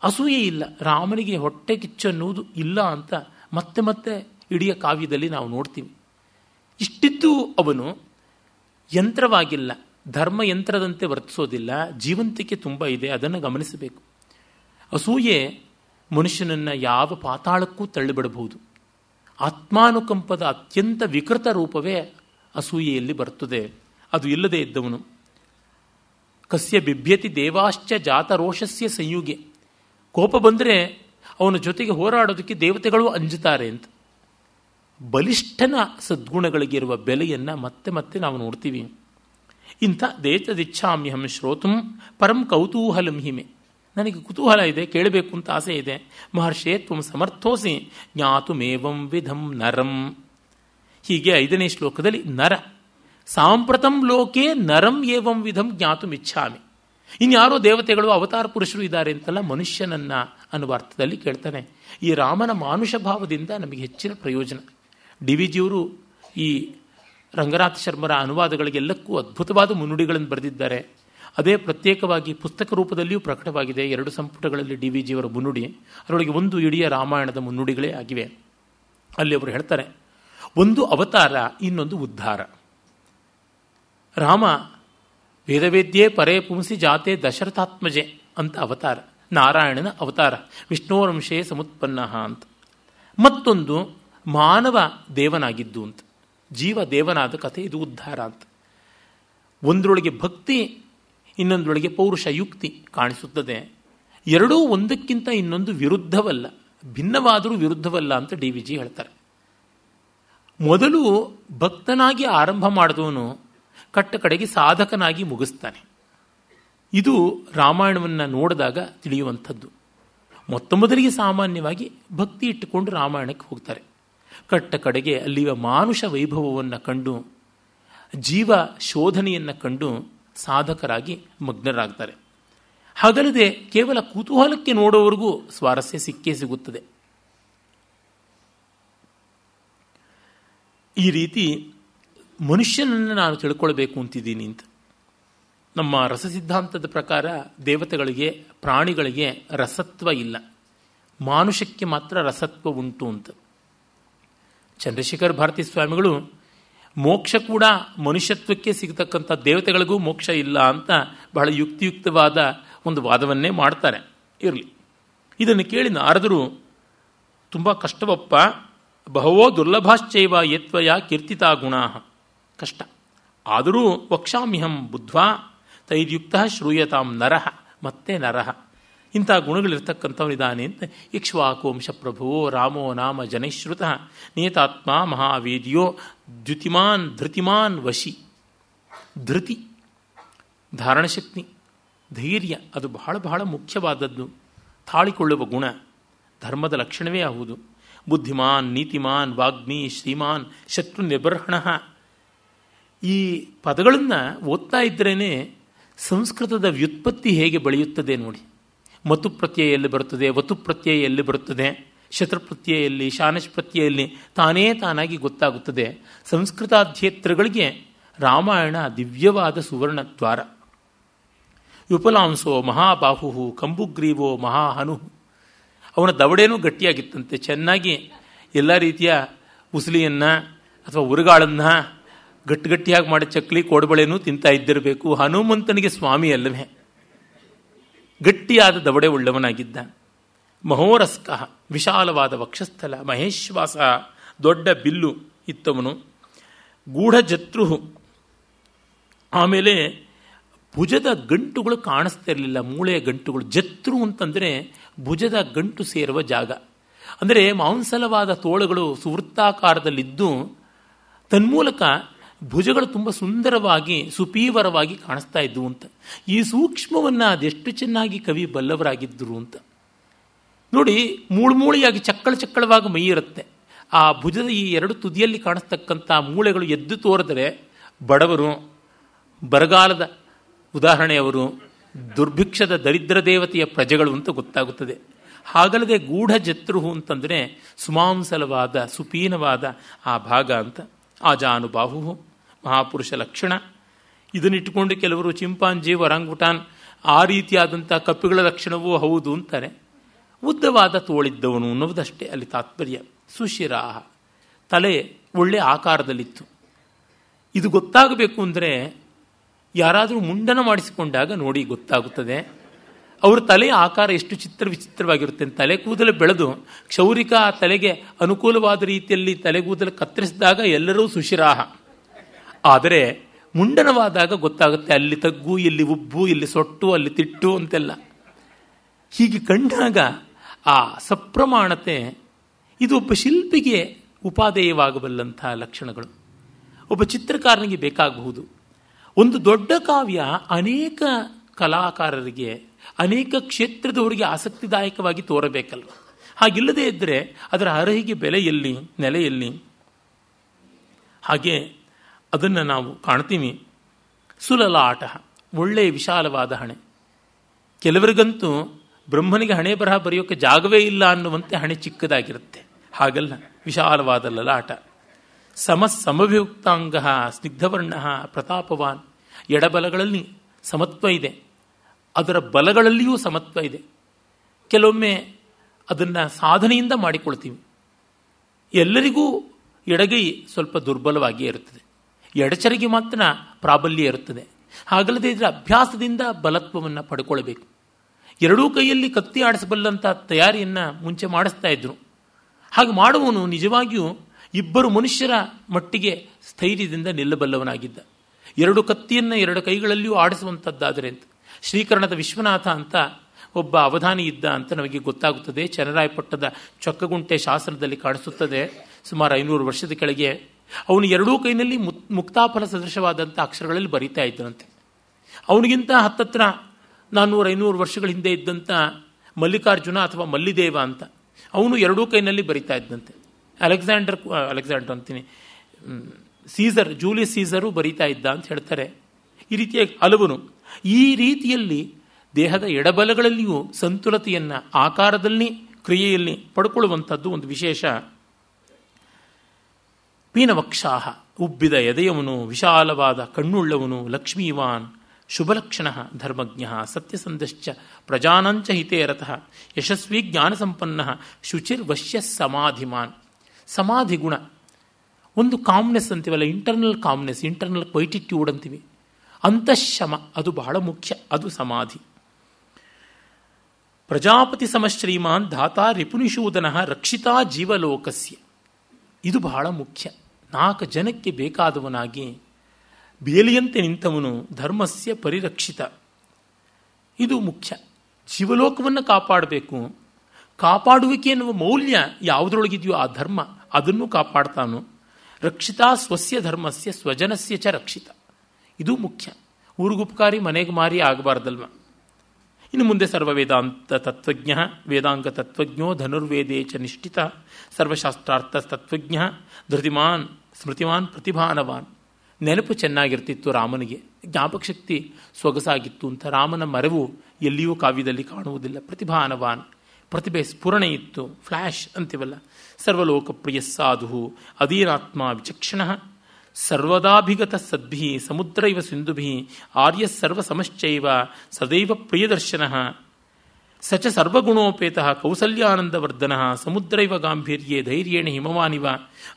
ಅಸೂಯೆ ಇಲ್ಲ. ರಾಮನಿಗೆ ಹೊಟ್ಟೆ ಕಿಚ್ಚನ್ನುವುದು ಇಲ್ಲ ಅಂತ ಮತ್ತೆ ಮತ್ತೆ ಇಡೀ ಕಾವ್ಯದಲ್ಲಿ ನಾವು ನೋಡ್ತೀವಿ. ಇಷ್ಟಿದ್ದು ಅವನು ಯಂತ್ರವಾಗಿಲ್ಲ. ಧರ್ಮ ಯಂತ್ರದಂತೆ ವರ್ತಿಸೋದಿಲ್ಲ. ಜೀವಂತಿಕೆ ತುಂಬ ಇದೆ. ಅದನ್ನು ಗಮನಿಸಬೇಕು. ಅಸೂಯೆ ಮನುಷ್ಯನನ್ನು ಯಾವ ಪಾತಾಳಕ್ಕೂ ತಳ್ಳಿಬಿಡಬಹುದು. ಆತ್ಮಾನುಕಂಪದ ಅತ್ಯಂತ ವಿಕೃತ ರೂಪವೇ ಅಸೂಯೆಯಲ್ಲಿ ಬರ್ತದೆ ಅದು ಇಲ್ಲದೆ ಇದ್ದವನು. ಕಸ್ಯ ಬಿಭ್ಯತಿ ದೇವಾಶ್ಚ ಜಾತರೋಷಸ್ಯ ಸಂಯುಗೆ. ಕೋಪ ಬಂದರೆ ಅವನ ಜೊತೆಗೆ ಹೋರಾಡೋದಕ್ಕೆ ದೇವತೆಗಳು ಅಂಜುತ್ತಾರೆ ಅಂತ. ಬಲಿಷ್ಠನ ಸದ್ಗುಣಗಳಿಗಿರುವ ಬೆಲೆಯನ್ನು ಮತ್ತೆ ಮತ್ತೆ ನಾವು ನೋಡ್ತೀವಿ. ಇಂಥ ದೇತದಿಚ್ಛಾಮ್ಯಹಂ ಶ್ರೋತುಂ ಪರಂ ಕೌತೂಹಲಂ ಹಿಮೆ ನನಗೆ ಕುತೂಹಲ ಇದೆ, ಕೇಳಬೇಕು ಅಂತ ಆಸೆ ಇದೆ. ಮಹರ್ಷೇ, ತ್ವ ಸಮರ್ಥೋಸಿ, ಜ್ಞಾತುಮೇವಂ ವಿಧಂ ನರಂ. ಹೀಗೆ ಐದನೇ ಶ್ಲೋಕದಲ್ಲಿ ನರ. ಸಾಂಪ್ರತಂ ಲೋಕೆ ನರಂ ಏವಂ ವಿಧಂ ಜ್ಞಾತುಮಿಚ್ಛಾಮಿ. ಇನ್ಯಾರೋ ದೇವತೆಗಳು, ಅವತಾರ ಪುರುಷರು ಇದ್ದಾರೆ ಅಂತಲ್ಲ ಮನುಷ್ಯನನ್ನ ಅನ್ನುವ ಅರ್ಥದಲ್ಲಿ ಕೇಳ್ತಾನೆ. ಈ ರಾಮನ ಮಾನುಷ ಭಾವದಿಂದ ನಮಗೆ ಹೆಚ್ಚಿನ ಪ್ರಯೋಜನ. ಡಿ ವಿ ಜಿಯವರು ಈ ರಂಗನಾಥ ಶರ್ಮರ ಅನುವಾದಗಳಿಗೆಲ್ಲಕ್ಕೂ ಅದ್ಭುತವಾದ ಮುನ್ನುಡಿಗಳನ್ನು ಬರೆದಿದ್ದಾರೆ. ಅದೇ ಪ್ರತ್ಯೇಕವಾಗಿ ಪುಸ್ತಕ ರೂಪದಲ್ಲಿಯೂ ಪ್ರಕಟವಾಗಿದೆ. ಎರಡು ಸಂಪುಟಗಳಲ್ಲಿ ಡಿ ವಿ ಜಿಯವರ ಮುನ್ನುಡಿ. ಅದರೊಳಗೆ ಒಂದು ಇಡೀ ರಾಮಾಯಣದ ಮುನ್ನುಡಿಗಳೇ ಆಗಿವೆ. ಅಲ್ಲಿ ಅವರು ಹೇಳ್ತಾರೆ, ಒಂದು ಅವತಾರ, ಇನ್ನೊಂದು ಉದ್ಧಾರ. ರಾಮ, ವೇದವೇದ್ಯೆ ಪರೇ ಪುಂಸಿ ಜಾತೆ ದಶರಥಾತ್ಮಜೆ ಅಂತ ಅವತಾರ. ನಾರಾಯಣನ ಅವತಾರ. ವಿಷ್ಣುವಂಶೇ ಸಮುತ್ಪನ್ನ ಅಂತ. ಮತ್ತೊಂದು ಮಾನವ ದೇವನಾಗಿದ್ದು ಅಂತ. ಜೀವ ದೇವನಾದ ಕಥೆ, ಇದು ಉದ್ಧಾರ ಅಂತ. ಒಂದರೊಳಗೆ ಭಕ್ತಿ ಇನ್ನೊಂದರೊಳಗೆ ಪೌರುಷ ಯುಕ್ತಿ ಕಾಣಿಸುತ್ತದೆ. ಎರಡೂ ಒಂದಕ್ಕಿಂತ ಇನ್ನೊಂದು ವಿರುದ್ಧವಲ್ಲ, ಭಿನ್ನವಾದರೂ ವಿರುದ್ಧವಲ್ಲ ಅಂತ ಡಿ ವಿ ಜಿ ಹೇಳ್ತಾರೆ. ಮೊದಲು ಭಕ್ತನಾಗಿ ಆರಂಭ ಮಾಡಿದವನು ಕಟ್ಟ ಕಡೆಗೆ ಸಾಧಕನಾಗಿ ಮುಗಿಸ್ತಾನೆ. ಇದು ರಾಮಾಯಣವನ್ನು ನೋಡಿದಾಗ ತಿಳಿಯುವಂಥದ್ದು. ಮೊತ್ತ ಮೊದಲಿಗೆ ಸಾಮಾನ್ಯವಾಗಿ ಭಕ್ತಿ ಇಟ್ಟುಕೊಂಡು ರಾಮಾಯಣಕ್ಕೆ ಹೋಗ್ತಾರೆ. ಕಟ್ಟ ಕಡೆಗೆ ಅಲ್ಲಿಯ ಮಾನುಷ ವೈಭವವನ್ನು ಕಂಡು, ಜೀವ ಶೋಧನೆಯನ್ನು ಕಂಡು ಸಾಧಕರಾಗಿ ಮಗ್ನರಾಗ್ತಾರೆ. ಹಾಗಲ್ಲದೆ ಕೇವಲ ಕುತೂಹಲಕ್ಕೆ ನೋಡೋವರೆಗೂ ಸ್ವಾರಸ್ಯ ಸಿಕ್ಕೇ ಸಿಗುತ್ತದೆ. ಈ ರೀತಿ ಮನುಷ್ಯನನ್ನು ನಾನು ತಿಳ್ಕೊಳ್ಬೇಕು ಅಂತಿದ್ದೀನಿ ಅಂತ. ನಮ್ಮ ರಸ ಸಿದ್ಧಾಂತದ ಪ್ರಕಾರ ದೇವತೆಗಳಿಗೆ, ಪ್ರಾಣಿಗಳಿಗೆ ರಸತ್ವ ಇಲ್ಲ. ಮಾನುಷಕ್ಕೆ ಮಾತ್ರ ರಸತ್ವ ಉಂಟು ಅಂತ. ಚಂದ್ರಶೇಖರ್ ಭಾರತಿ ಸ್ವಾಮಿಗಳು ಮೋಕ್ಷ ಕೂಡ ಮನುಷ್ಯತ್ವಕ್ಕೆ ಸಿಗತಕ್ಕಂಥ ದೇವತೆಗಳಿಗೂ ಮೋಕ್ಷ ಇಲ್ಲ ಅಂತ ಬಹಳ ಯುಕ್ತಿಯುಕ್ತವಾದ ಒಂದು ವಾದವನ್ನೇ ಮಾಡ್ತಾರೆ. ಇರಲಿ. ಇದನ್ನು ಕೇಳಿ ನಾರದರು, ತುಂಬ ಕಷ್ಟವಪ್ಪ, ಬಹವೋ ದುರ್ಲಭಾಶ್ಚೈವ ಯತ್ವಯ ಕೀರ್ತಿತಾ ಗುಣಾ. ಕಷ್ಟ. ಆದರೂ ವಕ್ಷಾಮ್ಯಹಂ ಬುದ್ಧ್ವಾ ತೈರ್ಯುಕ್ತ ಶ್ರೂಯತಾಂ ನರಹ ಮತ್ತೆ ನರಹ ಇಂಥ ಗುಣಗಳಿರ್ತಕ್ಕಂಥವನಿದ್ದಾನೆ ಅಂತ ಇಕ್ಷ್ವಾಕುವಂಶ ಪ್ರಭುವೋ ರಾಮೋ ನಾಮ ಜನೈಶ್ರುತ ನೇತಾತ್ಮ ಮಹಾವೇದಿಯೋ ದ್ಯುತಿಮಾನ್, ಧೃತಿಮಾನ್ ವಶಿ. ಧೃತಿ, ಧಾರಣಶಕ್ತಿ, ಧೈರ್ಯ, ಅದು ಬಹಳ ಬಹಳ ಮುಖ್ಯವಾದದ್ದು. ತಾಳಿಕೊಳ್ಳುವ ಗುಣ, ಧರ್ಮದ ಲಕ್ಷಣವೇ ಆಗುವುದು. ಬುದ್ಧಿಮಾನ್, ನೀತಿಮಾನ್, ವಾಗ್ಮಿ, ಶ್ರೀಮಾನ್, ಶತ್ರು ನಿರ್ಬರ್ಹಣ. ಈ ಪದಗಳನ್ನು ಓದ್ತಾ ಇದ್ರೇ ಸಂಸ್ಕೃತದ ವ್ಯುತ್ಪತ್ತಿ ಹೇಗೆ ಬೆಳೆಯುತ್ತದೆ ನೋಡಿ. ಮತು ಪ್ರತ್ಯಯ ಎಲ್ಲಿ ಬರುತ್ತದೆ, ವತು ಪ್ರತ್ಯಯ ಎಲ್ಲಿ ಬರುತ್ತದೆ ಪ್ರತ್ಯಯ ಎಲ್ಲಿ ತಾನೇ ತಾನಾಗಿ ಗೊತ್ತಾಗುತ್ತದೆ. ಸಂಸ್ಕೃತಾಧ್ಯೇತ್ರಗಳಿಗೆ ರಾಮಾಯಣ ದಿವ್ಯವಾದ ಸುವರ್ಣ ದ್ವಾರ. ವಿಪುಲಾಂಸೋ ಮಹಾಬಾಹು ಕಂಬುಗ್ರೀವೋ ಮಹಾಹನು. ಅವನ ದವಡೇನೂ ಗಟ್ಟಿಯಾಗಿತ್ತಂತೆ. ಚೆನ್ನಾಗಿ ಎಲ್ಲ ರೀತಿಯ ಉಸಿಲಿಯನ್ನು ಅಥವಾ ಉರುಗಾಳನ್ನು ಗಟ್ಟಿಗಟ್ಟಿಯಾಗಿ ಮಾಡಿ ಚಕ್ಲಿ, ಕೋಡಬಳೆನೂ ತಿಂತಾ ಇದ್ದಿರಬೇಕು. ಹನುಮಂತನಿಗೆ ಸ್ವಾಮಿ ಅಲ್ಲವೇ. ಗಟ್ಟಿಯಾದ ದವಡೆ ಉಳ್ಳವನಾಗಿದ್ದ ಮಹೋರಸ್ಕ, ವಿಶಾಲವಾದ ವಕ್ಷಸ್ಥಲ, ಮಹೇಶ್ವಾಸ, ದೊಡ್ಡ ಬಿಲ್ಲು ಇತ್ತವನು. ಗೂಢಜತ್ರು ಆಮೇಲೆ ಭುಜದ ಗಂಟುಗಳು ಕಾಣಿಸ್ತಾ ಇರಲಿಲ್ಲ, ಮೂಳೆಯ ಗಂಟುಗಳು. ಜತ್ರು ಅಂತಂದರೆ ಭುಜದ ಗಂಟು ಸೇರುವ ಜಾಗ. ಅಂದರೆ ಮಾಂಸಲವಾದ ತೋಳುಗಳು ಸುವೃತ್ತಾಕಾರದಲ್ಲಿದ್ದು, ತನ್ಮೂಲಕ ಭುಜಗಳು ತುಂಬ ಸುಂದರವಾಗಿ, ಸುಪೀವರವಾಗಿ ಕಾಣಿಸ್ತಾ ಇದ್ವು ಅಂತ. ಈ ಸೂಕ್ಷ್ಮವನ್ನು ಅದೆಷ್ಟು ಚೆನ್ನಾಗಿ ಕವಿ ಬಲ್ಲವರಾಗಿದ್ದರು ಅಂತ. ನೋಡಿ, ಮೂಳುಮೂಳಿಯಾಗಿ ಚಕ್ಕಳ ಚಕ್ಕಳವಾಗಿ ಮೈ ಇರುತ್ತೆ. ಆ ಭುಜದ ಈ ಎರಡು ತುದಿಯಲ್ಲಿ ಕಾಣಿಸ್ತಕ್ಕಂಥ ಮೂಳೆಗಳು ಎದ್ದು ತೋರಿದರೆ ಬಡವರು, ಬರಗಾಲದ ಉದಾಹರಣೆಯವರು ದುರ್ಭಿಕ್ಷದ ದರಿದ್ರ ದೇವತೆಯ ಪ್ರಜೆಗಳು ಅಂತ ಗೊತ್ತಾಗುತ್ತದೆ. ಹಾಗಲ್ಲದೆ ಗೂಢ ಜತ್ರುಹು ಅಂತಂದರೆ ಸುಮಾಂಸಲವಾದ, ಸುಪೀನವಾದ ಆ ಭಾಗ ಅಂತ, ಆ ಆಜಾನುಬಾಹು ಮಹಾಪುರುಷ ಲಕ್ಷಣ. ಇದನ್ನಿಟ್ಟುಕೊಂಡು ಕೆಲವರು ಚಿಂಪಾಂಜಿ, ವರಾಂಗುಟಾನ್, ಆ ರೀತಿಯಾದಂಥ ಕಪ್ಪಿಗಳ ಲಕ್ಷಣವೂ ಹೌದು ಅಂತಾರೆ. ಉದ್ದವಾದ ತೋಳಿದ್ದವನು ಅನ್ನುವುದಷ್ಟೇ ಅಲ್ಲಿ ತಾತ್ಪರ್ಯ. ಸುಶಿರಾಹ. ತಲೆ ಒಳ್ಳೆ ಆಕಾರದಲ್ಲಿತ್ತು. ಇದು ಗೊತ್ತಾಗಬೇಕು ಅಂದರೆ ಯಾರಾದರೂ ಮುಂಡನ ಮಾಡಿಸಿಕೊಂಡಾಗ ನೋಡಿ ಗೊತ್ತಾಗುತ್ತದೆ. ಅವರ ತಲೆಯ ಆಕಾರ ಎಷ್ಟು ಚಿತ್ರ ವಿಚಿತ್ರವಾಗಿರುತ್ತೆ ತಲೆ ಕೂದಲು ಬೆಳೆದು ಕ್ಷೌರಿಕ ತಲೆಗೆ ಅನುಕೂಲವಾದ ರೀತಿಯಲ್ಲಿ ತಲೆಗೂದಲು ಕತ್ತರಿಸಿದಾಗ ಎಲ್ಲರೂ ಸುಶಿರಾಹ. ಆದರೆ ಮುಂಡನವಾದಾಗ ಗೊತ್ತಾಗುತ್ತೆ ಅಲ್ಲಿ ತಗ್ಗು, ಇಲ್ಲಿ ಉಬ್ಬು, ಇಲ್ಲಿ ಸೊಟ್ಟು, ಅಲ್ಲಿ ತಿಟ್ಟು ಅಂತೆಲ್ಲ. ಹೀಗೆ ಕಂಡಾಗ ಆ ಸಪ್ರಮಾಣತೆ ಇದು ಒಬ್ಬ ಶಿಲ್ಪಿಗೆ ಉಪಾದೇಯವಾಗಬಲ್ಲಂತಹ ಲಕ್ಷಣಗಳು. ಒಬ್ಬ ಚಿತ್ರಕಾರನಿಗೆ ಬೇಕಾಗಬಹುದು. ಒಂದು ದೊಡ್ಡ ಕಾವ್ಯ ಅನೇಕ ಕಲಾಕಾರರಿಗೆ, ಅನೇಕ ಕ್ಷೇತ್ರದವರಿಗೆ ಆಸಕ್ತಿದಾಯಕವಾಗಿ ತೋರಬೇಕಲ್ವ? ಹಾಗಿಲ್ಲದೇ ಇದ್ದರೆ ಅದರ ಅರ್ಹಿಗೆ ಬೆಲೆ ಎಲ್ಲಿ ನೆಲೆಯಲ್ಲಿ ಹಾಗೆ ಅದನ್ನು ನಾವು ಕಾಣ್ತೀವಿ. ಸುಲಲಾಟ ಒಳ್ಳೆಯ ವಿಶಾಲವಾದ ಹಣೆ. ಕೆಲವರಿಗಂತೂ ಬ್ರಹ್ಮನಿಗೆ ಹಣೆ ಬರಹ ಬರೆಯೋಕ್ಕೆ ಜಾಗವೇ ಇಲ್ಲ ಅನ್ನುವಂತೆ ಹಣೆ ಚಿಕ್ಕದಾಗಿರುತ್ತೆ. ಹಾಗಲ್ಲ, ವಿಶಾಲವಾದ ಲಲಾಟ. ಸಮ ಸಮಭಿಯುಕ್ತಾಂಗ ಸ್ನಿಗ್ಧವರ್ಣ ಪ್ರತಾಪವಾನ್. ಎಡಬಲಗಳಲ್ಲಿ ಸಮತ್ವ ಇದೆ. ಅದರ ಬಲಗಳಲ್ಲಿಯೂ ಸಮತ್ವ ಇದೆ. ಕೆಲವೊಮ್ಮೆ ಅದನ್ನು ಸಾಧನೆಯಿಂದ ಮಾಡಿಕೊಳ್ತೀವಿ. ಎಲ್ಲರಿಗೂ ಎಡಗೈ ಸ್ವಲ್ಪ ದುರ್ಬಲವಾಗಿಯೇ ಇರುತ್ತದೆ. ಎಡಚರಿಗೆ ಮಾತ್ರ ಪ್ರಾಬಲ್ಯ ಇರುತ್ತದೆ. ಹಾಗಲ್ಲದೆ ಇದರ ಅಭ್ಯಾಸದಿಂದ ಬಲತ್ವವನ್ನು ಪಡ್ಕೊಳ್ಬೇಕು. ಎರಡೂ ಕೈಯಲ್ಲಿ ಕತ್ತಿ ಆಡಿಸಬಲ್ಲಂಥ ತಯಾರಿಯನ್ನು ಮುಂಚೆ ಮಾಡಿಸ್ತಾ ಇದ್ರು. ಹಾಗೆ ಮಾಡುವವನು ನಿಜವಾಗಿಯೂ ಇಬ್ಬರು ಮನುಷ್ಯರ ಮಟ್ಟಿಗೆ ಸ್ಥೈರ್ಯದಿಂದ ನಿಲ್ಲಬಲ್ಲವನಾಗಿದ್ದ. ಎರಡು ಕತ್ತಿಯನ್ನು ಎರಡು ಕೈಗಳಲ್ಲಿಯೂ ಆಡಿಸುವಂಥದ್ದಾದರೆ ಅಂತ. ಶ್ರೀಕರಣದ ವಿಶ್ವನಾಥ ಅಂತ ಒಬ್ಬ ಅವಧಾನಿ ಇದ್ದ ಅಂತ ನಮಗೆ ಗೊತ್ತಾಗುತ್ತದೆ. ಚನ್ನರಾಯಪಟ್ಟದ ಚೊಕ್ಕಗುಂಟೆ ಶಾಸನದಲ್ಲಿ ಕಾಣಿಸುತ್ತದೆ. ಸುಮಾರು ಐನೂರು ವರ್ಷದ ಕೆಳಗೆ ಅವನು ಎರಡೂ ಕೈನಲ್ಲಿ ಮುಕ್ತಾಫಲ ಸದೃಶವಾದಂಥ ಅಕ್ಷರಗಳಲ್ಲಿ ಬರೀತಾ ಇದ್ದನಂತೆ. ಅವನಿಗಿಂತ ಹತ್ತತ್ರ ನಾನ್ನೂರು ಐನೂರು ವರ್ಷಗಳ ಹಿಂದೆ ಇದ್ದಂಥ ಮಲ್ಲಿಕಾರ್ಜುನ ಅಥವಾ ಮಲ್ಲಿದೇವ ಅಂತ ಅವನು ಎರಡೂ ಕೈನಲ್ಲಿ ಬರಿತಾ ಇದ್ದಂತೆ ಅಲೆಕ್ಸಾಂಡರ್ ಅಲೆಕ್ಸಾಂಡರ್ ಅಂತೀನಿ. ಸೀಸರ್, ಜೂಲಿಯಸ್ ಸೀಸರು ಬರಿತಾ ಇದ್ದ ಅಂತ ಹೇಳ್ತಾರೆ. ಈ ರೀತಿಯ ಹಲವನು ಈ ರೀತಿಯಲ್ಲಿ ದೇಹದ ಎಡಬಲಗಳಲ್ಲಿಯೂ ಸಂತುಲತೆಯನ್ನು, ಆಕಾರದಲ್ಲಿ, ಕ್ರಿಯೆಯಲ್ಲಿ ಪಡ್ಕೊಳ್ಳುವಂಥದ್ದು ಒಂದು ವಿಶೇಷ. ಪೀನವಕ್ಷಾಹ, ಉಬ್ಬಿದ ಎದೆಯವನು, ವಿಶಾಲವಾದ ಕಣ್ಣುಳ್ಳವನು, ಲಕ್ಷ್ಮೀವಾನ್, ಶುಭಲಕ್ಷಣ ಧರ್ಮಜ್ಞ, ಸತ್ಯಸಂಧಶ್ಚ, ಪ್ರಜಾನಂಚ ಹಿತೇ ರತಃ ಯಶಸ್ವಿ ಜ್ಞಾನಸಂಪನ್ನ, ಶುಚಿರ್ವಶ್ಯ ಸಮಾಧಿಮಾನ್. ಸಮಾಧಿ ಗುಣ ಒಂದು ಕಾಮ್ನೆಸ್ ಅಂತೀವಲ್ಲ, ಇಂಟರ್ನಲ್ ಕಾಮ್ನೆಸ್, ಇಂಟರ್ನಲ್ ಕ್ವೈಟಿಟ್ಯೂಡ್ ಅಂತೀವಿ. ಅಂತಃಶಮ, ಅದು ಬಹಳ ಮುಖ್ಯ, ಅದು ಸಮಾಧಿ. ಪ್ರಜಾಪತಿ ಸಮಶ್ರೀಮಾನ್ ಧಾತಾ ರಿಪುನಿಷೂದನ ರಕ್ಷಿತಾ ಜೀವಲೋಕಸ್ಯ. ಇದು ಬಹಳ ಮುಖ್ಯ. ನಾಲ್ಕು ಜನಕ್ಕೆ ಬೇಕಾದವನಾಗಿ ಬೇಲಿಯಂತೆ ನಿಂತವನು ಧರ್ಮಸ್ಯ ಪರಿರಕ್ಷಿತ. ಇದು ಮುಖ್ಯ. ಜೀವಲೋಕವನ್ನು ಕಾಪಾಡಬೇಕು. ಕಾಪಾಡುವಿಕೆ ಎನ್ನುವ ಮೌಲ್ಯ ಯಾವುದರೊಳಗಿದೆಯೋ ಆ ಧರ್ಮ ಅದನ್ನು ಕಾಪಾಡ್ತಾನು. ರಕ್ಷಿತ ಸ್ವಸ್ಯ ಧರ್ಮಸ್ಯ ಸ್ವಜನಸ್ಯ ಚ ರಕ್ಷಿತ. ಇದು ಮುಖ್ಯ. ಊರಿಗುಪಕಾರಿ ಮನೆಗೆ ಮಾರಿ ಆಗಬಾರ್ದಲ್ವ? ಇನ್ನು ಮುಂದೆ ಸರ್ವ ವೇದಾಂತ ತತ್ವಜ್ಞ, ವೇದಾಂಗ ತತ್ವಜ್ಞೋ ಧನುರ್ವೇದೇ ಚ ನಿಷ್ಠಿತ. ಸರ್ವಶಾಸ್ತ್ರಾರ್ಥ ತತ್ವಜ್ಞ ಧೃತಿಮಾನ್ ಸ್ಮೃತಿಮಾನ್, ಪ್ರತಿಭಾನವಾನ್. ನೆನಪು ಚೆನ್ನಾಗಿರ್ತಿತ್ತು ರಾಮನಿಗೆ. ಜ್ಞಾಪಕ ಶಕ್ತಿ ಸೊಗಸಾಗಿತ್ತು ಅಂತ ರಾಮನ ಮರವು ಎಲ್ಲಿಯೂ ಕಾವ್ಯದಲ್ಲಿ ಕಾಣುವುದಿಲ್ಲ. ಪ್ರತಿಭಾನವಾನ್. ಪ್ರತಿಭೆ ಸ್ಫುರಣೆ ಇತ್ತು. ಫ್ಲ್ಯಾಶ್ ಸರ್ವಲೋಕ ಸರ್ವಲೋಕಪ್ರಿಯ ಸಾಧು. ಅಧೀನಾತ್ಮ ವಿಚಕ್ಷಣ. ಸರ್ವದಾಭಿಗತ ಸದ್ಭಿ ಸಮುದ್ರ ಇವ ಸಿಂಧುಭಿ ಆರ್ಯ ಸರ್ವಸಮಶ್ಚೈವ ಸದೈವ ಪ್ರಿಯದರ್ಶನ. ಸಚ ಸರ್ವಗುಣೋಪೇತ ಕೌಸಲ್ಯಾನಂದವರ್ಧನ ಸಮುದ್ರ ಇವ ಗಾಂಭೀರ್ಯೆ ಧೈರ್ಯೇಣ ಹಿಮವಾನಿವ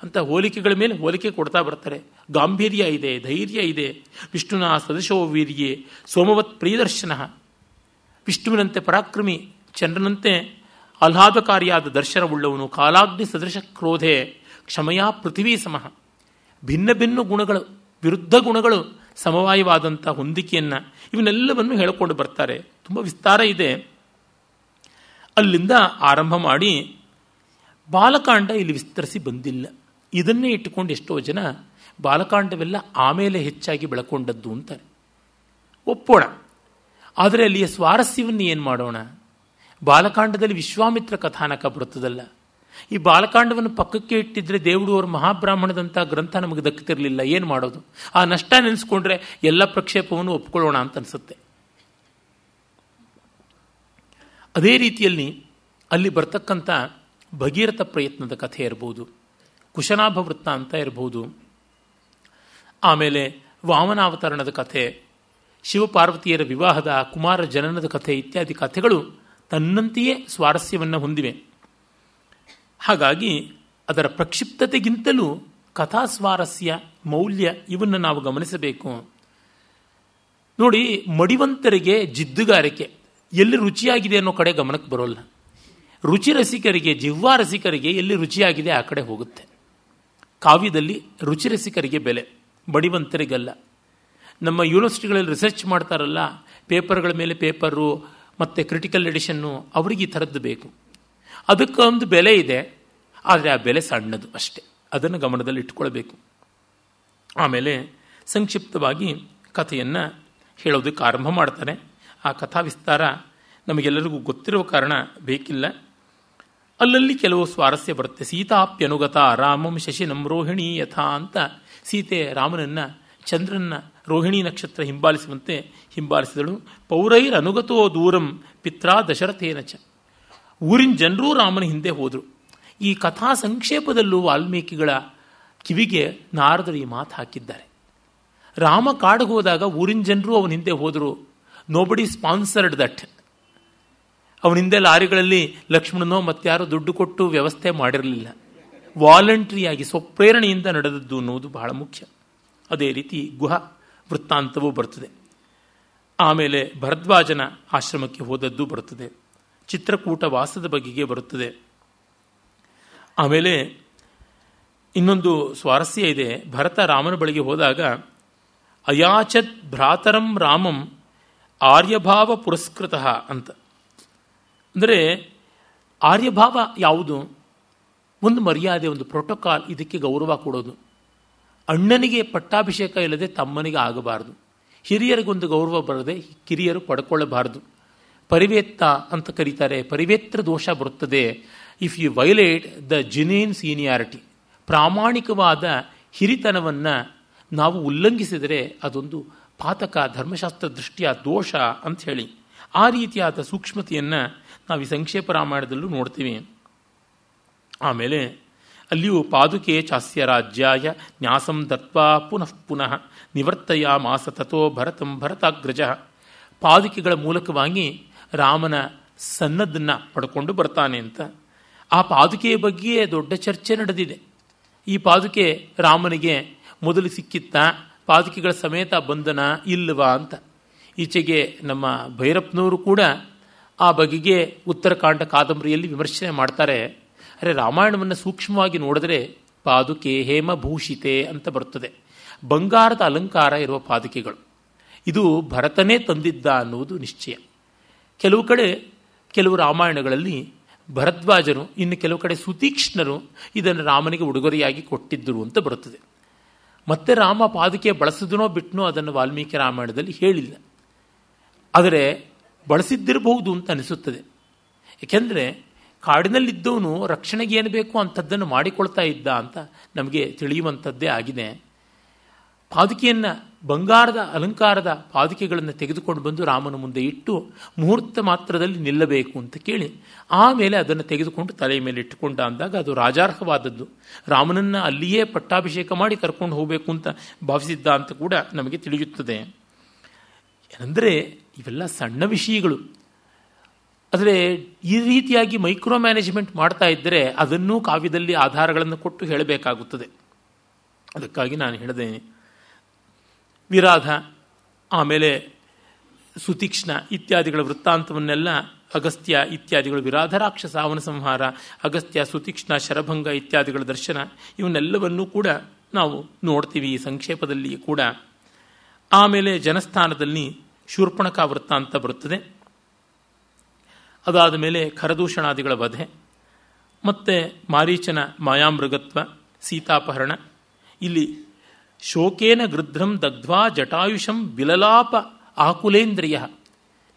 ಅಂತ ಹೋಲಿಕೆಗಳ ಮೇಲೆ ಹೋಲಿಕೆ ಕೊಡ್ತಾ ಬರ್ತಾರೆ. ಗಾಂಭೀರ್ಯ ಇದೆ, ಧೈರ್ಯ ಇದೆ. ವಿಷ್ಣುನ ಸದಶೋ ವೀರ್ಯೆ ಸೋಮವತ್ ಪ್ರಿಯದರ್ಶನ. ವಿಷ್ಣುವಿನಂತೆ ಪರಾಕ್ರಮಿ, ಚಂದ್ರನಂತೆ ಆಹ್ಲಾದಕಾರಿಯಾದ ದರ್ಶನವುಳ್ಳವನು ಕಾಲಾಗ್ನಿ ಸದೃಶ ಕ್ರೋಧೆ ಕ್ಷಮಯ ಪೃಥ್ವೀ ಸಮಃ. ಭಿನ್ನ ಭಿನ್ನ ಗುಣಗಳು, ವಿರುದ್ಧ ಗುಣಗಳು ಸಮವಾಯವಾದಂಥ ಹೊಂದಿಕೆಯನ್ನು ಇವನ್ನೆಲ್ಲವನ್ನು ಹೇಳಿಕೊಂಡು ಬರ್ತಾರೆ. ತುಂಬ ವಿಸ್ತಾರ ಇದೆ. ಅಲ್ಲಿಂದ ಆರಂಭ ಮಾಡಿ ಬಾಲಕಾಂಡ ಇಲ್ಲಿ ವಿಸ್ತರಿಸಿ ಬಂದಿಲ್ಲ. ಇದನ್ನೇ ಇಟ್ಟುಕೊಂಡು ಎಷ್ಟೋ ಜನ ಬಾಲಕಾಂಡವೆಲ್ಲ ಆಮೇಲೆ ಹೆಚ್ಚಾಗಿ ಬೆಳಕೊಂಡದ್ದು ಅಂತಾರೆ. ಒಪ್ಪೋಣ. ಆದರೆ ಅಲ್ಲಿಯ ಸ್ವಾರಸ್ಯವನ್ನು ಏನು ಮಾಡೋಣ? ಬಾಲಕಾಂಡದಲ್ಲಿ ವಿಶ್ವಾಮಿತ್ರ ಕಥಾನಕ ಬರುತ್ತದಲ್ಲ. ಈ ಬಾಲಕಾಂಡವನ್ನು ಪಕ್ಕಕ್ಕೆ ಇಟ್ಟಿದ್ರೆ ದೇವರು ಅವರ ಮಹಾಬ್ರಾಹ್ಮಣದಂಥ ಗ್ರಂಥ ನಮಗೆ ದಕ್ಕತಿರಲಿಲ್ಲ ಏನು ಮಾಡೋದು? ಆ ನಷ್ಟ ನೆನೆಸ್ಕೊಂಡ್ರೆ ಎಲ್ಲ ಪ್ರಕ್ಷೇಪವನ್ನು ಒಪ್ಕೊಳ್ಳೋಣ ಅಂತ ಅನಿಸುತ್ತೆ. ಅದೇ ರೀತಿಯಲ್ಲಿ ಅಲ್ಲಿ ಬರ್ತಕ್ಕಂಥ ಭಗೀರಥ ಪ್ರಯತ್ನದ ಕಥೆ ಇರ್ಬೋದು ಕುಶನಾಭ ವೃತ್ತ ಅಂತ ಇರಬಹುದು ಆಮೇಲೆ ವಾಮನಾವತರಣದ ಕಥೆ, ಶಿವಪಾರ್ವತಿಯರ ವಿವಾಹದ ಕುಮಾರ ಜನನದ ಕಥೆ ಇತ್ಯಾದಿ ಕಥೆಗಳು ತನ್ನಂತೆಯೇ ಸ್ವಾರಸ್ಯವನ್ನು ಹೊಂದಿವೆ. ಹಾಗಾಗಿ ಅದರ ಪ್ರಕ್ಷಿಪ್ತತೆಗಿಂತಲೂ ಕಥಾ ಸ್ವಾರಸ್ಯ ಮೌಲ್ಯ ಇವನ್ನು ನಾವು ಗಮನಿಸಬೇಕು. ನೋಡಿ ಮಡಿವಂತರಿಗೆ ಜಿದ್ದುಗಾರಿಕೆ. ಎಲ್ಲಿ ರುಚಿಯಾಗಿದೆ ಅನ್ನೋ ಕಡೆ ಗಮನಕ್ಕೆ ಬರೋಲ್ಲ. ರುಚಿ ರಸಿಕರಿಗೆ ಜಿಹ್ವಾ ರಸಿಕರಿಗೆ ಎಲ್ಲಿ ರುಚಿಯಾಗಿದೆ ಆ ಕಡೆ ಹೋಗುತ್ತೆ. ಕಾವ್ಯದಲ್ಲಿ ರುಚಿ ರಸಿಕರಿಗೆ ಬೆಲೆ, ಬಡಿವಂತರಿಗಲ್ಲ. ನಮ್ಮ ಯೂನಿವರ್ಸಿಟಿಗಳಲ್ಲಿ ರಿಸರ್ಚ್ ಮಾಡ್ತಾರಲ್ಲ, ಪೇಪರ್ಗಳ ಮೇಲೆ ಪೇಪರು, ಮತ್ತು ಕ್ರಿಟಿಕಲ್ ಎಡಿಷನ್ನು, ಅವರಿಗೆ ಈ ಥರದ್ದು ಬೇಕು. ಅದಕ್ಕೊಂದು ಬೆಲೆ ಇದೆ, ಆದರೆ ಆ ಬೆಲೆ ಸಣ್ಣದು ಅಷ್ಟೆ. ಅದನ್ನು ಗಮನದಲ್ಲಿ ಇಟ್ಕೊಳ್ಬೇಕು ಆಮೇಲೆ ಸಂಕ್ಷಿಪ್ತವಾಗಿ ಕಥೆಯನ್ನು ಹೇಳೋದಕ್ಕೆ ಆರಂಭ ಮಾಡ್ತಾರೆ ಆ ಕಥಾ ವಿಸ್ತಾರ ನಮಗೆಲ್ಲರಿಗೂ ಗೊತ್ತಿರುವ ಕಾರಣ ಬೇಕಿಲ್ಲ. ಅಲ್ಲಲ್ಲಿ ಕೆಲವು ಸ್ವಾರಸ್ಯ ಬರುತ್ತೆ. ಸೀತಾಪ್ಯನುಗತ ರಾಮಂ ಶಶಿನಂ ರೋಹಿಣಿ ಯಥಾ ಅಂತ ಸೀತೆ ರಾಮನನ್ನ, ಚಂದ್ರನ್ನ, ರೋಹಿಣಿ ನಕ್ಷತ್ರ ಹಿಂಬಾಲಿಸುವಂತೆ ಹಿಂಬಾಲಿಸಿದಳು. ಪೌರೈರ್ ಅನುಗತೋ ದೂರಂ ಪಿತ್ರಾ ದಶರಥೇನ ಚ. ಊರಿನ ಜನರೂ ರಾಮನ ಹಿಂದೆ ಹೋದರು. ಈ ಕಥಾ ಸಂಕ್ಷೇಪದಲ್ಲೂ ವಾಲ್ಮೀಕಿಗಳ ಕಿವಿಗೆ ನಾರದರು ಈ ಮಾತು ಹಾಕಿದ್ದಾರೆ. ರಾಮ ಕಾಡಿಗೆ ಹೋದಾಗ ಊರಿನ ಜನರು ಅವನ ಹಿಂದೆ ಹೋದರು. ನೋಬಡಿ ಸ್ಪಾನ್ಸರ್ಡ್ ದಟ್ ಅವನಿಂದೆ ಲಾರಿಗಳಲ್ಲಿ ಲಕ್ಷ್ಮಣನೋ ಮತ್ತಾರೋ ದುಡ್ಡು ಕೊಟ್ಟು ವ್ಯವಸ್ಥೆ ಮಾಡಿರಲಿಲ್ಲ. ವಾಲಂಟ್ರಿಯಾಗಿ ಸ್ವಪ್ರೇರಣೆಯಿಂದ ನಡೆದದ್ದು ಅನ್ನೋದು ಬಹಳ ಮುಖ್ಯ. ಅದೇ ರೀತಿ ಗುಹ ವೃತ್ತಾಂತವೂ ಬರ್ತದೆ. ಆಮೇಲೆ ಭರದ್ವಾಜನ ಆಶ್ರಮಕ್ಕೆ ಹೋದದ್ದು ಬರುತ್ತದೆ ಚಿತ್ರಕೂಟ ವಾಸದ ಬಗೆಗೆ ಬರುತ್ತದೆ. ಆಮೇಲೆ ಇನ್ನೊಂದು ಸ್ವಾರಸ್ಯ ಇದೆ. ಭರತ ರಾಮನ ಬಳಿಗೆ ಹೋದಾಗ, ಅಯಾಚತ್ ಭ್ರಾತರಂ ರಾಮಂ ಆರ್ಯಭಾವ ಪುರಸ್ಕೃತ ಅಂತ. ಅಂದರೆ ಆರ್ಯಭಾವ ಯಾವುದು? ಒಂದು ಮರ್ಯಾದೆ, ಒಂದು ಪ್ರೋಟೋಕಾಲ್ ಇದಕ್ಕೆ ಗೌರವ ಕೊಡೋದು. ಅಣ್ಣನಿಗೆ ಪಟ್ಟಾಭಿಷೇಕ ಇಲ್ಲದೆ ತಮ್ಮನಿಗೆ ಆಗಬಾರದು. ಹಿರಿಯರಿಗೊಂದು ಗೌರವ ಬರದೆ ಕಿರಿಯರು ಪಡ್ಕೊಳ್ಳಬಾರ್ದು. ಪರಿವೇತ್ತ ಅಂತ ಕರೀತಾರೆ. ಪರಿವೇತ್ರ ದೋಷ ಬರುತ್ತದೆ. If you violate the genuine seniority ಪ್ರಾಮಾಣಿಕವಾದ ಹಿರಿತನವನ್ನು ನಾವು ಉಲ್ಲಂಘಿಸಿದರೆ ಅದೊಂದು ಪಾತಕ, ಧರ್ಮಶಾಸ್ತ್ರ ದೃಷ್ಟಿಯ ದೋಷ ಅಂತ ಹೇಳಿ ಆ ರೀತಿಯಾದ ಸೂಕ್ಷ್ಮತೆಯನ್ನು ನಾವು ಈ ಸಂಕ್ಷೇಪ ರಾಮಾಯಣದಲ್ಲೂ ನೋಡ್ತೀವಿ. ಆಮೇಲೆ ಅಲ್ಲಿಯೂ ಪಾದುಕೆ ಚಾಸ್ಯ ರಾಜ್ಯಾಯ ನ್ಯಾಸಂ ದತ್ವಾ ಪುನಃ ಪುನಃ ನಿವರ್ತಯ ಮಾಸ ತಥೋ ಭರತಂ ಭರತಾಗ್ರಜ. ಪಾದುಕೆಗಳ ಮೂಲಕವಾಗಿ ರಾಮನ ಸನ್ನದ್ದನ್ನು ಪಡ್ಕೊಂಡು ಬರ್ತಾನೆ ಅಂತ. ಆ ಪಾದುಕೆಯ ಬಗ್ಗೆಯೇ ದೊಡ್ಡ ಚರ್ಚೆ ನಡೆದಿದೆ. ಈ ಪಾದುಕೆ ರಾಮನಿಗೆ ಮೊದಲು ಸಿಕ್ಕಿತ್ತ ಪಾದುಕೆಗಳ ಸಮೇತ ಬಂಧನ ಇಲ್ಲವಾ ಅಂತ. ಈಚೆಗೆ ನಮ್ಮ ಭೈರಪ್ಪನವರು ಕೂಡ ಆ ಬಗೆಗೆ ಉತ್ತರಕಾಂಡ ಕಾದಂಬರಿಯಲ್ಲಿ ವಿಮರ್ಶನೆ ಮಾಡ್ತಾರೆ. ಅರೆ ರಾಮಾಯಣವನ್ನು ಸೂಕ್ಷ್ಮವಾಗಿ ನೋಡಿದ್ರೆ ಪಾದುಕೆ ಹೇಮಭೂಷಿತೆ ಅಂತ ಬರುತ್ತದೆ. ಬಂಗಾರದ ಅಲಂಕಾರ ಇರುವ ಪಾದುಕೆಗಳು. ಇದು ಭರತನೇ ತಂದಿದ್ದ ಅನ್ನುವುದು ನಿಶ್ಚಯ. ಕೆಲವು ಕಡೆ ಕೆಲವು ರಾಮಾಯಣಗಳಲ್ಲಿ ಭರದ್ವಾಜರು, ಇನ್ನು ಕೆಲವು ಕಡೆ ಸುತೀಕ್ಷ್ಣರು ಇದನ್ನು ರಾಮನಿಗೆ ಉಡುಗೊರೆಯಾಗಿ ಕೊಟ್ಟಿದ್ದರು ಅಂತ ಬರುತ್ತದೆ. ಮತ್ತೆ ರಾಮ ಪಾದುಕೆ ಬಳಸಿದನೋ ಬಿಟ್ಟನೋ ಅದನ್ನು ವಾಲ್ಮೀಕಿ ರಾಮಾಯಣದಲ್ಲಿ ಹೇಳಿಲ್ಲ. ಆದರೆ ಬಳಸಿದ್ದಿರಬಹುದು ಅಂತ ಅನಿಸುತ್ತದೆ. ಏಕೆಂದರೆ ಕಾಡಿನಲ್ಲಿದ್ದವನು ರಕ್ಷಣೆಗೆ ಏನು ಬೇಕು ಅಂಥದ್ದನ್ನು ಮಾಡಿಕೊಳ್ತಾ ಇದ್ದ ಅಂತ ನಮಗೆ ತಿಳಿಯುವಂಥದ್ದೇ ಆಗಿದೆ. ಪಾದುಕೆಯನ್ನು ಬಂಗಾರದ ಅಲಂಕಾರದ ಪಾದುಕೆಗಳನ್ನು ತೆಗೆದುಕೊಂಡು ಬಂದು ರಾಮನ ಮುಂದೆ ಇಟ್ಟು ಮುಹೂರ್ತ ಮಾತ್ರದಲ್ಲಿ ನಿಲ್ಲಬೇಕು ಅಂತ ಕೇಳಿ, ಆಮೇಲೆ ಅದನ್ನು ತೆಗೆದುಕೊಂಡು ತಲೆಯ ಮೇಲೆ ಇಟ್ಟುಕೊಂಡ ಅಂದಾಗ ಅದು ರಾಜಾರ್ಹವಾದದ್ದು. ರಾಮನನ್ನು ಅಲ್ಲಿಯೇ ಪಟ್ಟಾಭಿಷೇಕ ಮಾಡಿ ಕರ್ಕೊಂಡು ಹೋಗಬೇಕು ಅಂತ ಭಾವಿಸಿದ್ದ ಅಂತ ಕೂಡ ನಮಗೆ ತಿಳಿಯುತ್ತದೆ. ಏನಂದರೆ, ಇವೆಲ್ಲ ಸಣ್ಣ ವಿಷಯಗಳು. ಆದರೆ, ಈ ರೀತಿಯಾಗಿ ಮೈಕ್ರೋ ಮ್ಯಾನೇಜ್ಮೆಂಟ್ ಮಾಡ್ತಾ ಇದ್ದರೆ ಅದನ್ನೂ ಕಾವ್ಯದಲ್ಲಿ ಆಧಾರಗಳನ್ನು ಕೊಟ್ಟು ಹೇಳಬೇಕಾಗುತ್ತದೆ. ಅದಕ್ಕಾಗಿ ನಾನು ಹೇಳಿದೆ ವಿರಾಧ, ಆಮೇಲೆ ಸುತೀಕ್ಷ್ಣ ಇತ್ಯಾದಿಗಳ ವೃತ್ತಾಂತವನ್ನೆಲ್ಲ ಅಗಸ್ತ್ಯ ಇತ್ಯಾದಿಗಳು ವಿರಾಧ, ರಾಕ್ಷಸ, ಅವನ ಸಂಹಾರ, ಅಗಸ್ತ್ಯ, ಸುತೀಕ್ಷ್ಣ, ಶರಭಂಗ ಇತ್ಯಾದಿಗಳ ದರ್ಶನ ಇವನ್ನೆಲ್ಲವನ್ನೂ ಕೂಡ ನಾವು ನೋಡ್ತೀವಿ ಈ ಸಂಕ್ಷೇಪದಲ್ಲಿ ಕೂಡ. ಆಮೇಲೆ ಜನಸ್ಥಾನದಲ್ಲಿ ಶೂರ್ಪಣಕ ವೃತ್ತಾಂತ ಬರುತ್ತದೆ. ಅದಾದ ಮೇಲೆ ಖರದೂಷಣಾದಿಗಳ ವಧೆ, ಮತ್ತು ಮಾರೀಚನ ಮಾಯಾಮೃಗತ್ವ, ಸೀತಾಪಹರಣ, ಇಲ್ಲಿ ಶೋಕೇನ ಗೃಧ್ರಂ ದಗ್ಧ್ವಾ ಜಟಾಯುಷಂ ಬಿಲಲಾಪ ಆಕುಲೇಂದ್ರಿಯ.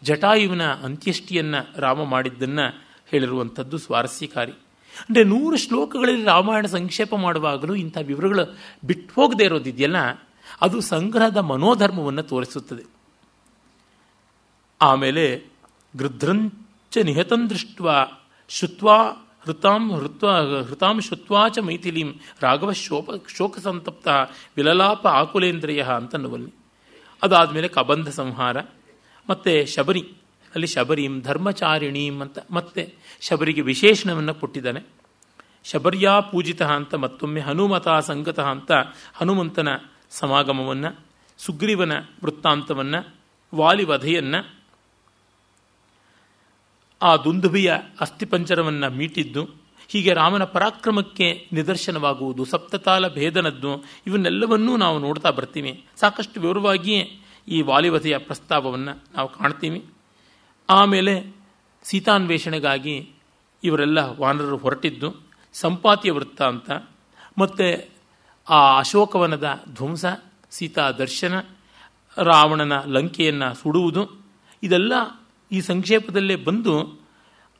ಜಟಾಯುವಿನ ಅಂತ್ಯಷ್ಟಿಯನ್ನು ರಾಮ ಮಾಡಿದ್ದನ್ನು ಹೇಳಿರುವಂಥದ್ದು ಸ್ವಾರಸ್ಯಕಾರಿ. ಅಂದರೆ ನೂರು ಶ್ಲೋಕಗಳಲ್ಲಿ ರಾಮಾಯಣ ಸಂಕ್ಷೇಪ ಮಾಡುವಾಗಲೂ ಇಂಥ ವಿವರಗಳು ಬಿಟ್ಟು ಹೋಗದೆ ಇರೋದಿದೆಯಲ್ಲ, ಅದು ಸಂಗ್ರಹದ ಮನೋಧರ್ಮವನ್ನು ತೋರಿಸುತ್ತದೆ. ಆಮೇಲೆ ಗೃಧ್ರಂಚ ನಿಹತಂ ದೃಷ್ಟ ಶುತ್ವಾ ಹೃತಾಂ ಹೃತ್ವ, ಹೃತಾಂ ಶುತ್ವಾಚ ಮೈಥಿಲಿಂ, ರಾಘವ ಶೋಪ, ಶೋಕ ಸಂತಪ್ತ, ವಿಲಲಾಪ ಆಕುಲೇಂದ್ರಿಯ ಅಂತನ್ನುವಲ್ಲಿ. ಅದಾದಮೇಲೆ ಕಬಂಧ ಸಂಹಾರ, ಮತ್ತು ಶಬರಿ, ಅಲ್ಲಿ ಶಬರಿಂ, ಧರ್ಮಚಾರಿಣೀಂ ಅಂತ, ಮತ್ತೆ ಶಬರಿಗೆ ವಿಶೇಷಣವನ್ನು ಕೊಟ್ಟಿದ್ದಾನೆ. ಶಬರ್ಯಾ ಪೂಜಿತ ಅಂತ, ಮತ್ತೊಮ್ಮೆ ಹನುಮತ ಸಂಗತ ಅಂತ, ಹನುಮಂತನ ಸಮಾಗಮವನ್ನು, ಸುಗ್ರೀವನ ವೃತ್ತಾಂತವನ್ನು, ವಾಲಿವಧೆಯನ್ನು ಆ ದುಂದುಭಿಯ ಅಸ್ಥಿಪಂಜರವನ್ನು ಮೀಟಿದ್ದು, ಹೀಗೆ ರಾಮನ ಪರಾಕ್ರಮಕ್ಕೆ ನಿದರ್ಶನವಾಗುವುದು, ಸಪ್ತತಾಲ ಭೇದನದ್ದು, ಇವನ್ನೆಲ್ಲವನ್ನೂ ನಾವು ನೋಡ್ತಾ ಬರ್ತೀವಿ. ಸಾಕಷ್ಟು ವಿವರವಾಗಿಯೇ ಈ ವಾಲಿವತೆಯ ಪ್ರಸ್ತಾವವನ್ನು ನಾವು ಕಾಣ್ತೀವಿ. ಆಮೇಲೆ ಸೀತಾನ್ವೇಷಣೆಗಾಗಿ ಇವರೆಲ್ಲ ವಾನರರು ಹೊರಟಿದ್ದು, ಸಂಪಾತಿಯ ವೃತ್ತ ಅಂತ. ಮತ್ತು ಆ ಅಶೋಕವನದ ಧ್ವಂಸ, ಸೀತಾ ದರ್ಶನ, ರಾವಣನ ಲಂಕೆಯನ್ನು ಸುಡುವುದು, ಇದೆಲ್ಲ ಈ ಸಂಕ್ಷೇಪದಲ್ಲೇ ಬಂದು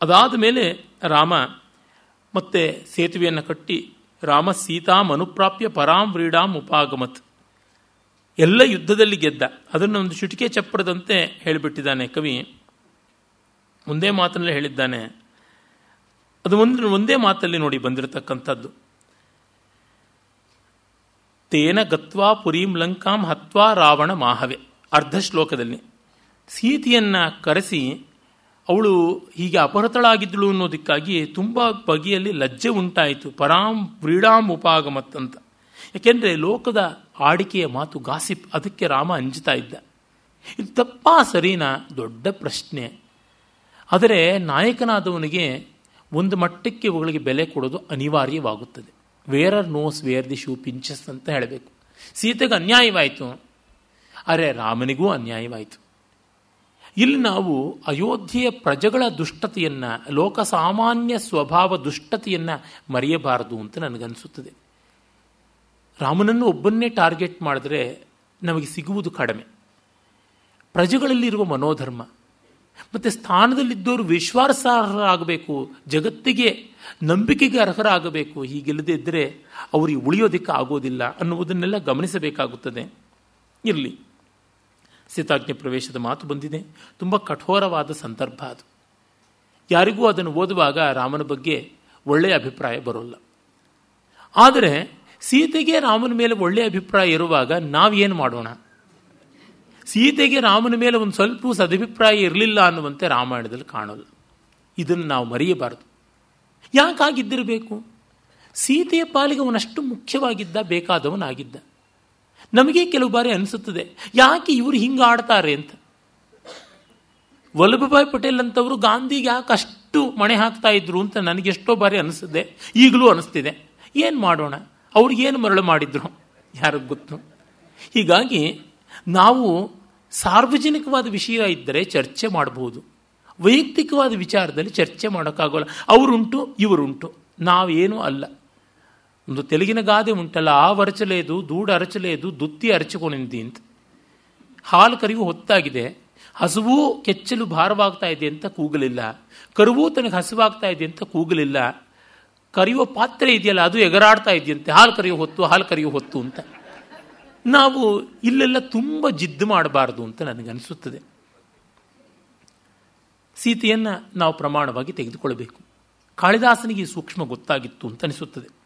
ಅದಾದ ಮೇಲೆ ರಾಮ ಮತ್ತೆ ಸೇತುವೆಯನ್ನು ಕಟ್ಟಿ ರಾಮ ಸೀತಾಂ ಅನುಪ್ರಾಪ್ಯ ಪರಾಂ ವ್ರೀಡಾಂ ಉಪಾಗಮತ್. ಎಲ್ಲ ಯುದ್ಧದಲ್ಲಿ ಗೆದ್ದ. ಅದನ್ನು ಒಂದು ಚುಟಿಕೆ ಚಪ್ಪಡದಂತೆ ಹೇಳಿಬಿಟ್ಟಿದ್ದಾನೆ ಕವಿ. ಒಂದೇ ಮಾತಿನಲ್ಲಿ ಹೇಳಿದ್ದಾನೆ. ಅದು ಒಂದು ಒಂದೇ ಮಾತಲ್ಲಿ ನೋಡಿ ಬಂದಿರತಕ್ಕಂಥದ್ದು. ತೇನ ಗತ್ವಾ ಪುರೀಂ ಲಂಕಾಂ ಹತ್ವಾ ರಾವಣ ಮಾಹವೆ. ಅರ್ಧ ಶ್ಲೋಕದಲ್ಲಿ. ಸೀತೆಯನ್ನ ಕರೆಸಿ ಅವಳು ಹೀಗೆ ಅಪಹೃತಳಾಗಿದ್ದಳು ಅನ್ನೋದಕ್ಕಾಗಿ ತುಂಬ ಬಗೆಯಲ್ಲಿ ಲಜ್ಜೆ ಉಂಟಾಯಿತು, ಪರಾಂ ವ್ರೀಡಾಂ ಉಪಾಗಮತ್ ಅಂತ ಯಾಕೆಂದರೆ ಲೋಕದ ಆಡಿಕೆಯ ಮಾತು ಗಾಸಿಪ್, ಅದಕ್ಕೆ ರಾಮ ಅಂಜುತ್ತಾ ಇದ್ದ. ಇದು ತಪ್ಪಾ ಸರಿನಾ? ದೊಡ್ಡ ಪ್ರಶ್ನೆ. ಆದರೆ ನಾಯಕನಾದವನಿಗೆ ಒಂದು ಮಟ್ಟಕ್ಕೆ ಅವುಗಳಿಗೆ ಬೆಲೆ ಕೊಡೋದು ಅನಿವಾರ್ಯವಾಗುತ್ತದೆ. Wearer knows where the shoe pinches ಅಂತ ಹೇಳಬೇಕು. ಸೀತೆಗೆ ಅನ್ಯಾಯವಾಯಿತು. ಅರೆ ರಾಮನಿಗೂ ಅನ್ಯಾಯವಾಯಿತು. ಇಲ್ಲಿ ನಾವು ಅಯೋಧ್ಯೆಯ ಪ್ರಜೆಗಳ ದುಷ್ಟತೆಯನ್ನು, ಲೋಕಸಾಮಾನ್ಯ ಸ್ವಭಾವ ದುಷ್ಟತೆಯನ್ನು ಮರೆಯಬಾರದು ಅಂತ ನನಗನ್ಸುತ್ತದೆ. ರಾಮನನ್ನು ಒಬ್ಬನ್ನೇ ಟಾರ್ಗೆಟ್ ಮಾಡಿದ್ರೆ ನಮಗೆ ಸಿಗುವುದು ಕಡಿಮೆ. ಪ್ರಜೆಗಳಲ್ಲಿರುವ ಮನೋಧರ್ಮ, ಮತ್ತು ಸ್ಥಾನದಲ್ಲಿದ್ದವರು ವಿಶ್ವಾಸಾರ್ಹರಾಗಬೇಕು, ಜಗತ್ತಿಗೆ ನಂಬಿಕೆಗೆ ಅರ್ಹರಾಗಬೇಕು, ಹೀಗಿಲ್ಲದೇ ಇದ್ದರೆ ಅವರಿಗೆ ಉಳಿಯೋದಕ್ಕೆ ಆಗೋದಿಲ್ಲ ಅನ್ನುವುದನ್ನೆಲ್ಲ ಗಮನಿಸಬೇಕಾಗುತ್ತದೆ. ಇರಲಿ. ಸೀತಾಜ್ಞೆ ಪ್ರವೇಶದ ಮಾತು ಬಂದಿದೆ. ತುಂಬ ಕಠೋರವಾದ ಸಂದರ್ಭ ಅದು. ಯಾರಿಗೂ ಅದನ್ನು ಓದುವಾಗ ರಾಮನ ಬಗ್ಗೆ ಒಳ್ಳೆಯ ಅಭಿಪ್ರಾಯ ಬರೋಲ್ಲ. ಆದರೆ ಸೀತೆಗೆ ರಾಮನ ಮೇಲೆ ಒಳ್ಳೆಯ ಅಭಿಪ್ರಾಯ ಇರುವಾಗ ನಾವೇನು ಮಾಡೋಣ? ಸೀತೆಗೆ ರಾಮನ ಮೇಲೆ ಒಂದು ಸ್ವಲ್ಪ ಸದಭಿಪ್ರಾಯ ಇರಲಿಲ್ಲ ಅನ್ನುವಂತೆ ರಾಮಾಯಣದಲ್ಲಿ ಕಾಣೋಲ್ಲ. ಇದನ್ನು ನಾವು ಮರೆಯಬಾರದು. ಯಾಕಾಗಿದ್ದಿರಬೇಕು? ಸೀತೆಯ ಪಾಲಿಗೆ ಅವನಷ್ಟು ಮುಖ್ಯವಾಗಿದ್ದ ಬೇಕಾದವನಾಗಿದ್ದ. ನಮಗೆ ಕೆಲವು ಬಾರಿ ಅನಿಸುತ್ತದೆ, ಯಾಕೆ ಇವರು ಹಿಂಗೆ ಆಡ್ತಾರೆ ಅಂತ. ವಲ್ಲಭಭಾಯ್ ಪಟೇಲ್ ಅಂತವರು ಗಾಂಧಿಗೆ ಯಾಕೆ ಅಷ್ಟು ಮಣೆ ಹಾಕ್ತಾ ಇದ್ರು ಅಂತ ನನಗೆ ಎಷ್ಟೋ ಬಾರಿ ಅನಿಸ್ತಿದೆ ಈಗಲೂ ಅನಿಸ್ತಿದೆ. ಏನು ಮಾಡೋಣ? ಅವ್ರಿಗೇನು ಮರಳು ಮಾಡಿದ್ರು? ಯಾರಿಗೆ ಗೊತ್ತು? ಹೀಗಾಗಿ ನಾವು ಸಾರ್ವಜನಿಕವಾದ ವಿಷಯ ಇದ್ದರೆ ಚರ್ಚೆ ಮಾಡಬಹುದು ವೈಯಕ್ತಿಕವಾದ ವಿಚಾರದಲ್ಲಿ ಚರ್ಚೆ ಮಾಡೋಕ್ಕಾಗೋಲ್ಲ. ಅವರುಂಟು, ಇವರುಂಟು. ನಾವೇನೂ ಅಲ್ಲ. ಒಂದು ತೆಲುಗಿನ ಗಾದೆ ಉಂಟಲ್ಲ, ಆ ದೂಡ ಅರಚಲೇದು, ದುತ್ತಿ ಅರಚಿಕೊಂಡಿಂದಿ ಅಂತ. ಹಾಲು ಕರಿವು ಹೊತ್ತಾಗಿದೆ. ಹಸುವು ಕೆಚ್ಚಲು ಭಾರವಾಗ್ತಾ ಇದೆ ಅಂತ ಕೂಗಲಿಲ್ಲ. ಕರುವು ತನಗೆ ಹಸುವಾಗ್ತಾ ಇದೆ ಅಂತ ಕೂಗಲಿಲ್ಲ. ಕರೆಯುವ ಪಾತ್ರೆ ಇದೆಯಲ್ಲ, ಅದು ಎಗರಾಡ್ತಾ ಇದೆಯಂತೆ. ಹಾಲು ಕರೆಯುವ ಹೊತ್ತು, ಹಾಲು ಕರೆಯುವ ಹೊತ್ತು ಅಂತ. ನಾವು ಇಲ್ಲೆಲ್ಲ ತುಂಬ ಜಿದ್ದು ಮಾಡಬಾರದು ಅಂತ ನನಗನ್ನಿಸುತ್ತದೆ ಸೀತೆಯನ್ನು ನಾವು ಪ್ರಮಾಣವಾಗಿ ತೆಗೆದುಕೊಳ್ಳಬೇಕು. ಕಾಳಿದಾಸನಿಗೆ ಸೂಕ್ಷ್ಮ ಗೊತ್ತಾಗಿತ್ತು ಅಂತ ಅನಿಸುತ್ತದೆ.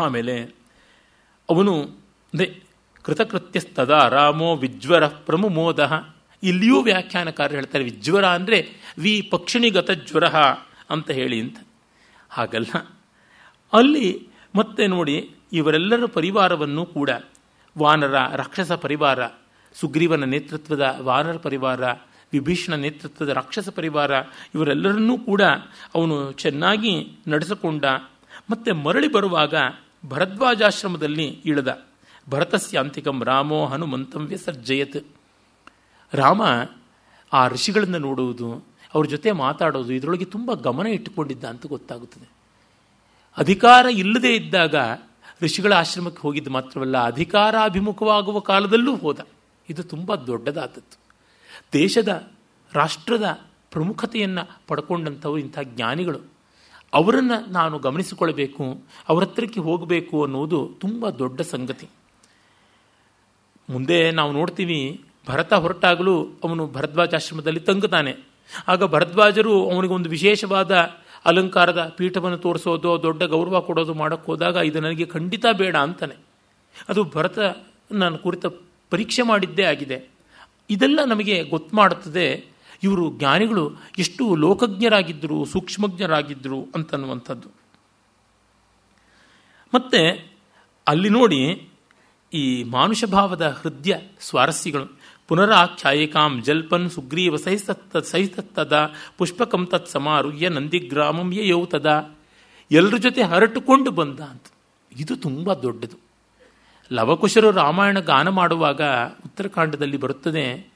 ಆಮೇಲೆ ಅವನು ಅಂದರೆ ಕೃತಕೃತ್ಯಸ್ತದ ರಾಮೋ ವಿಜ್ವರ ಪ್ರಮುಮೋದ ಇಲ್ಲಿಯೂ ವ್ಯಾಖ್ಯಾನಕಾರರು ಹೇಳ್ತಾರೆ ವಿಜ್ವರ ಅಂದರೆ ವಿ ಪಕ್ಷಿಣಿಗತ ಜ್ವರ ಅಂತ ಹೇಳಿ ಅಂತ. ಹಾಗಲ್ಲ. ಅಲ್ಲಿ ಮತ್ತೆ ನೋಡಿ ಇವರೆಲ್ಲರ ಪರಿವಾರವನ್ನು ಕೂಡ ವಾನರ ರಾಕ್ಷಸ ಪರಿವಾರ, ಸುಗ್ರೀವನ ನೇತೃತ್ವದ ವಾನರ ಪರಿವಾರ, ವಿಭೀಷಣ ನೇತೃತ್ವದ ರಾಕ್ಷಸ ಪರಿವಾರ, ಇವರೆಲ್ಲರನ್ನೂ ಕೂಡ ಅವನು ಚೆನ್ನಾಗಿ ನಡೆಸಿಕೊಂಡ. ಮತ್ತೆ ಮರಳಿ ಬರುವಾಗ ಭರದ್ವಾಜಾಶ್ರಮದಲ್ಲಿ ಇಳಿದ. ಭರತಸ್ಯಾಂತಿಕಂ ರಾಮೋ ಹನುಮಂತಂ ವ್ಯಸರ್ಜಯತ್. ರಾಮ ಆ ಋಷಿಗಳನ್ನು ನೋಡುವುದು, ಅವ್ರ ಜೊತೆ ಮಾತಾಡೋದು, ಇದರೊಳಗೆ ತುಂಬ ಗಮನ ಇಟ್ಟುಕೊಂಡಿದ್ದ ಅಂತ ಗೊತ್ತಾಗುತ್ತದೆ. ಅಧಿಕಾರ ಇಲ್ಲದೇ ಇದ್ದಾಗ ಋಷಿಗಳ ಆಶ್ರಮಕ್ಕೆ ಹೋಗಿದ್ದು ಮಾತ್ರವಲ್ಲ, ಅಧಿಕಾರಾಭಿಮುಖವಾಗುವ ಕಾಲದಲ್ಲೂ ಹೋದ. ಇದು ತುಂಬ ದೊಡ್ಡದಾದದ್ದು. ದೇಶದ, ರಾಷ್ಟ್ರದ ಪ್ರಮುಖತೆಯನ್ನು ಪಡ್ಕೊಂಡಂಥವು ಇಂಥ ಜ್ಞಾನಿಗಳು. ಅವರನ್ನು ನಾನು ಗಮನಿಸಿಕೊಳ್ಬೇಕು ಅವರ ಹತ್ರಕ್ಕೆ ಹೋಗಬೇಕು ಅನ್ನುವುದು ತುಂಬ ದೊಡ್ಡ ಸಂಗತಿ. ಮುಂದೆ ನಾವು ನೋಡ್ತೀವಿ, ಭರತ ಹೊರಟಾಗಲೂ ಅವನು ಭರದ್ವಾಜಾಶ್ರಮದಲ್ಲಿ ತಂಗುತ್ತಾನೆ. ಆಗ ಭರದ್ವಾಜರು ಅವನಿಗೊಂದು ವಿಶೇಷವಾದ ಅಲಂಕಾರದ ಪೀಠವನ್ನು ತೋರಿಸೋದು, ದೊಡ್ಡ ಗೌರವ ಕೊಡೋದು ಮಾಡೋಕ್ಕೆ ಹೋದಾಗ, ಇದು ನನಗೆ ಖಂಡಿತ ಬೇಡ ಅಂತಾನೆ. ಅದು ಭರತ ನಾನು ಕುರಿತ ಪರೀಕ್ಷೆ ಮಾಡಿದ್ದೇ ಆಗಿದೆ. ಇದೆಲ್ಲ ನಮಗೆ ಗೊತ್ತು ಮಾಡುತ್ತದೆ ಇವರು ಜ್ಞಾನಿಗಳು ಎಷ್ಟು ಲೋಕಜ್ಞರಾಗಿದ್ದರು, ಸೂಕ್ಷ್ಮಜ್ಞರಾಗಿದ್ದರು ಅಂತನ್ನುವಂಥದ್ದು. ಮತ್ತೆ ಅಲ್ಲಿ ನೋಡಿ ಈ ಮಾನುಷ ಭಾವದ ಹೃದಯ ಸ್ವಾರಸ್ಯಗಳು. ಪುನರಾಖ್ಯಾಯಿಕಾಂ ಜಲ್ಪನ್ ಸುಗ್ರೀವ ಸಹಿಸತ್ತ, ಸಹಿಸತ್ತದ, ಪುಷ್ಪಕಂ ತತ್ ಸಮಾರುಹ್ಯ ನಂದಿಗ್ರಾಮಂ ಯಯೌ ತದ. ಎಲ್ಲರ ಜೊತೆ ಹರಟುಕೊಂಡು ಬಂದ ಅಂತ. ಇದು ತುಂಬ ದೊಡ್ಡದು. ಲವಕುಶರು ರಾಮಾಯಣ ಗಾನ ಮಾಡುವಾಗ ಉತ್ತರಾಖಂಡದಲ್ಲಿ ಬರುತ್ತದೆ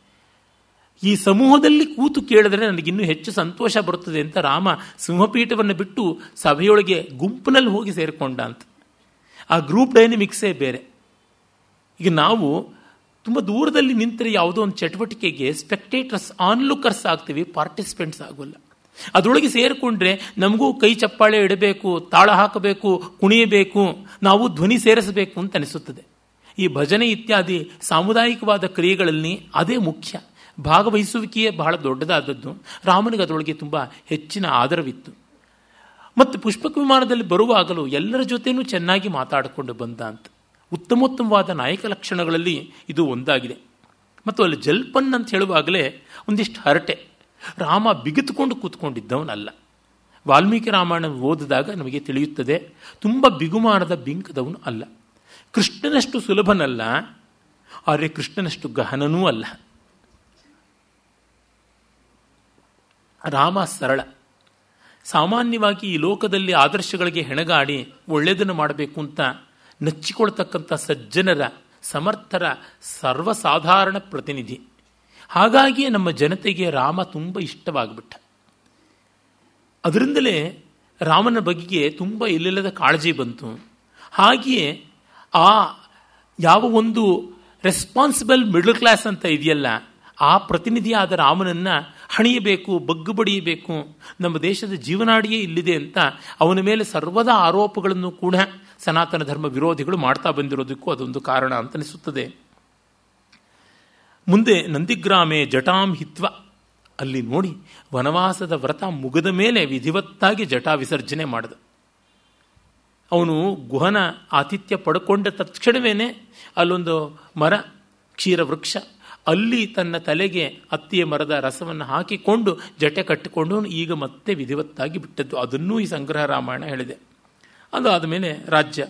ಈ ಸಮೂಹದಲ್ಲಿ ಕೂತು ಕೇಳಿದ್ರೆ ನನಗಿನ್ನೂ ಹೆಚ್ಚು ಸಂತೋಷ ಬರುತ್ತದೆ ಅಂತ ರಾಮ ಸಿಂಹಪೀಠವನ್ನು ಬಿಟ್ಟು ಸಭೆಯೊಳಗೆ ಗುಂಪಿನಲ್ಲಿ ಹೋಗಿ ಸೇರಿಕೊಂಡ ಅಂತ. ಆ ಗ್ರೂಪ್ ಡೈನಮಿಕ್ಸೇ ಬೇರೆ. ಈಗ ನಾವು ತುಂಬ ದೂರದಲ್ಲಿ ನಿಂತರೆ ಯಾವುದೋ ಒಂದು ಚಟುವಟಿಕೆಗೆ ಸ್ಪೆಕ್ಟೇಟರ್ಸ್ ಆನ್ಲುಕರ್ಸ್ ಆಗ್ತೀವಿ ಪಾರ್ಟಿಸಿಪೆಂಟ್ಸ್ ಆಗೋಲ್ಲ. ಅದರೊಳಗೆ ಸೇರಿಕೊಂಡ್ರೆ ನಮಗೂ ಕೈ ಚಪ್ಪಾಳೆ ಇಡಬೇಕು, ತಾಳ ಹಾಕಬೇಕು, ಕುಣಿಯಬೇಕು, ನಾವು ಧ್ವನಿ ಸೇರಿಸಬೇಕು ಅಂತ ಅನಿಸುತ್ತದೆ. ಈ ಭಜನೆ ಇತ್ಯಾದಿ ಸಾಮುದಾಯಿಕವಾದ ಕ್ರಿಯೆಗಳಲ್ಲಿ ಅದೇ ಮುಖ್ಯ. ಭಾಗವಹಿಸುವಿಕೆಯೇ ಬಹಳ ದೊಡ್ಡದಾದದ್ದು. ರಾಮನಿಗೆ ಅದರೊಳಗೆ ತುಂಬ ಹೆಚ್ಚಿನ ಆದರವಿತ್ತು. ಮತ್ತು ಪುಷ್ಪಕ ವಿಮಾನದಲ್ಲಿ ಬರುವಾಗಲೂ ಎಲ್ಲರ ಜೊತೆನೂ ಚೆನ್ನಾಗಿ ಮಾತಾಡಿಕೊಂಡು ಬಂದ ಅಂತ. ಉತ್ತಮೋತ್ತಮವಾದ ನಾಯಕ ಲಕ್ಷಣಗಳಲ್ಲಿ ಇದು ಒಂದಾಗಿದೆ. ಮತ್ತು ಅಲ್ಲಿ ಜಲ್ಪನ್ ಅಂತ ಹೇಳುವಾಗಲೇ ಒಂದಿಷ್ಟು ಹರಟೆ. ರಾಮ ಬಿಗಿದುಕೊಂಡು ಕೂತ್ಕೊಂಡಿದ್ದವನಲ್ಲ. ವಾಲ್ಮೀಕಿ ರಾಮಾಯಣ ಓದಿದಾಗ ನಮಗೆ ತಿಳಿಯುತ್ತದೆ, ತುಂಬ ಬಿಗುಮಾನದ ಬಿಂಕದವನು ಅಲ್ಲ. ಕೃಷ್ಣನಷ್ಟು ಸುಲಭನಲ್ಲ, ಆದರೆ ಕೃಷ್ಣನಷ್ಟು ಗಹನನೂ ಅಲ್ಲ. ರಾಮ ಸರಳ. ಸಾಮಾನ್ಯವಾಗಿ ಈ ಲೋಕದಲ್ಲಿ ಆದರ್ಶಗಳಿಗೆ ಹೆಣಗಾಡಿ ಒಳ್ಳೆಯದನ್ನು ಮಾಡಬೇಕು ಅಂತ ನಚ್ಚಿಕೊಳ್ತಕ್ಕಂಥ ಸಜ್ಜನರ, ಸಮರ್ಥರ, ಸರ್ವಸಾಧಾರಣ ಪ್ರತಿನಿಧಿ. ಹಾಗಾಗಿಯೇ ನಮ್ಮ ಜನತೆಗೆ ರಾಮ ತುಂಬ ಇಷ್ಟವಾಗಿಬಿಟ್ಟ. ಅದರಿಂದಲೇ ರಾಮನ ಬಗೆಗೆ ತುಂಬ ಇಲ್ಲಿಲ್ಲದ ಕಾಳಜಿ ಬಂತು. ಹಾಗೆಯೇ ಆ ಯಾವ ಒಂದು ರೆಸ್ಪಾನ್ಸಿಬಲ್ ಮಿಡಲ್ ಕ್ಲಾಸ್ ಅಂತ ಇದೆಯಲ್ಲ, ಆ ಪ್ರತಿನಿಧಿಯಾದ ರಾಮನನ್ನ ಹಣಿಯಬೇಕು, ಬಗ್ಗು ಬಡಿಯಬೇಕು. ನಮ್ಮ ದೇಶದ ಜೀವನಾಡಿಯೇ ಇಲ್ಲಿದೆ ಅಂತ ಅವನ ಮೇಲೆ ಸರ್ವದ ಆರೋಪಗಳನ್ನು ಕೂಡ ಸನಾತನ ಧರ್ಮ ವಿರೋಧಿಗಳು ಮಾಡ್ತಾ ಬಂದಿರೋದಕ್ಕೂ ಅದೊಂದು ಕಾರಣ ಅಂತ ಅನಿಸುತ್ತದೆ ಮುಂದೆ ನಂದಿಗ್ರಾಮೆ ಜಟಾಂ ಹಿತ್ವ. ಅಲ್ಲಿ ನೋಡಿ ವನವಾಸದ ವ್ರತ ಮುಗಿದ ಮೇಲೆ ವಿಧಿವತ್ತಾಗಿ ಜಟಾ ವಿಸರ್ಜನೆ ಮಾಡಿದ. ಅವನು ಗುಹನ ಆತಿಥ್ಯ ಪಡ್ಕೊಂಡ ತಕ್ಷಣವೇನೆ ಅಲ್ಲೊಂದು ಮರ ಕ್ಷೀರ ವೃಕ್ಷ ಅಲ್ಲಿ ತನ್ನ ತಲೆಗೆ ಅತ್ತಿಯ ಮರದ ರಸವನ್ನು ಹಾಕಿಕೊಂಡು ಜಟೆ ಕಟ್ಟಿಕೊಂಡು ಈಗ ಮತ್ತೆ ವಿಧಿವತ್ತಾಗಿ ಬಿಟ್ಟದ್ದು. ಅದನ್ನೂ ಈ ಸಂಗ್ರಹ ರಾಮಾಯಣ ಹೇಳಿದೆ. ಅದಾದ ಮೇಲೆ ರಾಜ್ಯ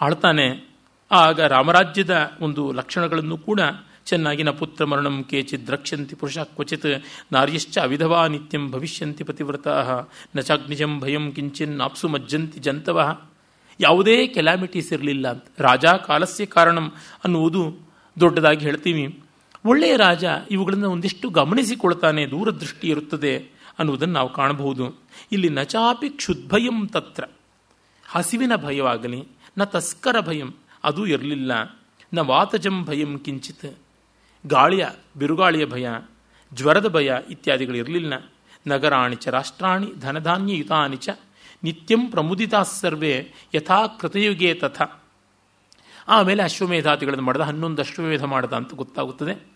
ಆಳ್ತಾನೆ. ಆಗ ರಾಮರಾಜ್ಯದ ಒಂದು ಲಕ್ಷಣಗಳನ್ನು ಕೂಡ ಚೆನ್ನಾಗಿ ನ ಪುತ್ರ ಮರಣಂ ಕೇಚಿತ್ ದ್ರಕ್ಷ್ಯಂತಿ ಪುರುಷ ಕ್ವಚಿತ್ ನಾರ್ಯಶ್ಚ ಅವಿಧವಾ ನಿತ್ಯಂ ಭವಿಷ್ಯಂತಿ ಪತಿವ್ರತಾ. ನ ಚಾಗ್ನಿಜಂ ಭಯಂ ಕಿಂಚಿನ್ ನಾಪ್ಸು ಮಜ್ಜಂತಿ ಜಂತವ. ಯಾವುದೇ ಕೆಲಾಮಿಟೀಸ್ ಇರಲಿಲ್ಲ ಅಂತ. ರಾಜ ಕಾಲಸ್ಯ ಕಾರಣಂ ಅನ್ನುವುದು ದೊಡ್ಡದಾಗಿ ಹೇಳ್ತೀವಿ. ಒಳ್ಳೆಯ ರಾಜ ಇವುಗಳನ್ನು ಒಂದಿಷ್ಟು ಗಮನಿಸಿಕೊಳ್ತಾನೆ ದೂರದೃಷ್ಟಿ ಇರುತ್ತದೆ ಅನ್ನುವುದನ್ನು ನಾವು ಕಾಣಬಹುದು. ಇಲ್ಲಿ ನಚಾಪಿ ಕ್ಷುದ್ಭಯಂ ತತ್ರ. ಹಸಿವಿನ ಭಯವಾಗಲಿ, ನ ತಸ್ಕರ ಭಯಂ ಅದು ಇರಲಿಲ್ಲ. ನ ವಾತಜಂ ಭಯಂ ಕಿಂಚಿತ್. ಗಾಳಿಯ, ಬಿರುಗಾಳಿಯ ಭಯ, ಜ್ವರದ ಭಯ ಇತ್ಯಾದಿಗಳು ಇರಲಿಲ್ಲ. ನಗರಾಣಿ ಚ ರಾಷ್ಟ್ರಾಣಿ ಧನಧಾನ್ಯಯುತಾನಿ ಚ ನಿತ್ಯಂ ಪ್ರಮುದಿತಾ ಸರ್ವೇ ಯಥಾ ಕೃತಯುಗೆ ತಥಾ. ಆಮೇಲೆ ಅಶ್ವಮೇಧಾದಿಗಳನ್ನು ಮಾಡಿದ, ಹನ್ನೊಂದು ಅಶ್ವಮೇಧ ಮಾಡಿದ ಅಂತ ಗೊತ್ತಾಗುತ್ತದೆ.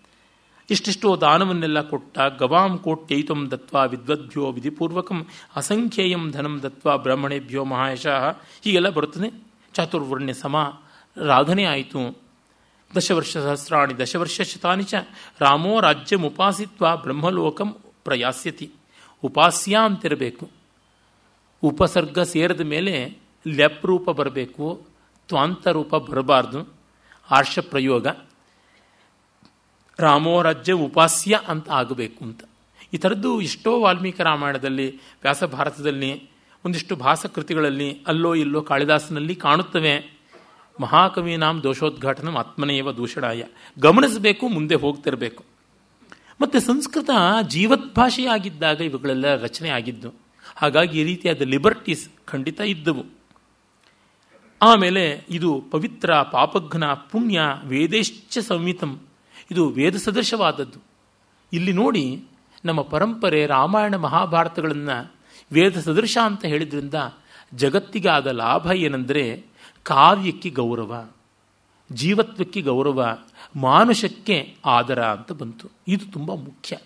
ಇಷ್ಟಿಷ್ಟು ದಾನವನ್ನೆಲ್ಲ ಕೊಟ್ಟ, ಗವಾಂ ಕೋಟ್ಯೈತಂ ದತ್ವ ವಿದ್ವದ್ಭ್ಯೋ ವಿಧಿಪೂರ್ವಕಂ, ಅಸಂಖ್ಯೇಯಂ ಧನಂ ದತ್ವ ಬ್ರಾಹ್ಮಣೇಭ್ಯೋ ಮಹಾಯಶಃ, ಹೀಗೆಲ್ಲ ಬರುತ್ತದೆ. ಚಾತುರ್ವರ್ಣ್ಯ ಸಮ, ರಾಧನೆ ಆಯಿತು. ದಶವರ್ಷ ಸಹಸ್ರಾಣಿ, ದಶವರ್ಷ ಶತಾನಿ ಚ, ರಾಮೋ ರಾಜ್ಯಮುಪಾಸಿತ್ವ ಬ್ರಹ್ಮಲೋಕಂ ಪ್ರಯಾಸ್ಯತಿ. ಉಪಾಸ್ಯ ಅಂತಿರಬೇಕು. ಉಪಸರ್ಗ ಸೇರಿದ ಮೇಲೆ ಲೆಪ್ ರೂಪ ಬರಬೇಕು. ತ್ವಾಂತ ರೂಪ ಬರಬಾರ್ದು. ಆರ್ಷ ಪ್ರಯೋಗ. ರಾಮೋ ರಾಜ್ಯ ಉಪಾಸ್ಯ ಅಂತ ಆಗಬೇಕು ಅಂತ. ಈ ಥರದ್ದು ಎಷ್ಟೋ ವಾಲ್ಮೀಕಿ ರಾಮಾಯಣದಲ್ಲಿ, ವ್ಯಾಸ ಭಾರತದಲ್ಲಿ, ಒಂದಿಷ್ಟು ಭಾಸಕೃತಿಗಳಲ್ಲಿ ಅಲ್ಲೋ ಇಲ್ಲೋ ಕಾಳಿದಾಸನಲ್ಲಿ ಕಾಣುತ್ತವೆ. ಮಹಾಕವಿನಾಂ ದೋಷೋದ್ಘಾಟನ ಆತ್ಮನೇವ ದೂಷಣಾಯ. ಗಮನಿಸಬೇಕು, ಮುಂದೆ ಹೋಗ್ತಿರಬೇಕು. ಮತ್ತು ಸಂಸ್ಕೃತ ಜೀವದ್ಭಾಷೆಯಾಗಿದ್ದಾಗ ಇವುಗಳೆಲ್ಲ ರಚನೆ ಆಗಿದ್ದು, ಹಾಗಾಗಿ ಈ ರೀತಿಯಾದ ಲಿಬರ್ಟೀಸ್ ಖಂಡಿತ ಇದ್ದವು. ಆಮೇಲೆ ಇದು ಪವಿತ್ರ ಪಾಪಘ್ನ ಪುಣ್ಯ ವೇದೇಶ್ಚ ಸಂಹಿತಂ ಇದು ವೇದ ಸದೃಶವಾದದ್ದು. ಇಲ್ಲಿ ನೋಡಿ ನಮ್ಮ ಪರಂಪರೆ ರಾಮಾಯಣ ಮಹಾಭಾರತಗಳನ್ನು ವೇದ ಸದೃಶ ಅಂತ ಹೇಳಿದ್ರಿಂದ ಜಗತ್ತಿಗೆ ಆದ ಲಾಭ ಏನೆಂದರೆ ಕಾವ್ಯಕ್ಕೆ ಗೌರವ, ಜೀವತ್ವಕ್ಕೆ ಗೌರವ, ಮಾನುಷಕ್ಕೆ ಆದರ ಅಂತ ಬಂತು. ಇದು ತುಂಬ ಮುಖ್ಯ.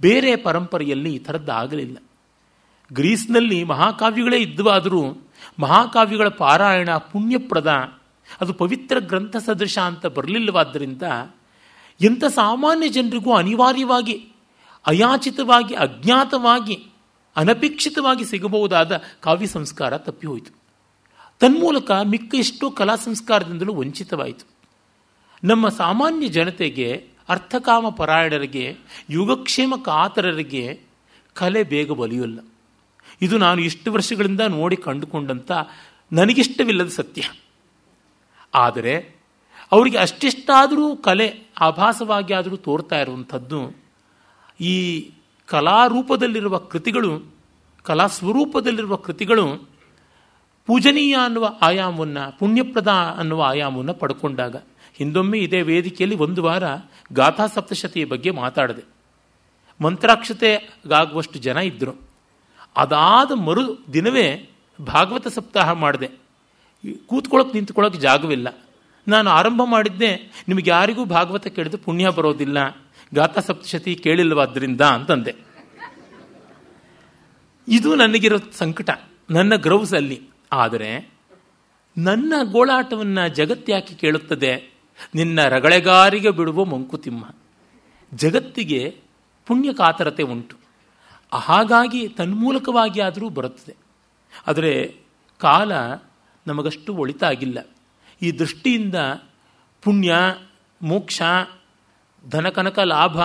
ಬೇರೆ ಪರಂಪರೆಯಲ್ಲಿ ಈ ಥರದ್ದು ಆಗಲಿಲ್ಲ ಗ್ರೀಸ್ನಲ್ಲಿ ಮಹಾಕಾವ್ಯಗಳೇ ಇದ್ದವಾದರೂ ಮಹಾಕಾವ್ಯಗಳ ಪಾರಾಯಣ ಪುಣ್ಯಪ್ರದ ಅದು ಪವಿತ್ರ ಗ್ರಂಥ ಸದೃಶ ಅಂತ ಬರಲಿಲ್ಲವಾದ್ದರಿಂದ ಎಂಥ ಸಾಮಾನ್ಯ ಜನರಿಗೂ ಅನಿವಾರ್ಯವಾಗಿ, ಅಯಾಚಿತವಾಗಿ, ಅಜ್ಞಾತವಾಗಿ, ಅನಪೇಕ್ಷಿತವಾಗಿ ಸಿಗಬಹುದಾದ ಕಾವ್ಯ ಸಂಸ್ಕಾರ ತಪ್ಪಿ ಹೋಯಿತು. ತನ್ಮೂಲಕ ಮಿಕ್ಕ ಎಷ್ಟೋ ಕಲಾ ಸಂಸ್ಕಾರದಿಂದಲೂ ವಂಚಿತವಾಯಿತು. ನಮ್ಮ ಸಾಮಾನ್ಯ ಜನತೆಗೆ, ಅರ್ಥಕಾಮ ಪರಾಯಣರಿಗೆ, ಯುಗಕ್ಷೇಮ ಕಾತರರಿಗೆ ಕಲೆ ಬೇಗ ಒಲಿಯೋಲ್ಲ. ಇದು ನಾನು ಇಷ್ಟು ವರ್ಷಗಳಿಂದ ನೋಡಿ ಕಂಡುಕೊಂಡಂಥ ನನಗಿಷ್ಟವಿಲ್ಲದ ಸತ್ಯ. ಆದರೆ ಅವರಿಗೆ ಅಷ್ಟಿಷ್ಟಾದರೂ ಕಲೆ, ಆಭಾಸವಾಗಿ ಆದರೂ ತೋರ್ತಾ ಇರುವಂಥದ್ದು ಈ ಕಲಾರೂಪದಲ್ಲಿರುವ ಕೃತಿಗಳು ಕಲಾ ಸ್ವರೂಪದಲ್ಲಿರುವ ಕೃತಿಗಳು ಪೂಜನೀಯ ಅನ್ನುವ ಆಯಾಮವನ್ನು, ಪುಣ್ಯಪ್ರದ ಅನ್ನುವ ಆಯಾಮವನ್ನು ಪಡ್ಕೊಂಡಾಗ. ಹಿಂದೊಮ್ಮೆ ಇದೇ ವೇದಿಕೆಯಲ್ಲಿ ಒಂದು ವಾರ ಗಾಥಾ ಸಪ್ತಶತಿಯ ಬಗ್ಗೆ ಮಾತಾಡಿದೆ. ಮಂತ್ರಾಕ್ಷತೆಗಾಗುವಷ್ಟು ಜನ ಇದ್ದರು ಅದಾದ ಮರು ದಿನವೇ ಭಾಗವತ ಸಪ್ತಾಹ ಮಾಡಿದೆ. ಕೂತ್ಕೊಳ್ಳೋಕೆ ನಿಂತ್ಕೊಳ್ಳೋಕೆ ಜಾಗವಿಲ್ಲ. ನಾನು ಆರಂಭ ಮಾಡಿದ್ದೆ, ನಿಮಗೆ ಯಾರಿಗೂ ಭಾಗವತ ಕೇಳಿದ್ರೆ ಪುಣ್ಯ ಬರೋದಿಲ್ಲ. ಗಾಥಾ ಸಪ್ತಶತಿ ಕೇಳಿಲ್ವಾದ್ರಿಂದ ಅಂತಂದೆ. ಇದು ನನಗಿರೋ ಸಂಕಟ, ನನ್ನ ಗ್ರೌಸ್ ಅಲ್ಲಿ ಆದರೆ ನನ್ನ ಗೋಳಾಟವನ್ನು ಜಗತ್ತ್ಯಾಕೆ ಕೇಳುತ್ತದೆ? ನಿನ್ನ ರಗಳೆಗಾರಿಗೆ ಬಿಡುವ ಮಂಕುತಿಮ್ಮ. ಜಗತ್ತಿಗೆ ಪುಣ್ಯ ಕಾತರತೆ ಉಂಟು. ಹಾಗಾಗಿ ತನ್ಮೂಲಕವಾಗಿ ಆದರೂ ಬರುತ್ತದೆ. ಆದರೆ ಕಾಲ ನಮಗಷ್ಟು ಒಳಿತಾಗಿಲ್ಲ. ಈ ದೃಷ್ಟಿಯಿಂದ ಪುಣ್ಯ, ಮೋಕ್ಷ, ಧನಕನಕ ಲಾಭ,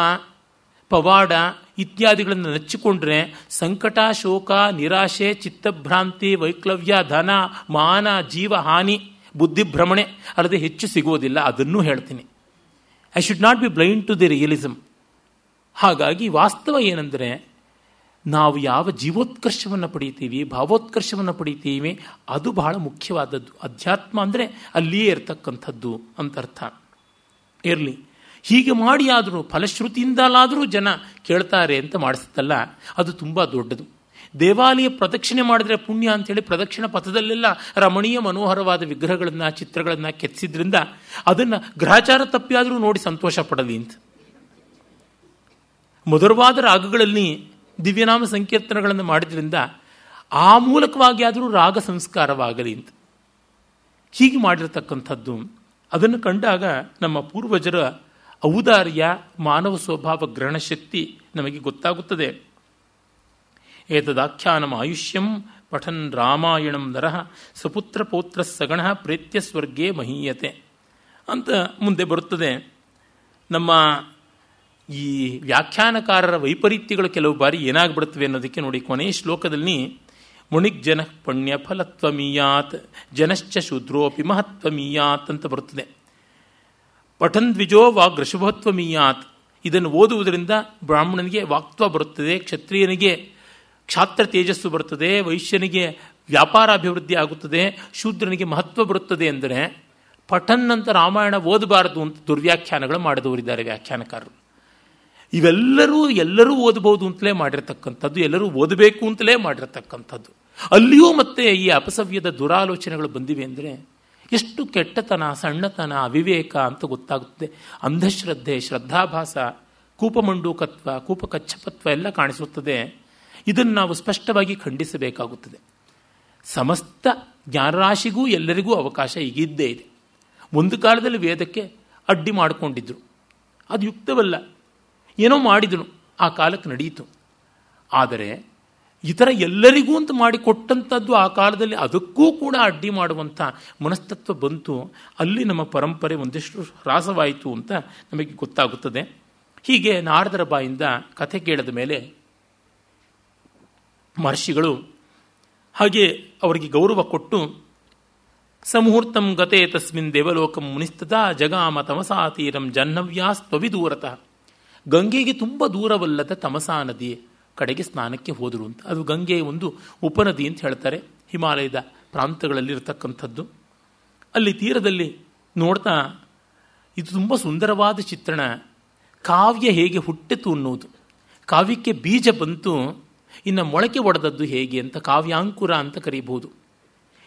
ಪವಾಡ ಇತ್ಯಾದಿಗಳನ್ನು ನೆಚ್ಚಿಕೊಂಡ್ರೆ ಸಂಕಟ, ಶೋಕ, ನಿರಾಶೆ ಚಿತ್ತಭ್ರಾಂತಿ ವೈಕ್ಲವ್ಯ, ಧನ, ಮಾನ, ಜೀವ, ಹಾನಿ ಬುದ್ಧಿಭ್ರಮಣೆ ಅಲ್ಲದೆ ಹೆಚ್ಚು ಸಿಗುವುದಿಲ್ಲ. ಅದನ್ನೂ ಹೇಳ್ತೀನಿ. I should not be blind to the realism ಹಾಗಾಗಿ ವಾಸ್ತವ ಏನೆಂದರೆ ನಾವು ಯಾವ ಜೀವೋತ್ಕರ್ಷವನ್ನು ಪಡೀತೀವಿ, ಭಾವೋತ್ಕರ್ಷವನ್ನು ಪಡೀತೀವಿ, ಅದು ಬಹಳ ಮುಖ್ಯವಾದದ್ದು. ಅಧ್ಯಾತ್ಮ ಅಂದರೆ ಅಲ್ಲಿಯೇ ಇರತಕ್ಕಂಥದ್ದು ಅಂತ ಅರ್ಥ. ಇರಲಿ. ಹೀಗೆ ಮಾಡಿ ಆದರೂ, ಫಲಶ್ರುತಿಯಿಂದಲಾದರೂ ಜನ ಕೇಳ್ತಾರೆ ಅಂತ ಮಾಡಿಸುತ್ತಲ್ಲ ಅದು ತುಂಬ ದೊಡ್ಡದು. ದೇವಾಲಯ ಪ್ರದಕ್ಷಿಣೆ ಮಾಡಿದ್ರೆ ಪುಣ್ಯ ಅಂಥೇಳಿ ಪ್ರದಕ್ಷಿಣ ಪಥದಲ್ಲೆಲ್ಲ ರಮಣೀಯ ಮನೋಹರವಾದ ವಿಗ್ರಹಗಳನ್ನು, ಚಿತ್ರಗಳನ್ನು ಕೆತ್ತಿಸಿದ್ರಿಂದ ಅದನ್ನು ಗ್ರಹಚಾರ ತಪ್ಪಿಯಾದರೂ ನೋಡಿ ಸಂತೋಷ ಪಡಲಿ ಅಂತ. ಮಧುರವಾದ ರಾಗಗಳಲ್ಲಿ ದಿವ್ಯನಾಮ ಸಂಕೀರ್ತನಗಳನ್ನು ಮಾಡಿದ್ರಿಂದ ಆ ಮೂಲಕವಾಗಿ ಆದರೂ ರಾಗ ಸಂಸ್ಕಾರವಾಗಲಿ ಅಂತ. ಹೀಗೆ ಮಾಡಿರತಕ್ಕಂಥದ್ದು. ಅದನ್ನು ಕಂಡಾಗ ನಮ್ಮ ಪೂರ್ವಜರ ಔದಾರ್ಯ, ಮಾನವ ಸ್ವಭಾವ ಗ್ರಹಣಶಕ್ತಿ ನಮಗೆ ಗೊತ್ತಾಗುತ್ತದೆ. ಏತದಾಖ್ಯಾನಂ ಆಯುಷ್ಯಂ ಪಠನ್ ರಾಮಾಯಣಂ ನರಃ ಸಪುತ್ರ ಪೌತ್ರ ಸಗಣ ಪ್ರೇತ್ಯ ಸ್ವರ್ಗೇ ಮಹೀಯತೆ ಅಂತ ಮುಂದೆ ಬರುತ್ತದೆ. ನಮ್ಮ ಈ ವ್ಯಾಖ್ಯಾನಕಾರರ ವೈಪರೀತ್ಯಗಳು ಕೆಲವು ಬಾರಿ ಏನಾಗ್ಬಿಡುತ್ತವೆ ಅನ್ನೋದಕ್ಕೆ ನೋಡಿ ಕೊನೆಯ ಶ್ಲೋಕದಲ್ಲಿ ಮುಣಿಗ್ ಜನ ಪುಣ್ಯ ಫಲತ್ವಮೀಯಾತ್, ಜನಶ್ಚ ಶೂದ್ರೋಪಿ ಮಹತ್ವಮೀಯಾತ್ ಅಂತ ಬರುತ್ತದೆ. ಪಠನ್ ದ್ವಿಜೋ ವಾಗ್ರಶುಭತ್ವಮೀಯಾತ್ ಇದನ್ನು ಓದುವುದರಿಂದ ಬ್ರಾಹ್ಮಣನಿಗೆ ವಾಕ್ತ್ವ ಬರುತ್ತದೆ, ಕ್ಷತ್ರಿಯನಿಗೆ ಕ್ಷಾತ್ರ ತೇಜಸ್ಸು ಬರುತ್ತದೆ, ವೈಶ್ಯನಿಗೆ ವ್ಯಾಪಾರ ಅಭಿವೃದ್ಧಿ ಆಗುತ್ತದೆ, ಶೂದ್ರನಿಗೆ ಮಹತ್ವ ಬರುತ್ತದೆ ಎಂದರೆ ಪಠನ್ ಅಂತ ರಾಮಾಯಣ ಓದಬಾರದು ಅಂತ ದುರ್ವ್ಯಾಖ್ಯಾನಗಳು ಮಾಡಿದವರಿದ್ದಾರೆ ವ್ಯಾಖ್ಯಾನಕಾರರು. ಇವೆಲ್ಲರೂ ಎಲ್ಲರೂ ಓದಬಹುದು ಅಂತಲೇ ಮಾಡಿರ್ತಕ್ಕಂಥದ್ದು, ಎಲ್ಲರೂ ಓದಬೇಕು ಅಂತಲೇ ಮಾಡಿರತಕ್ಕಂಥದ್ದು. ಅಲ್ಲಿಯೂ ಮತ್ತೆ ಈ ಅಪಸವ್ಯದ ದುರಾಲೋಚನೆಗಳು ಬಂದಿವೆ ಅಂದರೆ ಎಷ್ಟು ಕೆಟ್ಟತನ, ಸಣ್ಣತನ, ಅವಿವೇಕ ಅಂತ ಗೊತ್ತಾಗುತ್ತದೆ. ಅಂಧಶ್ರದ್ಧೆ, ಶ್ರದ್ಧಾಭಾಸ, ಕೂಪಮಂಡೂಕತ್ವ, ಕೂಪಕಚ್ಚಪತ್ವ ಎಲ್ಲ ಕಾಣಿಸುತ್ತದೆ. ಇದನ್ನು ನಾವು ಸ್ಪಷ್ಟವಾಗಿ ಖಂಡಿಸಬೇಕಾಗುತ್ತದೆ. ಸಮಸ್ತ ಜ್ಞಾನರಾಶಿಗೂ ಎಲ್ಲರಿಗೂ ಅವಕಾಶ ಈಗಿದ್ದೇ ಇದೆ. ಒಂದು ಕಾಲದಲ್ಲಿ ವೇದಕ್ಕೆ ಅಡ್ಡಿ ಮಾಡಿಕೊಂಡಿದ್ರು. ಅದು ಯುಕ್ತವಲ್ಲ. ಏನೋ ಮಾಡಿದನು. ಆ ಕಾಲಕ್ಕೆ ನಡೆಯಿತು ಆದರೆ ಇತರ ಎಲ್ಲರಿಗೂ ಅಂತ ಮಾಡಿಕೊಟ್ಟಂಥದ್ದು ಆ ಕಾಲದಲ್ಲಿ ಅದಕ್ಕೂ ಕೂಡ ಅಡ್ಡಿ ಮಾಡುವಂಥ ಮನಸ್ತತ್ವ ಬಂತು. ಅಲ್ಲಿ ನಮ್ಮ ಪರಂಪರೆ ಒಂದಿಷ್ಟು ಹ್ರಾಸವಾಯಿತು ಅಂತ ನಮಗೆ ಗೊತ್ತಾಗುತ್ತದೆ. ಹೀಗೆ ನಾರದರ ಬಾಯಿಂದ ಕಥೆ ಕೇಳಿದ ಮೇಲೆ ಮಹರ್ಷಿಗಳು ಹಾಗೆ ಅವರಿಗೆ ಗೌರವ ಕೊಟ್ಟು ಸಮುಹೂರ್ತಂ ಗತೆ ತಸ್ಮಿನ್ ದೇವಲೋಕಂ ಮುನಿಸ್ತದ ಜಗಾಮ ತಮಸಾ ತೀರಂ ಜಹ್ನವ್ಯಾಸ್ತ್ವವಿದೂರತಃ. ಗಂಗೆಗೆ ತುಂಬ ದೂರವಲ್ಲದ ತಮಸಾ ನದಿ ಕಡೆಗೆ ಸ್ನಾನಕ್ಕೆ ಹೋದರು ಅಂತ. ಅದು ಗಂಗೆ ಒಂದು ಉಪನದಿ ಅಂತ ಹೇಳ್ತಾರೆ. ಹಿಮಾಲಯದ ಪ್ರಾಂತಗಳಲ್ಲಿ ಇರತಕ್ಕಂಥದ್ದು ಅಲ್ಲಿ ತೀರದಲ್ಲಿ ನೋಡ್ತಾ ಇದು ತುಂಬ ಸುಂದರವಾದ ಚಿತ್ರಣ. ಕಾವ್ಯ ಹೇಗೆ ಹುಟ್ಟಿತು ಅನ್ನೋದು. ಕಾವ್ಯಕ್ಕೆ ಬೀಜ ಬಂತು, ಇನ್ನು ಮೊಳಕೆ ಒಡೆದದ್ದು ಹೇಗೆ ಅಂತ ಕಾವ್ಯಾಂಕುರ ಅಂತ ಕರೀಬಹುದು.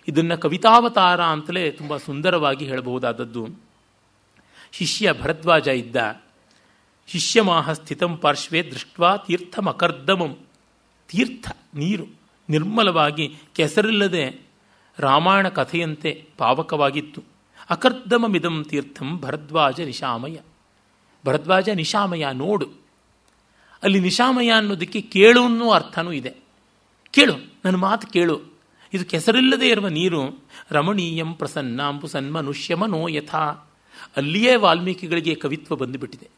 ಇದನ್ನು ಕವಿತಾವತಾರ ಅಂತಲೇ ತುಂಬ ಸುಂದರವಾಗಿ ಹೇಳಬಹುದಾದದ್ದು. ಶಿಷ್ಯ ಭರದ್ವಾಜ ಇದ್ದ. ಶಿಷ್ಯಮಾಹ ಸ್ಥಿತಂ ಪಾರ್ಶ್ವೇ ದೃಷ್ಟ್ವಾ ತೀರ್ಥಮಕರ್ದಮಂ. ತೀರ್ಥ, ನೀರು, ನಿರ್ಮಲವಾಗಿ ಕೆಸರಿಲ್ಲದೆ ರಾಮಾಯಣ ಕಥೆಯಂತೆ ಪಾವಕವಾಗಿತ್ತು. ಅಕರ್ದಮಮಿದಂ ತೀರ್ಥಂ ಭರದ್ವಾಜ ನಿಶಾಮಯ. ಭರದ್ವಾಜ ನಿಶಾಮಯ ನೋಡು. ಅಲ್ಲಿ ನಿಶಾಮಯ ಅನ್ನೋದಕ್ಕೆ ಕೇಳು ಅನ್ನೋ ಅರ್ಥನೂ ಇದೆ. ಕೇಳು, ನನ್ನ ಮಾತು ಕೇಳು. ಇದು ಕೆಸರಿಲ್ಲದೆ ಇರುವ ನೀರು ರಮಣೀಯಂ ಪ್ರಸನ್ನಾಂಬು ಸನ್ಮನುಷ್ಯ ಮನೋ ಯಥಾ. ಅಲ್ಲಿಯೇ ವಾಲ್ಮೀಕಿಗಳಿಗೆ ಕವಿತ್ವ ಬಂದುಬಿಟ್ಟಿದೆ.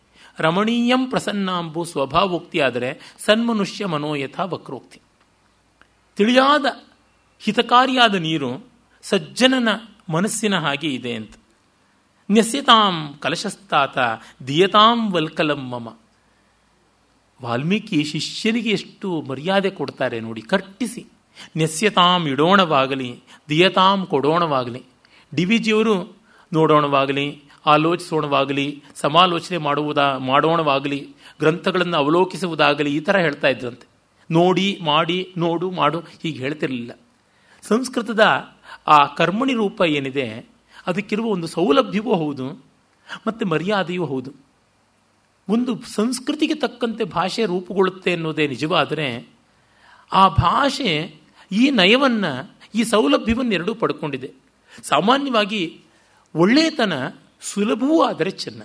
ರಮಣೀಯಂ ಪ್ರಸನ್ನಾಂಬು ಸ್ವಭಾವೋಕ್ತಿ ಆದರೆ ಸನ್ಮನುಷ್ಯ ಮನೋಯಥ ವಕ್ರೋಕ್ತಿ. ತಿಳಿಯಾದ, ಹಿತಕಾರಿಯಾದ ನೀರು ಸಜ್ಜನನ ಮನಸ್ಸಿನ ಹಾಗೆ ಇದೆ ಅಂತ. ನ್ಯಸ್ಯತಾಂ ಕಲಶಸ್ತಾತ ದಿಯತಾಂ ವಲ್ಕಲಂ ಮಮ. ವಾಲ್ಮೀಕಿ ಶಿಷ್ಯನಿಗೆ ಎಷ್ಟು ಮರ್ಯಾದೆ ಕೊಡ್ತಾರೆ ನೋಡಿ, ಕಟ್ಟಿಸಿ. ನೆಸ್ಯತಾಂ ಇಡೋಣವಾಗಲಿ, ದಿಯತಾಂ ಕೊಡೋಣವಾಗಲಿ. ಡಿ ವಿ ಜಿಯವರು ನೋಡೋಣವಾಗಲಿ ಆಲೋಚಿಸೋಣವಾಗಲಿ, ಸಮಾಲೋಚನೆ ಮಾಡುವುದಾ, ಮಾಡೋಣವಾಗಲಿ, ಗ್ರಂಥಗಳನ್ನು ಅವಲೋಕಿಸುವುದಾಗಲಿ ಈ ಥರ ಹೇಳ್ತಾ ಇದ್ರಂತೆ. ನೋಡಿ, ಮಾಡಿ, ನೋಡು, ಮಾಡು ಹೀಗೆ ಹೇಳ್ತಿರಲಿಲ್ಲ. ಸಂಸ್ಕೃತದ ಆ ಕರ್ಮಣಿ ರೂಪ ಏನಿದೆ, ಅದಕ್ಕಿರುವ ಒಂದು ಸೌಲಭ್ಯವೂ ಹೌದು, ಮತ್ತು ಮರ್ಯಾದೆಯೂ ಹೌದು. ಒಂದು ಸಂಸ್ಕೃತಿಗೆ ತಕ್ಕಂತೆ ಭಾಷೆ ರೂಪುಗೊಳ್ಳುತ್ತೆ ಅನ್ನೋದೇ ನಿಜವಾದರೆ, ಆ ಭಾಷೆ ಈ ನಯವನ್ನು, ಈ ಸೌಲಭ್ಯವನ್ನು ಎರಡೂ ಪಡ್ಕೊಂಡಿದೆ. ಸಾಮಾನ್ಯವಾಗಿ ಒಳ್ಳೆಯತನ ಸುಲಭವೂ ಆದರೆ ಚೆನ್ನ.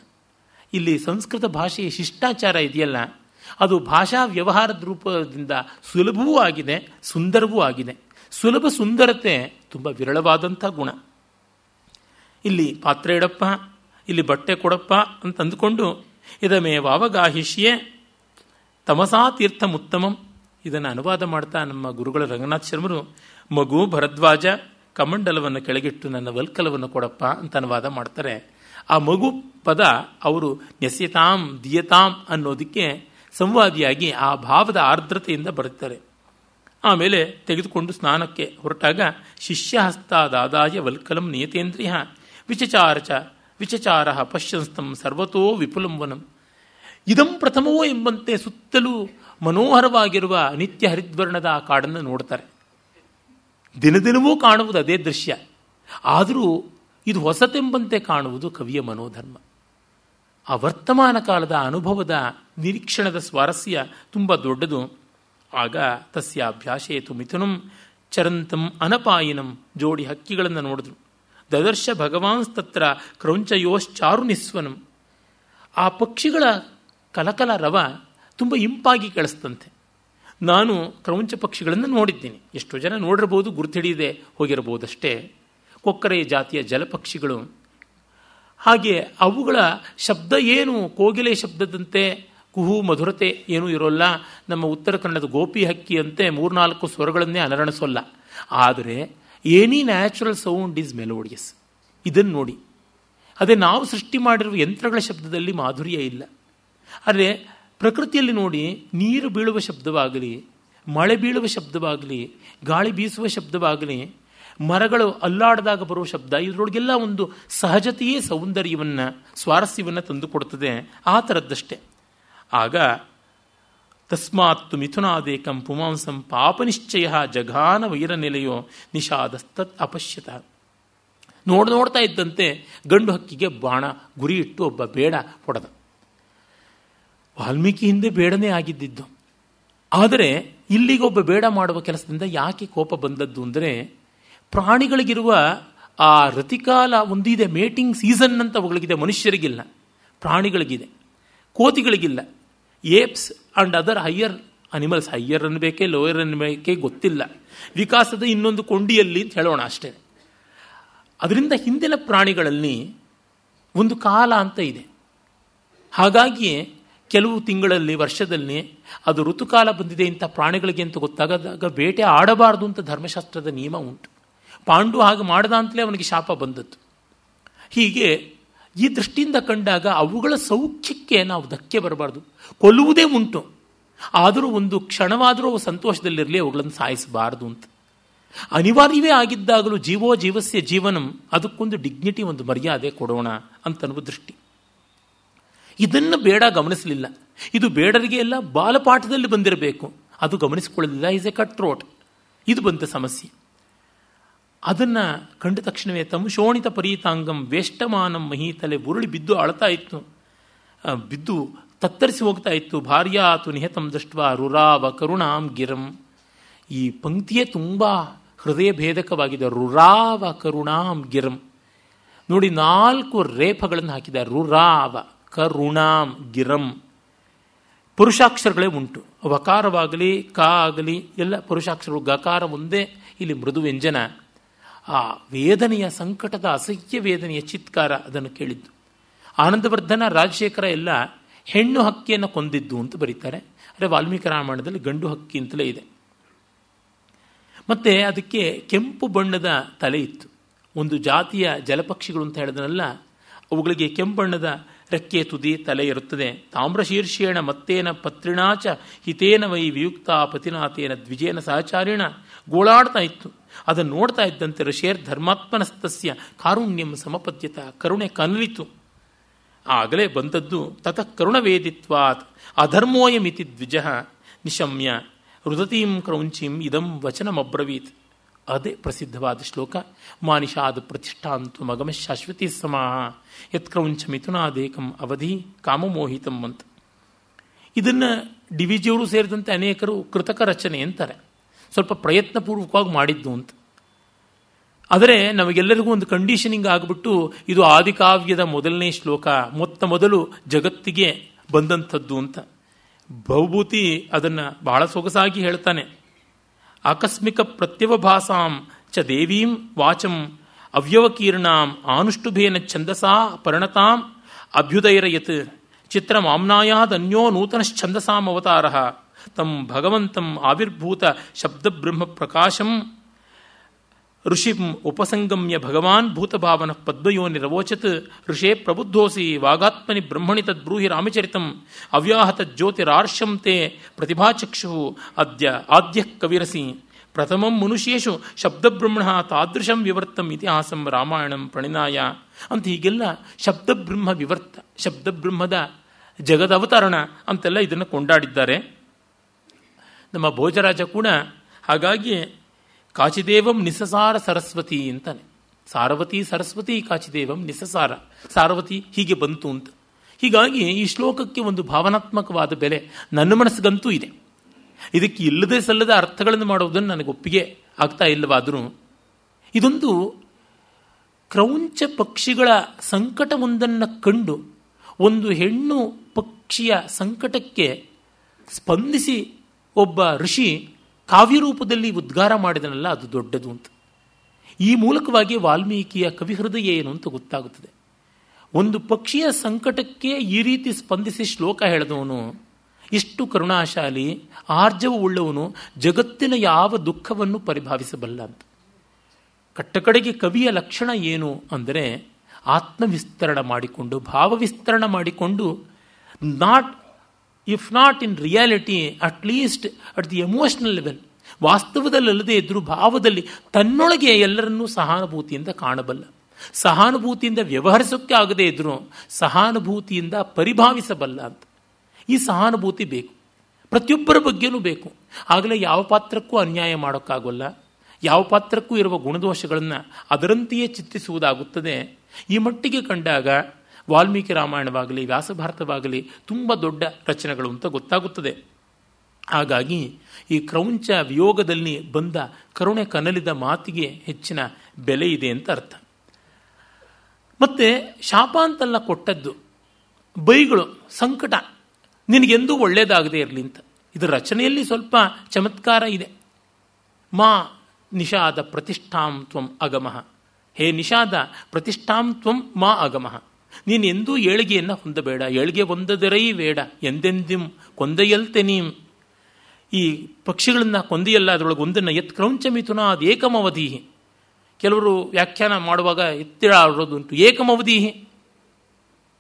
ಇಲ್ಲಿ ಸಂಸ್ಕೃತ ಭಾಷೆಯ ಶಿಷ್ಟಾಚಾರ ಇದೆಯಲ್ಲ, ಅದು ಭಾಷಾ ವ್ಯವಹಾರದ ರೂಪದಿಂದ ಸುಲಭವೂ ಆಗಿದೆ, ಸುಂದರವೂ ಆಗಿದೆ. ಸುಲಭ ಸುಂದರತೆ ತುಂಬ ವಿರಳವಾದಂಥ ಗುಣ. ಇಲ್ಲಿ ಪಾತ್ರೆ ಇಡಪ್ಪ, ಇಲ್ಲಿ ಬಟ್ಟೆ ಕೊಡಪ್ಪ ಅಂತ ಅಂದುಕೊಂಡು ಇದಮೇ ವಾವಗಾಹಿಷ್ಯೆ, ತಮಸಾ ತೀರ್ಥಮುತ್ತಮಂ ಇದನ್ನು ಅನುವಾದ ಮಾಡ್ತಾ ನಮ್ಮ ಗುರುಗಳ ರಂಗನಾಥ್ ಶರ್ಮರು, ಮಗು ಭರದ್ವಾಜ, ಕಮಂಡಲವನ್ನು ಕೆಳಗಿಟ್ಟು ನನ್ನ ವಲ್ಕಲವನ್ನು ಕೊಡಪ್ಪ ಅಂತ ಅನುವಾದ ಮಾಡ್ತಾರೆ. ಆ ಮಗು ಪದ ಅವರು ನೆಸೆತಾಂ ದಿಯತಾಂ ಅನ್ನೋದಕ್ಕೆ ಸಂವಾದಿಯಾಗಿ ಆ ಭಾವದ ಆರ್ದ್ರತೆಯಿಂದ ಬರುತ್ತಾರೆ. ಆಮೇಲೆ ತೆಗೆದುಕೊಂಡು ಸ್ನಾನಕ್ಕೆ ಹೊರಟಾಗ ಶಿಷ್ಯಹಸ್ತಾದಾದಾಯ ವಲ್ಕಲಂ ನಿಯತೇಂದ್ರಿಯ ವಿಚಚಾರಚ ವಿಚಚಾರ ಪಶ್ಯಂಸ್ತಂ ಸರ್ವತೋ ವಿಪುಲಂಬನಂ ಇದಂ ಪ್ರಥಮವೋ ಎಂಬಂತೆ ಸುತ್ತಲೂ ಮನೋಹರವಾಗಿರುವ ನಿತ್ಯ ಹರಿದ್ವರ್ಣದ ಆ ಕಾಡನ್ನು ನೋಡ್ತಾರೆ. ದಿನದಿನವೂ ಕಾಣುವುದು ಅದೇ ದೃಶ್ಯ. ಆದರೂ ಇದು ಹೊಸತೆಂಬಂತೆ ಕಾಣುವುದು ಕವಿಯ ಮನೋಧರ್ಮ. ಆ ವರ್ತಮಾನ ಕಾಲದ ಅನುಭವದ ನಿರೀಕ್ಷಣದ ಸ್ವಾರಸ್ಯ ತುಂಬ ದೊಡ್ಡದು. ಆಗ ತಸ್ಯ ಅಭ್ಯಾಸೇತು ಮಿಥುನಂ ಚರಂತಂ ಅನಪಾಯಿನಂ ಜೋಡಿ ಹಕ್ಕಿಗಳನ್ನು ನೋಡಿದ್ರು. ದದರ್ಶ ಭಗವಾನ್ಸ್ತತ್ರ ಕ್ರೌಂಚಯೋಶ್ಚಾರು ನಿಸ್ವನಂ. ಆ ಪಕ್ಷಿಗಳ ಕಲಕಲ ರವ ತುಂಬ ಇಂಪಾಗಿ ಕೇಳಿಸ್ತಂತೆ. ನಾನು ಕ್ರೌಂಚ ಪಕ್ಷಿಗಳನ್ನು ನೋಡಿದ್ದೀನಿ. ಎಷ್ಟೋ ಜನ ನೋಡಿರ್ಬೋದು ಗುರುತಿಡಿಯದೆ ಹೋಗಿರಬಹುದಷ್ಟೇ. ಕೊಕ್ಕರೆ ಜಾತಿಯ ಜಲಪಕ್ಷಿಗಳು. ಹಾಗೆ ಅವುಗಳ ಶಬ್ದ ಏನು? ಕೋಗಿಲೆ ಶಬ್ದದಂತೆ ಕುಹು, ಮಧುರತೆ ಏನೂ ಇರೋಲ್ಲ. ನಮ್ಮ ಉತ್ತರ ಕನ್ನಡದ ಗೋಪಿ ಹಕ್ಕಿಯಂತೆ ಮೂರ್ನಾಲ್ಕು ಸ್ವರಗಳನ್ನೇ ಅನರಣಿಸೋಲ್ಲ ಆದರೆ ಏನಿ ನ್ಯಾಚುರಲ್ ಸೌಂಡ್ ಈಸ್ ಮೆಲೋಡಿಯಸ್ ಇದನ್ನು ನೋಡಿ. ಅದೇ ನಾವು ಸೃಷ್ಟಿ ಮಾಡಿರುವ ಯಂತ್ರಗಳ ಶಬ್ದದಲ್ಲಿ ಮಾಧುರ್ಯ ಇಲ್ಲ. ಆದರೆ ಪ್ರಕೃತಿಯಲ್ಲಿ ನೋಡಿ ನೀರು ಬೀಳುವ ಶಬ್ದವಾಗಲಿ, ಮಳೆ ಬೀಳುವ ಶಬ್ದವಾಗಲಿ, ಗಾಳಿ ಬೀಸುವ ಶಬ್ದವಾಗಲಿ ಮರಗಳು ಅಲ್ಲಾಡಿದಾಗ ಬರುವ ಶಬ್ದ, ಇದರೊಳಗೆಲ್ಲ ಒಂದು ಸಹಜತೆಯೇ ಸೌಂದರ್ಯವನ್ನು, ಸ್ವಾರಸ್ಯವನ್ನು ತಂದುಕೊಡ್ತದೆ. ಆ ಥರದ್ದಷ್ಟೆ. ಆಗ ತಸ್ಮಾತ್ತು ಮಿಥುನಾದೇಕಂ ಪುಮಾಂಸಂ ಪಾಪನಿಶ್ಚಯ ಜಘಾನ ವೈರನೆಲೆಯೋ ನಿಷಾದಸ್ತತ್ ಅಪಶ್ಯತ. ನೋಡ್ ನೋಡ್ತಾ ಇದ್ದಂತೆ ಗಂಡು ಹಕ್ಕಿಗೆ ಬಾಣ, ಗುರಿ ಇಟ್ಟು ಒಬ್ಬ ಬೇಡ ಹೊಡೆದ. ವಾಲ್ಮೀಕಿ ಹಿಂದೆ ಬೇಡನೇ ಆಗಿದ್ದಿದ್ದು. ಆದರೆ ಇಲ್ಲಿಗೊಬ್ಬ ಬೇಡ ಮಾಡುವ ಕೆಲಸದಿಂದ ಯಾಕೆ ಕೋಪ ಬಂದದ್ದು ಅಂದರೆ ಪ್ರಾಣಿಗಳಿಗಿರುವ ಆ ರತಿಕಾಲ ಒಂದಿದೆ ಮೇಟಿಂಗ್ ಸೀಸನ್ ಅಂತ ಅವುಗಳಿಗಿದೆ ಮನುಷ್ಯರಿಗಿಲ್ಲ, ಪ್ರಾಣಿಗಳಿಗಿದೆ, ಕೋತಿಗಳಿಗಿಲ್ಲ apes and other higher animals higher ಅನ್ಬೇಕೆ lower ಅನ್ಬೇಕೆ ಗೊತ್ತಿಲ್ಲ. ವಿಕಾಸದ ಇನ್ನೊಂದು ಕೊಂಡಿಯಲ್ಲಿ ಅಂತ ಹೇಳೋಣ ಅಷ್ಟೇ. ಅದರಿಂದ ಹಿಂದಿನ ಪ್ರಾಣಿಗಳಲ್ಲಿ ಒಂದು ಕಾಲ ಅಂತ ಇದೆ. ಹಾಗಾಗಿ ಕೆಲವು ತಿಂಗಳಲ್ಲಿ, ವರ್ಷದಲ್ಲಿ ಅದು ಋತುಕಾಲ ಬಂದಿದೆ ಇಂಥ ಪ್ರಾಣಿಗಳಿಗೆ ಅಂತ ಗೊತ್ತಾಗದಾಗ ಬೇಟೆ ಆಡಬಾರದು ಅಂತ ಧರ್ಮಶಾಸ್ತ್ರದ ನಿಯಮ ಉಂಟು. ಪಾಂಡು ಹಾಗೆ ಮಾಡದ ಅಂತಲೇ ಅವನಿಗೆ ಶಾಪ ಬಂದದ್ದು. ಹೀಗೆ ಈ ದೃಷ್ಟಿಯಿಂದ ಕಂಡಾಗ ಅವುಗಳ ಸೌಖ್ಯಕ್ಕೆ ನಾವು ಧಕ್ಕೆ ಬರಬಾರ್ದು. ಕೊಲ್ಲುವುದೇ ಉಂಟು. ಆದರೂ ಒಂದು ಕ್ಷಣವಾದರೂ ಅವು ಸಂತೋಷದಲ್ಲಿರಲಿ, ಅವುಗಳನ್ನು ಸಾಯಿಸಬಾರದು ಅಂತ. ಅನಿವಾರ್ಯವೇ ಆಗಿದ್ದಾಗಲೂ ಜೀವೋ ಜೀವಸ್ಯ ಜೀವನಂ, ಅದಕ್ಕೊಂದು ಡಿಗ್ನಿಟಿ ಒಂದು ಮರ್ಯಾದೆ ಕೊಡೋಣ ಅಂತನ್ನುವ ದೃಷ್ಟಿ. ಇದನ್ನು ಬೇಡ ಗಮನಿಸಲಿಲ್ಲ. ಇದು ಬೇಡರಿಗೆ ಎಲ್ಲ ಬಾಲಪಾಠದಲ್ಲಿ ಬಂದಿರಬೇಕು. ಅದು ಗಮನಿಸಿಕೊಳ್ಳಲಿಲ್ಲ, ಈಸ್ ಎ ಕಟ್ ಥ್ರೋಟ್ ಇದು ಬಂತ ಸಮಸ್ಯೆ. ಅದನ್ನು ಕಂಡ ತಕ್ಷಣವೇ ತಮ್ಮ ಶೋಣಿತ ಪರೀತಾಂಗಂ ವೇಷ್ಟಮಾನಂ ಮಹೀತಲೆ ಉರುಳಿ ಬಿದ್ದು ಅಳ್ತಾ ಇತ್ತು. ಬಿದ್ದು ತತ್ತರಿಸಿ ಹೋಗ್ತಾ ಇತ್ತು. ಭಾರ್ಯಾತು ನಿಹತಂ ದೃಷ್ಟ ರುರಾವ ಕರುಣಾಂ ಗಿರಂ. ಈ ಪಂಕ್ತಿಯೇ ತುಂಬ ಹೃದಯ ಭೇದಕವಾಗಿದೆ. ರುರಾವ ಕರುಣಾಂ ಗಿರಂ. ನೋಡಿ, ನಾಲ್ಕು ರೇಫಗಳನ್ನು ಹಾಕಿದ ರುರಾವ ಕರುಣಾಂ ಗಿರಂ. ಪುರುಷಾಕ್ಷರಗಳೇ ಉಂಟು. ವಕಾರವಾಗಲಿ ಕ ಆಗಲಿ ಎಲ್ಲ ಪುರುಷಾಕ್ಷರಗಳು ಗಕಾರ ಮುಂದೆ ಇಲ್ಲಿ ಮೃದು ವ್ಯಂಜನ. ಆ ವೇದನೆಯ ಸಂಕಟದ ಅಸಹ್ಯ ವೇದನೆಯ ಚಿತ್ಕಾರ ಅದನ್ನು ಕೇಳಿದ್ದು. ಆನಂದವರ್ಧನ, ರಾಜಶೇಖರ ಎಲ್ಲ ಹೆಣ್ಣು ಹಕ್ಕಿಯನ್ನು ಕೊಂದಿದ್ದು ಅಂತ ಬರೀತಾರೆ. ಅಂದರೆ ವಾಲ್ಮೀಕಿ ರಾಮಾಯಣದಲ್ಲಿ ಗಂಡು ಹಕ್ಕಿ ಅಂತಲೇ ಇದೆ. ಮತ್ತೆ ಅದಕ್ಕೆ ಕೆಂಪು ಬಣ್ಣದ ತಲೆ ಇತ್ತು. ಒಂದು ಜಾತಿಯ ಜಲಪಕ್ಷಿಗಳು ಅಂತ ಹೇಳಿದ್ರಲ್ಲ ಅವುಗಳಿಗೆ ಕೆಂಪು ಬಣ್ಣದ ರೆಕ್ಕೆ ತುದಿ ತಲೆ ಇರುತ್ತದೆ. ತಾಮ್ರಶೀರ್ಷೇಣ ಮತ್ತೇನ ಪತ್ರಿಣಾಚ ಹಿತೇನ ವೈ ವಿಯುಕ್ತ ಪತಿನಾಥೇನ ದ್ವಿಜೇನ ಸಹಚಾರಿಣ ಗೋಳಾಡ್ತಾ ಇತ್ತು. ಅದನ್ನು ನೋಡ್ತಾ ಇದ್ದಂತೆ ಋಷೇರ್ ಧರ್ಮಾತ್ಮನಸ್ತಸ್ಯ ಕಾರುಣ್ಯಂ ಸಮಪದ್ಯತ, ಕರುಣೆ ಕನಲಿತು. ಆಗಲೇ ಬಂದದ್ದು ತತಃ ಕರುಣವೇದಿತ್ವಾತ್, ಅಧರ್ಮೋಯಮಿತಿ ದ್ವಿಜ, ನಿಶಮ್ಯ ರುದತೀಂ ಕ್ರೌಂಚಿಂ ಇದಂ ವಚನಮಬ್ರವೀತ್. ಅದೇ ಪ್ರಸಿದ್ಧವಾದ ಶ್ಲೋಕ, ಮಾನಿಷಾದ ಪ್ರತಿಷ್ಠಾಂತು ಮಗಮ ಶಾಶ್ವತಿ ಸಮಾಹ ಯತ್ಕ್ರೌಂಚ ಮಿಥುನಾದೇಕಂ ಅವಧಿ ಕಾಮಮೋಹಿತಂ ಅಂತ. ಇದನ್ನು ಡಿವಿಜಿಯವರು ಸೇರಿದಂತೆ ಅನೇಕರು ಕೃತಕ ರಚನೆ ಅಂತಾರೆ. ಸ್ವಲ್ಪ ಪ್ರಯತ್ನಪೂರ್ವಕವಾಗಿ ಮಾಡಿದ್ದು ಅಂತ. ಆದರೆ ನಮಗೆಲ್ಲರಿಗೂ ಒಂದು ಕಂಡೀಷನಿಂಗ್ ಆಗಿಬಿಟ್ಟು ಇದು ಆದಿಕಾವ್ಯದ ಮೊದಲನೇ ಶ್ಲೋಕ, ಮೊತ್ತ ಮೊದಲು ಜಗತ್ತಿಗೆ ಬಂದಂಥದ್ದು ಅಂತ. ಬಹುಭೂತಿ ಅದನ್ನು ಬಹಳ ಸೊಗಸಾಗಿ ಹೇಳ್ತಾನೆ. ಆಕಸ್ಮಿಕ ಪ್ರತ್ಯವಭಾಸಾಂ ಚ ದೇವೀಂ ವಾಚಂ ಅವ್ಯವಕೀರ್ಣಾಂ ಆನುಷ್ಟುಭೇನ ಛಂದಸಾ ಪರಿಣತಾಂ ಅಭ್ಯುದಯರಯತ್ ನೂತನ ಛಂದಸಾಂ ಅವತಾರ ತಂ ಭಗವಂತಂ ಆವಿರ್ಭೂತ ಶಬ್ದಬ್ರಹ್ಮ ಪ್ರಕಾಶಂ. ಋಷಿಂ ಉಪಸಂಗಮ್ಯ ಭಗವಾನ್ ಭೂತಭಾವನ ಪದ್ಮಯೋ ನಿರವೋಚತ್. ಋಷೇ ಪ್ರಬುದ್ಧೋಸಿ ವಾಗಾತ್ಮನಿ ಬ್ರಹ್ಮಣಿ ತದ್ಬ್ರೂಹಿ ರಾಮಚರಿತಂ. ಅವ್ಯಾಹತ ಜ್ಯೋತಿರಾರ್ಷಂ ತೇ ಪ್ರತಿಭಾಚಕ್ಷು. ಅದ್ಯ ಆದ್ಯ ಕವಿರಸಿ. ಪ್ರಥಮಂ ಮನುಷ್ಯೇಶು ಶಬ್ದಬ್ರಹ್ಮಣ ತಾದೃಶಂ ವಿವರ್ತಂ ಇತಿಹಾಸಂ ರಾಮಾಯಣಂ ಪ್ರಣಿನಾಯ. ಅಂತ ಹೀಗೆಲ್ಲ ಶಬ್ದಬ್ರಹ್ಮ ವಿವರ್ತ ಶಬ್ದಬ್ರಹ್ಮದ ಜಗದವತರಣ ಅಂತೆಲ್ಲ ಇದನ್ನು ಕೊಂಡಾಡಿದ್ದಾರೆ. ನಮ್ಮ ಭೋಜರಾಜ ಕೂಡ ಹಾಗಾಗಿ ಕಾಚಿದೇವಂ ನಿಸಸಾರ ಸರಸ್ವತಿ ಅಂತಾನೆ. ಸಾರವತಿ, ಸರಸ್ವತಿ, ಕಾಚಿದೇವಂ ನಿಸಸಾರ. ಸಾರವತಿ ಹೀಗೆ ಬಂತು ಅಂತ. ಹೀಗಾಗಿ ಈ ಶ್ಲೋಕಕ್ಕೆ ಒಂದು ಭಾವನಾತ್ಮಕವಾದ ಬೆಲೆ ನನ್ನ ಮನಸ್ಸಿಗಂತೂ ಇದೆ. ಇದಕ್ಕೆ ಇಲ್ಲದೆ ಸಲ್ಲದ ಅರ್ಥಗಳನ್ನು ಮಾಡುವುದನ್ನು ನನಗೆ ಒಪ್ಪಿಗೆ ಆಗ್ತಾ ಇಲ್ಲವಾದರೂ ಇದೊಂದು ಕ್ರೌಂಚ ಪಕ್ಷಿಗಳ ಸಂಕಟವೊಂದನ್ನು ಕಂಡು ಒಂದು ಹೆಣ್ಣು ಪಕ್ಷಿಯ ಸಂಕಟಕ್ಕೆ ಸ್ಪಂದಿಸಿ ಒಬ್ಬ ಋಷಿ ಕಾವ್ಯರೂಪದಲ್ಲಿ ಉದ್ಗಾರ ಮಾಡಿದನಲ್ಲ, ಅದು ದೊಡ್ಡದು ಅಂತ. ಈ ಮೂಲಕವಾಗಿ ವಾಲ್ಮೀಕಿಯ ಕವಿಹೃದಯ ಏನು ಅಂತ ಗೊತ್ತಾಗುತ್ತದೆ. ಒಂದು ಪಕ್ಷಿಯ ಸಂಕಟಕ್ಕೆ ಈ ರೀತಿ ಸ್ಪಂದಿಸಿ ಶ್ಲೋಕ ಹೇಳಿದವನು, ಇಷ್ಟು ಕರುಣಾಶಾಲಿ, ಆರ್ಜವ ಉಳ್ಳವನು, ಜಗತ್ತಿನ ಯಾವ ದುಃಖವನ್ನು ಪರಿಭಾವಿಸಬಲ್ಲ ಅಂತ. ಕಟ್ಟಕಡೆಗೆ ಕವಿಯ ಲಕ್ಷಣ ಏನು ಅಂದರೆ, ಆತ್ಮವಿಸ್ತರಣ ಮಾಡಿಕೊಂಡು, ಭಾವವಿಸ್ತರಣ ಮಾಡಿಕೊಂಡು, not if not in reality at least at the emotional level ವಾಸ್ತವದಲ್ಲದೆ ಇದ್ದರೂ ಭಾವದಲ್ಲಿ ತನ್ನೊಳಗೆ ಎಲ್ಲರನ್ನೂ ಸಹಾನುಭೂತಿಯಿಂದ ಕಾಣಬಲ್ಲ. ಸಹಾನುಭೂತಿಯಿಂದ ವ್ಯವಹರಿಸೋಕ್ಕೆ ಆಗದೇ ಇದ್ರೂ ಸಹಾನುಭೂತಿಯಿಂದ ಪರಿಭಾವಿಸಬಲ್ಲ ಅಂತ. ಈ ಸಹಾನುಭೂತಿ ಬೇಕು. ಪ್ರತಿಯೊಬ್ಬರ ಬಗ್ಗೆನೂ ಬೇಕು. ಆಗಲೇ ಯಾವ ಪಾತ್ರಕ್ಕೂ ಅನ್ಯಾಯ ಮಾಡೋಕ್ಕಾಗಲ್ಲ. ಯಾವ ಪಾತ್ರಕ್ಕೂ ಇರುವ ಗುಣದೋಷಗಳನ್ನು ಅದರಂತೆಯೇ ಚಿತ್ರಿಸುವುದಾಗುತ್ತದೆ. ಈ ಮಟ್ಟಿಗೆ ಕಂಡಾಗ ವಾಲ್ಮೀಕಿ ರಾಮಾಯಣವಾಗಲಿ, ವ್ಯಾಸಭಾರತವಾಗಲಿ ತುಂಬ ದೊಡ್ಡ ರಚನೆಗಳು ಅಂತ ಗೊತ್ತಾಗುತ್ತದೆ. ಹಾಗಾಗಿ ಈ ಕ್ರೌಂಚ ವಿಯೋಗದಲ್ಲಿ ಬಂದ ಕರುಣೆ ಕನಲಿದ ಮಾತಿಗೆ ಹೆಚ್ಚಿನ ಬೆಲೆ ಇದೆ ಅಂತ ಅರ್ಥ. ಮತ್ತೆ ಶಾಪ ಅಂತೆಲ್ಲ ಕೊಟ್ಟದ್ದು ಬೈಗಳು, ಸಂಕಟ, ನಿನಗೆಂದೂ ಒಳ್ಳೆಯದಾಗದೇ ಇರಲಿ ಅಂತ. ಇದರ ರಚನೆಯಲ್ಲಿ ಸ್ವಲ್ಪ ಚಮತ್ಕಾರ ಇದೆ. ಮಾ ನಿಷಾದ ಪ್ರತಿಷ್ಠಾಂತ್ವಂ ಅಗಮಃ. ಹೇ ನಿಷಾದ ಪ್ರತಿಷ್ಠಾಂತ್ವಂ ಮಾ ಅಗಮಃ. ನೀನು ಎಂದೂ ಏಳಿಗೆಯನ್ನು ಹೊಂದಬೇಡ. ಏಳಿಗೆ ಹೊಂದದರೈ ಬೇಡ. ಎಂದೆಂದಿಂ ಕೊಂದೆಯಲ್ತೆ ನೀಂ ಈ ಪಕ್ಷಿಗಳನ್ನು ಕೊಂದೆಯಲ್ಲ ಅದರೊಳಗೆ ಒಂದನ್ನು ಎತ್ ಕ್ರೌಂಚ ಮಿಥುನ ಅದು ಏಕಮವಧಿ ಕೆಲವರು ವ್ಯಾಖ್ಯಾನ ಮಾಡುವಾಗ ಎತ್ತಿರ ಆಡೋದುಂಟು ಏಕಮವಧಿ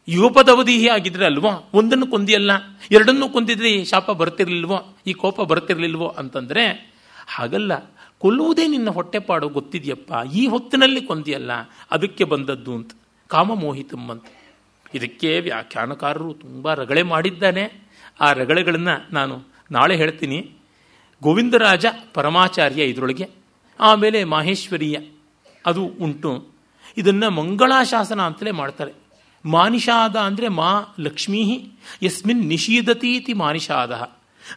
ಯುಗಪದವಧಿ ಆಗಿದ್ರೆ ಅಲ್ವೋ? ಒಂದನ್ನು ಕೊಂದಿಯಲ್ಲ. ಎರಡನ್ನೂ ಕೊಂದಿದ್ರೆ ಈ ಶಾಪ ಬರ್ತಿರ್ಲಿಲ್ವೋ? ಈ ಕೋಪ ಬರ್ತಿರ್ಲಿಲ್ವೋ ಅಂತಂದರೆ, ಹಾಗಲ್ಲ. ಕೊಲ್ಲುವುದೇ ನಿನ್ನ ಹೊಟ್ಟೆಪಾಡು ಗೊತ್ತಿದೆಯಪ್ಪ. ಈ ಹೊತ್ತಿನಲ್ಲಿ ಕೊಂದಿಯಲ್ಲ. ಅದಕ್ಕೆ ಬಂದದ್ದು ಅಂತ. ಕಾಮಮೋಹಿತಂ ಅಂತ. ಇದಕ್ಕೆ ವ್ಯಾಖ್ಯಾನಕಾರರು ತುಂಬ ರಗಳೆ ಮಾಡಿದ್ದಾನೆ. ಆ ರಗಳೆಗಳನ್ನು ನಾನು ನಾಳೆ ಹೇಳ್ತೀನಿ. ಗೋವಿಂದರಾಜ ಪರಮಾಚಾರ್ಯ ಇದರೊಳಗೆ, ಆಮೇಲೆ ಮಾಹೇಶ್ವರಿಯ, ಅದು ಉಂಟು. ಇದನ್ನು ಮಂಗಳಾಶಾಸನ ಅಂತಲೇ ಮಾಡ್ತಾರೆ. ಮಾನಿಷಾದ ಅಂದರೆ ಮಾ ಲಕ್ಷ್ಮೀ ಯಸ್ಮಿನ್ ನಿಷೀದತೀತಿ ಮಾನಿಷಾದ.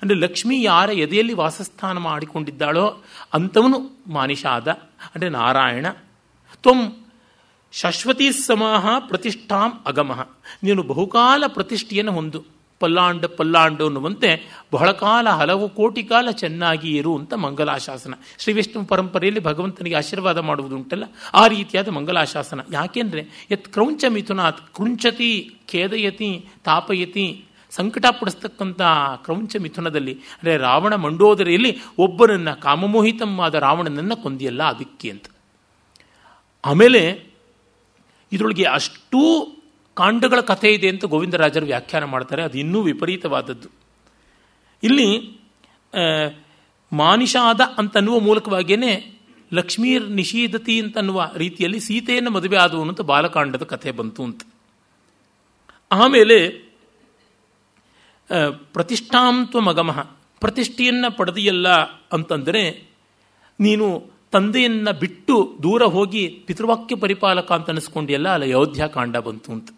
ಅಂದರೆ ಲಕ್ಷ್ಮಿ ಯಾರ ಎದೆಯಲ್ಲಿ ವಾಸಸ್ಥಾನ ಮಾಡಿಕೊಂಡಿದ್ದಾಳೋ ಅಂಥವನು ಮಾನಿಷಾದ. ಅಂದರೆ ನಾರಾಯಣ. ತ್ವಂ ಶಾಶ್ವತೀ ಸಮಾಹ ಪ್ರತಿಷ್ಠಾಂ ಅಗಮಃ. ನೀನು ಬಹುಕಾಲ ಪ್ರತಿಷ್ಠೆಯನ್ನು ಹೊಂದು, ಪಲ್ಲಾಂಡ ಪಲ್ಲಾಂಡು ಅನ್ನುವಂತೆ ಬಹಳ ಕಾಲ ಹಲವು ಕೋಟಿ ಕಾಲ ಚೆನ್ನಾಗಿ ಇರು ಅಂತ ಮಂಗಲಾಶಾಸನ. ಶ್ರೀ ವಿಷ್ಣು ಪರಂಪರೆಯಲ್ಲಿ ಭಗವಂತನಿಗೆ ಆಶೀರ್ವಾದ ಮಾಡುವುದುಂಟಲ್ಲ? ಆ ರೀತಿಯಾದ ಮಂಗಲಾಶಾಸನ. ಯಾಕೆಂದರೆ, ಯತ್ ಕ್ರೌಂಚ ಮಿಥುನಾತ್ ಕೃಂಚತಿ ಖೇದಯತಿ ತಾಪಯತಿ ಸಂಕಟ ಪಡಿಸ್ತಕ್ಕಂಥ ಕ್ರೌಂಚ ಮಿಥುನದಲ್ಲಿ, ಅಂದರೆ ರಾವಣ ಮಂಡೋದರಿಯಲ್ಲಿ ಒಬ್ಬನನ್ನು ಕಾಮಮೋಹಿತಮ್ಮಾದ ರಾವಣನನ್ನು ಕೊಂದಿಯಲ್ಲ ಅದಕ್ಕೆ ಅಂತ. ಆಮೇಲೆ ಇದರೊಳಗೆ ಅಷ್ಟೂ ಕಾಂಡಗಳ ಕಥೆ ಇದೆ ಅಂತ ಗೋವಿಂದರಾಜರು ವ್ಯಾಖ್ಯಾನ ಮಾಡ್ತಾರೆ. ಅದು ಇನ್ನೂ ವಿಪರೀತವಾದದ್ದು. ಇಲ್ಲಿ ಮಾನಿಷಾದ ಅಂತನ್ನುವ ಮೂಲಕವಾಗಿಯೇ ಲಕ್ಷ್ಮೀರ್ ನಿಷೀದತಿ ಅಂತನ್ನುವ ರೀತಿಯಲ್ಲಿ ಸೀತೆಯನ್ನು ಮದುವೆ ಆದವನು ಅಂತ ಬಾಲಕಾಂಡದ ಕಥೆ ಬಂತು ಅಂತ. ಆಮೇಲೆ ಪ್ರತಿಷ್ಠಾಂತ್ವ ಮಗಮಃ, ಪ್ರತಿಷ್ಠೆಯನ್ನು ಪಡೆದಿಯಲ್ಲ ಅಂತಂದರೆ, ನೀನು ತಂದೆಯನ್ನು ಬಿಟ್ಟು ದೂರ ಹೋಗಿ ಪಿತೃವಾಕ್ಯ ಪರಿಪಾಲಕ ಅಂತ ಅನಿಸ್ಕೊಂಡಿಯಲ್ಲ, ಅಲ್ಲಿ ಅಯೋಧ್ಯ ಕಾಂಡ ಬಂತು ಅಂತ.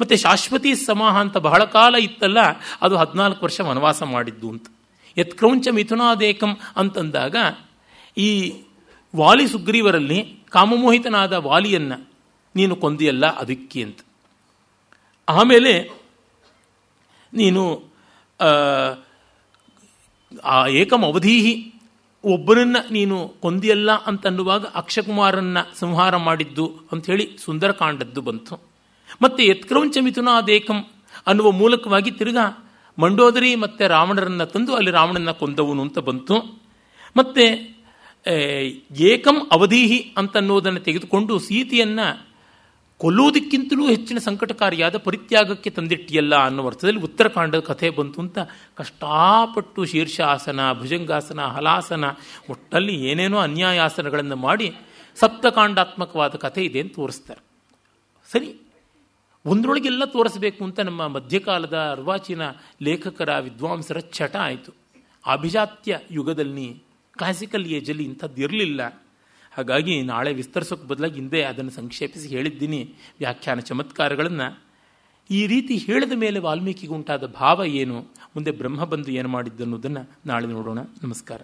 ಮತ್ತು ಶಾಶ್ವತಿ ಸಮಾಹ ಅಂತ ಬಹಳ ಕಾಲ ಇತ್ತಲ್ಲ, ಅದು ಹದಿನಾಲ್ಕು ವರ್ಷ ವನವಾಸ ಮಾಡಿದ್ದು ಅಂತ. ಯತ್ಕ್ರೌಂಚ ಮಿಥುನಾದೇಕಂ ಅಂತಂದಾಗ, ಈ ವಾಲಿ ಸುಗ್ರೀವರಲ್ಲಿ ಕಾಮಮೋಹಿತನಾದ ವಾಲಿಯನ್ನು ನೀನು ಕೊಂದಿಯಲ್ಲ ಅದಕ್ಕೆ ಅಂತ. ಆಮೇಲೆ ನೀನು ಆ ಏಕಂ ಅವಧೀಹಿ ಒಬ್ಬನನ್ನ ನೀನು ಕೊಂದಿಯಲ್ಲ ಅಂತನ್ನುವಾಗ ಅಕ್ಷಕುಮಾರನ್ನ ಸಂಹಾರ ಮಾಡಿದ್ದು ಅಂಥೇಳಿ ಸುಂದರಕಾಂಡದ್ದು ಬಂತು. ಮತ್ತೆ ಯತ್ಕ್ರೌಂಚ ಮಿಥುನಾದೇಕಂ ಅನ್ನುವ ಮೂಲಕವಾಗಿ ತಿರುಗಾ ಮಂಡೋದರಿ ಮತ್ತು ರಾವಣರನ್ನು ತಂದು ಅಲ್ಲಿ ರಾವಣನ ಕೊಂದವನು ಅಂತ ಬಂತು. ಮತ್ತೆ ಏಕಂ ಅವಧೀಹಿ ಅಂತನ್ನುವುದನ್ನು ತೆಗೆದುಕೊಂಡು ಸೀತೆಯನ್ನು ಕೊಲ್ಲುವುದಕ್ಕಿಂತಲೂ ಹೆಚ್ಚಿನ ಸಂಕಟಕಾರಿಯಾದ ಪರಿತ್ಯಾಗಕ್ಕೆ ತಂದಿಟ್ಟಿಯಲ್ಲ ಅನ್ನೋ ಅರ್ಥದಲ್ಲಿ ಉತ್ತರಕಾಂಡದ ಕಥೆ ಬಂತು ಅಂತ ಕಷ್ಟಪಟ್ಟು ಶೀರ್ಷಾಸನ, ಭುಜಂಗಾಸನ, ಹಲಾಸನ, ಒಟ್ಟಲ್ಲಿ ಏನೇನೋ ಅನ್ಯಾಯಾಸನಗಳನ್ನು ಮಾಡಿ ಸಪ್ತಕಾಂಡಾತ್ಮಕವಾದ ಕಥೆ ಇದೆ ಅಂತ ತೋರಿಸ್ತಾರೆ. ಸರಿ, ಒಂದರೊಳಗೆಲ್ಲ ತೋರಿಸಬೇಕು ಅಂತ ನಮ್ಮ ಮಧ್ಯಕಾಲದ ಅರ್ವಾಚೀನ ಲೇಖಕರ ವಿದ್ವಾಂಸರ ಚಟ ಆಯಿತು. ಅಭಿಜಾತ್ಯ ಯುಗದಲ್ಲಿ ಕ್ಲಾಸಿಕಲ್ ಏಜಲ್ಲಿ ಇಂಥದ್ದು ಇರಲಿಲ್ಲ ಹಾಗಾಗಿ ನಾಳೆ ವಿಸ್ತರಿಸೋಕೆ ಬದಲಾಗಿ ಹಿಂದೆ ಅದನ್ನು ಸಂಕ್ಷೇಪಿಸಿ ಹೇಳಿದ್ದೀನಿ ವ್ಯಾಖ್ಯಾನ ಚಮತ್ಕಾರಗಳನ್ನು. ಈ ರೀತಿ ಹೇಳಿದ ಮೇಲೆ ವಾಲ್ಮೀಕಿಗೆ ಉಂಟಾದ ಭಾವ ಏನು? ಮುಂದೆ ಬ್ರಹ್ಮ ಬಂದು ಏನು ಮಾಡಿದ್ದು ನಾಳೆ ನೋಡೋಣ. ನಮಸ್ಕಾರ.